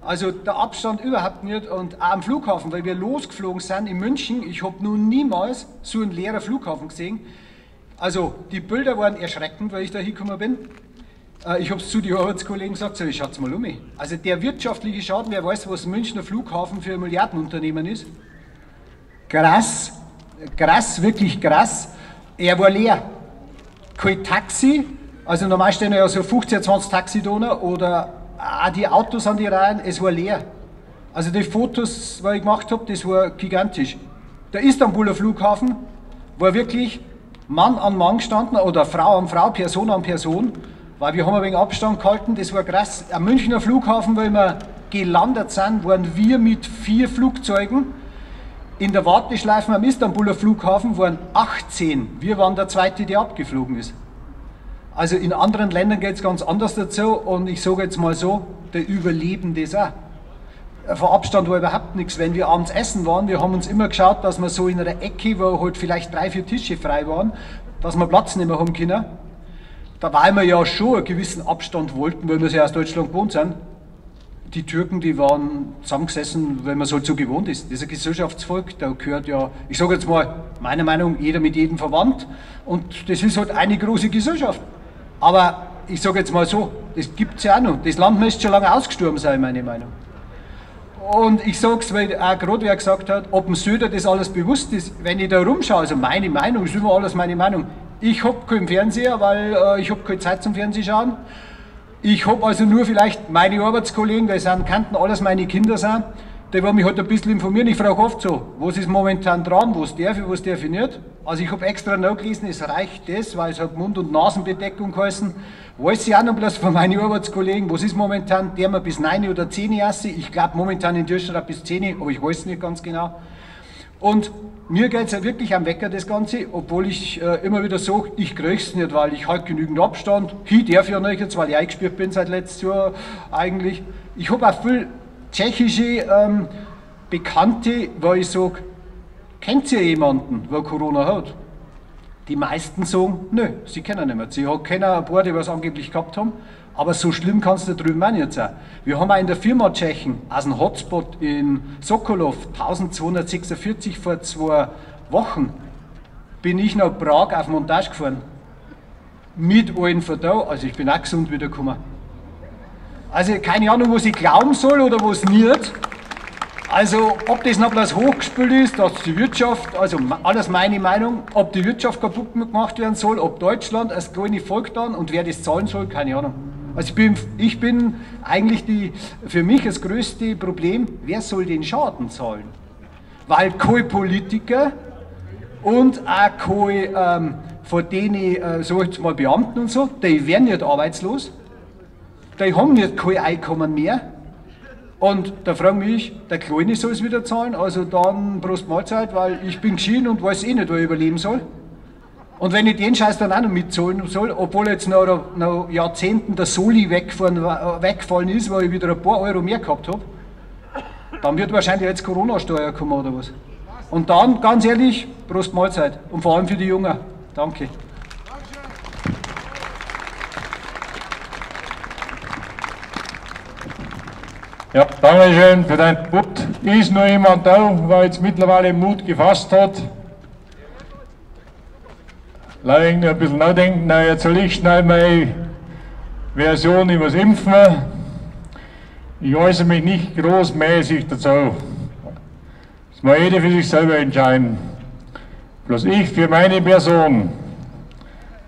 Also der Abstand überhaupt nicht und auch am Flughafen, weil wir losgeflogen sind in München, ich habe nun niemals so einen leeren Flughafen gesehen. Also die Bilder waren erschreckend, weil ich da hingekommen bin. Äh, ich habe es zu den Arbeitskollegen gesagt, so, schaut mal um. Also der wirtschaftliche Schaden, wer weiß, was Münchner Flughafen für ein Milliardenunternehmen ist. Krass, krass, wirklich krass. Er war leer. Kein Taxi, also normal stehen ja so 15, 20 Taxi da oder auch die Autos an die Reihen, es war leer. Also die Fotos, die ich gemacht habe, das war gigantisch. Der Istanbuler Flughafen war wirklich Mann an Mann gestanden oder Frau an Frau, Person an Person, weil wir haben ein wenig Abstand gehalten, das war krass. Am Münchner Flughafen, weil wir gelandet sind, waren wir mit vier Flugzeugen. In der Warteschleife am Istanbuler Flughafen waren 18. Wir waren der Zweite, der abgeflogen ist. Also in anderen Ländern geht es ganz anders dazu und ich sage jetzt mal so, der überleben das auch. Vor Abstand war überhaupt nichts. Wenn wir abends essen waren, wir haben uns immer geschaut, dass wir so in einer Ecke, wo halt vielleicht drei, vier Tische frei waren, dass wir Platz mehr haben können. Da weil wir ja schon einen gewissen Abstand wollten, weil wir ja aus Deutschland gewohnt sind. Die Türken, die waren zusammengesessen, weil man so halt so gewohnt ist. Das ist ein Gesellschaftsvolk, da gehört ja, ich sage jetzt mal, meiner Meinung, jeder mit jedem verwandt. Und das ist halt eine große Gesellschaft. Aber ich sage jetzt mal so, das gibt es ja auch noch. Das Land müsste schon lange ausgestorben sein, meine Meinung. Und ich sage es, weil auch gerade wer gesagt hat, ob dem Söder das alles bewusst ist, wenn ich da rumschaue, also meine Meinung, ist immer alles meine Meinung. Ich habe keinen Fernseher, weil äh, ich habe keine Zeit zum Fernsehen schauen. Ich habe also nur vielleicht meine Arbeitskollegen, das sind, könnten alles meine Kinder sein, die wollen mich halt ein bisschen informieren. Ich frage oft so, was ist momentan dran, was darf ich, was darf ich nicht. Also ich habe extra nachgelesen, es reicht das, weil es hat Mund- und Nasenbedeckung geheißen. Weiß ich auch noch bloß von meinen Arbeitskollegen, was ist momentan, der wir bis 9 oder 10 essen. Ich glaube momentan in Deutschland bis 10, aber ich weiß nicht ganz genau. Und mir geht es ja wirklich am Wecker, das Ganze, obwohl ich äh, immer wieder sage, ich kriege es nicht, weil ich halt genügend Abstand. Ich darf ja nicht jetzt, weil ich eingespielt bin seit letztem Jahr eigentlich. Ich habe auch viel tschechische ähm, Bekannte, wo ich sage, kennt ihr jemanden, der Corona hat? Die meisten sagen, nö, sie kennen nicht mehr. Sie kennen ein paar, die was angeblich gehabt haben, aber so schlimm kann es da drüben auch nicht sein. Wir haben auch in der Firma Tschechen, aus dem Hotspot in Sokolov, 1246 vor zwei Wochen, bin ich nach Prag auf Montage gefahren. Mit allen von da, also ich bin auch gesund wiedergekommen. Also keine Ahnung, was ich glauben soll oder was nicht. Also ob das noch bloß hochgespült ist, dass die Wirtschaft, also alles meine Meinung, ob die Wirtschaft kaputt gemacht werden soll, ob Deutschland als kleine Volk dann und wer das zahlen soll, keine Ahnung. Also ich bin, ich bin eigentlich die, für mich das größte Problem, wer soll den Schaden zahlen? Weil kein Politiker und auch kein ähm, von denen, äh, so jetzt mal Beamten und so, die werden nicht arbeitslos die haben nicht kein Einkommen mehr. Und da frage ich mich, der Kleine soll es wieder zahlen, also dann Prost Mahlzeit, weil ich bin geschieden und weiß eh nicht, wo ich überleben soll. Und wenn ich den Scheiß dann auch noch mitzahlen soll, obwohl jetzt nach, nach Jahrzehnten der Soli weggefallen ist, weil ich wieder ein paar Euro mehr gehabt habe, dann wird wahrscheinlich jetzt Corona-Steuer kommen oder was. Und dann, ganz ehrlich, Prost Mahlzeit. Und vor allem für die Jungen. Danke. Ja, danke schön für dein Mut. Ist noch jemand da, der jetzt mittlerweile Mut gefasst hat? Leider ein bisschen nachdenken, na jetzt soll ich schnell meine Version über das Impfen. Ich äußere mich nicht großmäßig dazu. Das muss jeder für sich selber entscheiden. Bloß ich für meine Person.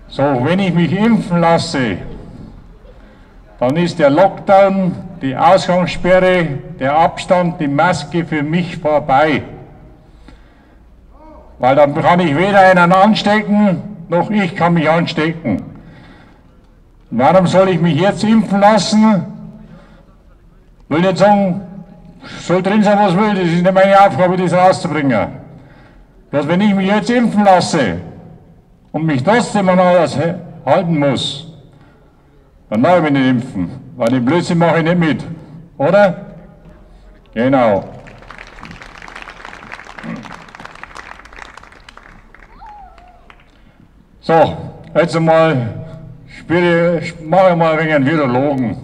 So, wenn ich mich impfen lasse, dann ist der Lockdown, die Ausgangssperre, der Abstand, die Maske für mich vorbei. Weil dann kann ich weder einen anstecken, noch ich kann mich anstecken. Warum soll ich mich jetzt impfen lassen? Will nicht sagen, soll drin sein, was will, das ist nicht meine Aufgabe, das rauszubringen. Dass wenn ich mich jetzt impfen lasse und mich trotzdem an alles halten muss, dann darf ich mich nicht impfen, weil den Blödsinn mache ich nicht mit. Oder? Genau. So, jetzt einmal spiele, mache ich mal ein wenig Virologen.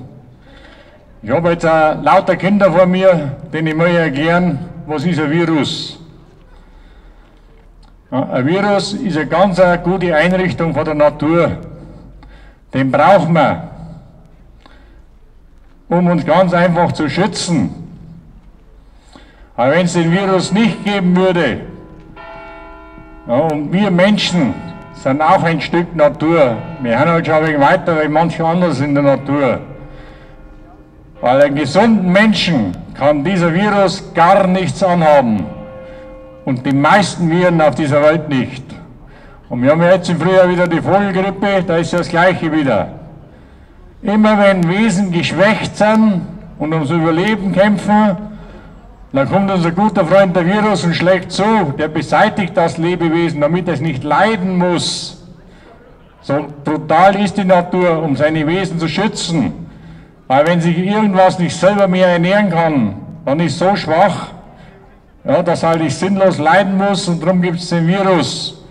Ich habe jetzt auch lauter Kinder vor mir, denen ich möchte erklären, was ist ein Virus. Ein Virus ist eine ganz eine gute Einrichtung von der Natur. Den brauchen wir, um uns ganz einfach zu schützen. Aber wenn es den Virus nicht geben würde, ja, und wir Menschen sind auch ein Stück Natur. Wir haben halt schon ein wenig weiter wie manche anders in der Natur. Weil einem gesunden Menschen kann dieser Virus gar nichts anhaben. Und die meisten Viren auf dieser Welt nicht. Und wir haben jetzt im Frühjahr wieder die Vogelgrippe, da ist das Gleiche wieder. Immer wenn Wesen geschwächt sind und ums Überleben kämpfen, dann kommt unser guter Freund der Virus und schlägt zu, der beseitigt das Lebewesen, damit es nicht leiden muss. So brutal ist die Natur, um seine Wesen zu schützen. Weil wenn sich irgendwas nicht selber mehr ernähren kann, dann ist so schwach, ja, dass halt sinnlos leiden muss und darum gibt es den Virus.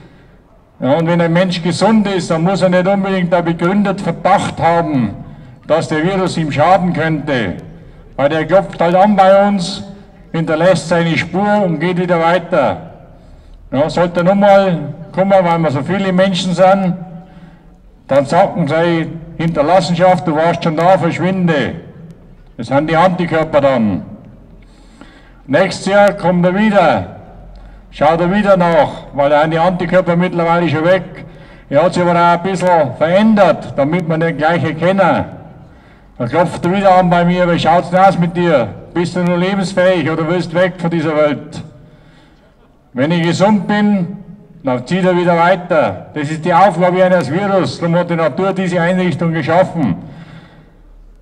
Ja, und wenn ein Mensch gesund ist, dann muss er nicht unbedingt da begründet Verdacht haben, dass der Virus ihm schaden könnte. Weil der klopft halt an bei uns, hinterlässt seine Spur und geht wieder weiter. Ja, sollte nochmal kommen, weil wir so viele Menschen sind, dann sagen sie, Hinterlassenschaft, du warst schon da, verschwinde. Das sind die Antikörper dann. Nächstes Jahr kommt er wieder, schaut er wieder nach, weil er die Antikörper mittlerweile schon weg. Er hat sich aber auch ein bisschen verändert, damit man den gleich erkennen. Dann klopft er wieder an bei mir, wie schaut's denn aus mit dir? Bist du nur lebensfähig oder willst weg von dieser Welt? Wenn ich gesund bin, dann zieht er wieder weiter. Das ist die Aufgabe eines Virus. Darum hat die Natur diese Einrichtung geschaffen.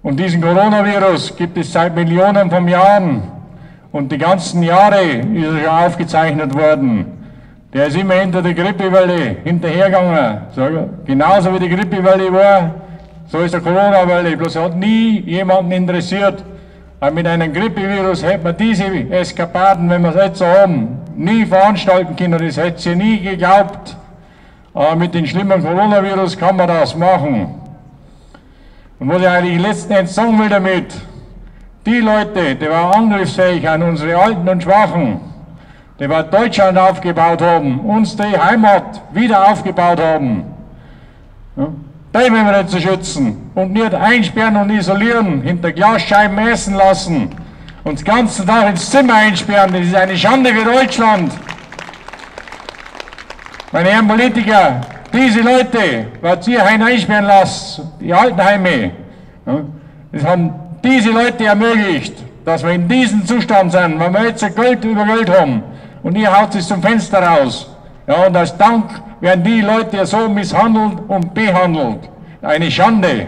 Und diesen Coronavirus gibt es seit Millionen von Jahren. Und die ganzen Jahre ist er schon aufgezeichnet worden. Der ist immer hinter der Grippewelle hinterhergegangen. So, genauso wie die Grippewelle war, so ist der Corona-Welle. Bloß hat nie jemanden interessiert, weil mit einem Grippevirus hätte man diese Eskapaden, wenn wir es jetzt so haben, nie veranstalten können. Das hätte sie nie geglaubt. Aber mit dem schlimmen Coronavirus kann man das machen. Und was ich eigentlich letzten Endes sagen will damit, die Leute, die war angriffsfähig an unsere Alten und Schwachen, die wir Deutschland aufgebaut haben, uns die Heimat wieder aufgebaut haben, ja, den wollen zu schützen und nicht einsperren und isolieren, hinter Glasscheiben essen lassen, uns den ganzen Tag ins Zimmer einsperren. Das ist eine Schande für Deutschland. Meine Herren Politiker, diese Leute, was ihr einsperren lasst, die Altenheime, das haben diese Leute ermöglicht, dass wir in diesem Zustand sind, weil wir jetzt Geld über Geld haben und ihr haut es zum Fenster raus. Ja, und als Dank werden die Leute so misshandelt und behandelt. Eine Schande.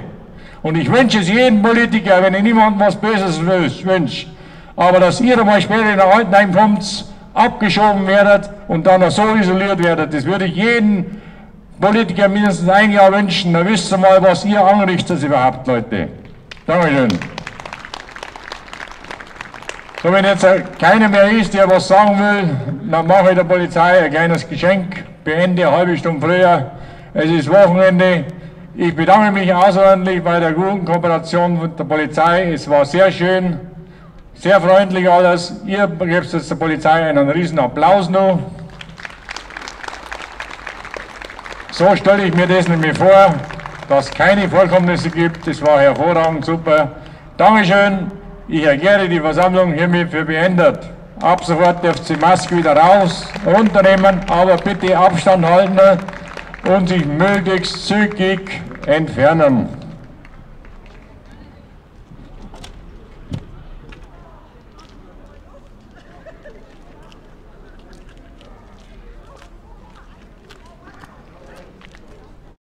Und ich wünsche es jedem Politiker, wenn ich niemandem was Böses wünsche, aber dass ihr mal später in der Altenheim kommt, abgeschoben werdet und dann so isoliert werdet, das würde ich jedem Politiker mindestens ein Jahr wünschen. Dann wisst ihr mal, was ihr anrichtet überhaupt, Leute. Dankeschön. So, wenn jetzt keiner mehr ist, der was sagen will, dann mache ich der Polizei ein kleines Geschenk, beende eine halbe Stunde früher. Es ist Wochenende. Ich bedanke mich außerordentlich bei der guten Kooperation mit der Polizei. Es war sehr schön, sehr freundlich alles. Ihr gebt jetzt der Polizei einen riesen Applaus noch. So stelle ich mir das nämlich vor, dass es keine Vorkommnisse gibt. Das war hervorragend, super. Dankeschön. Ich erkläre die Versammlung hiermit für beendet. Ab sofort dürft ihr Maske wieder raus, runternehmen, aber bitte Abstand halten und sich möglichst zügig entfernen.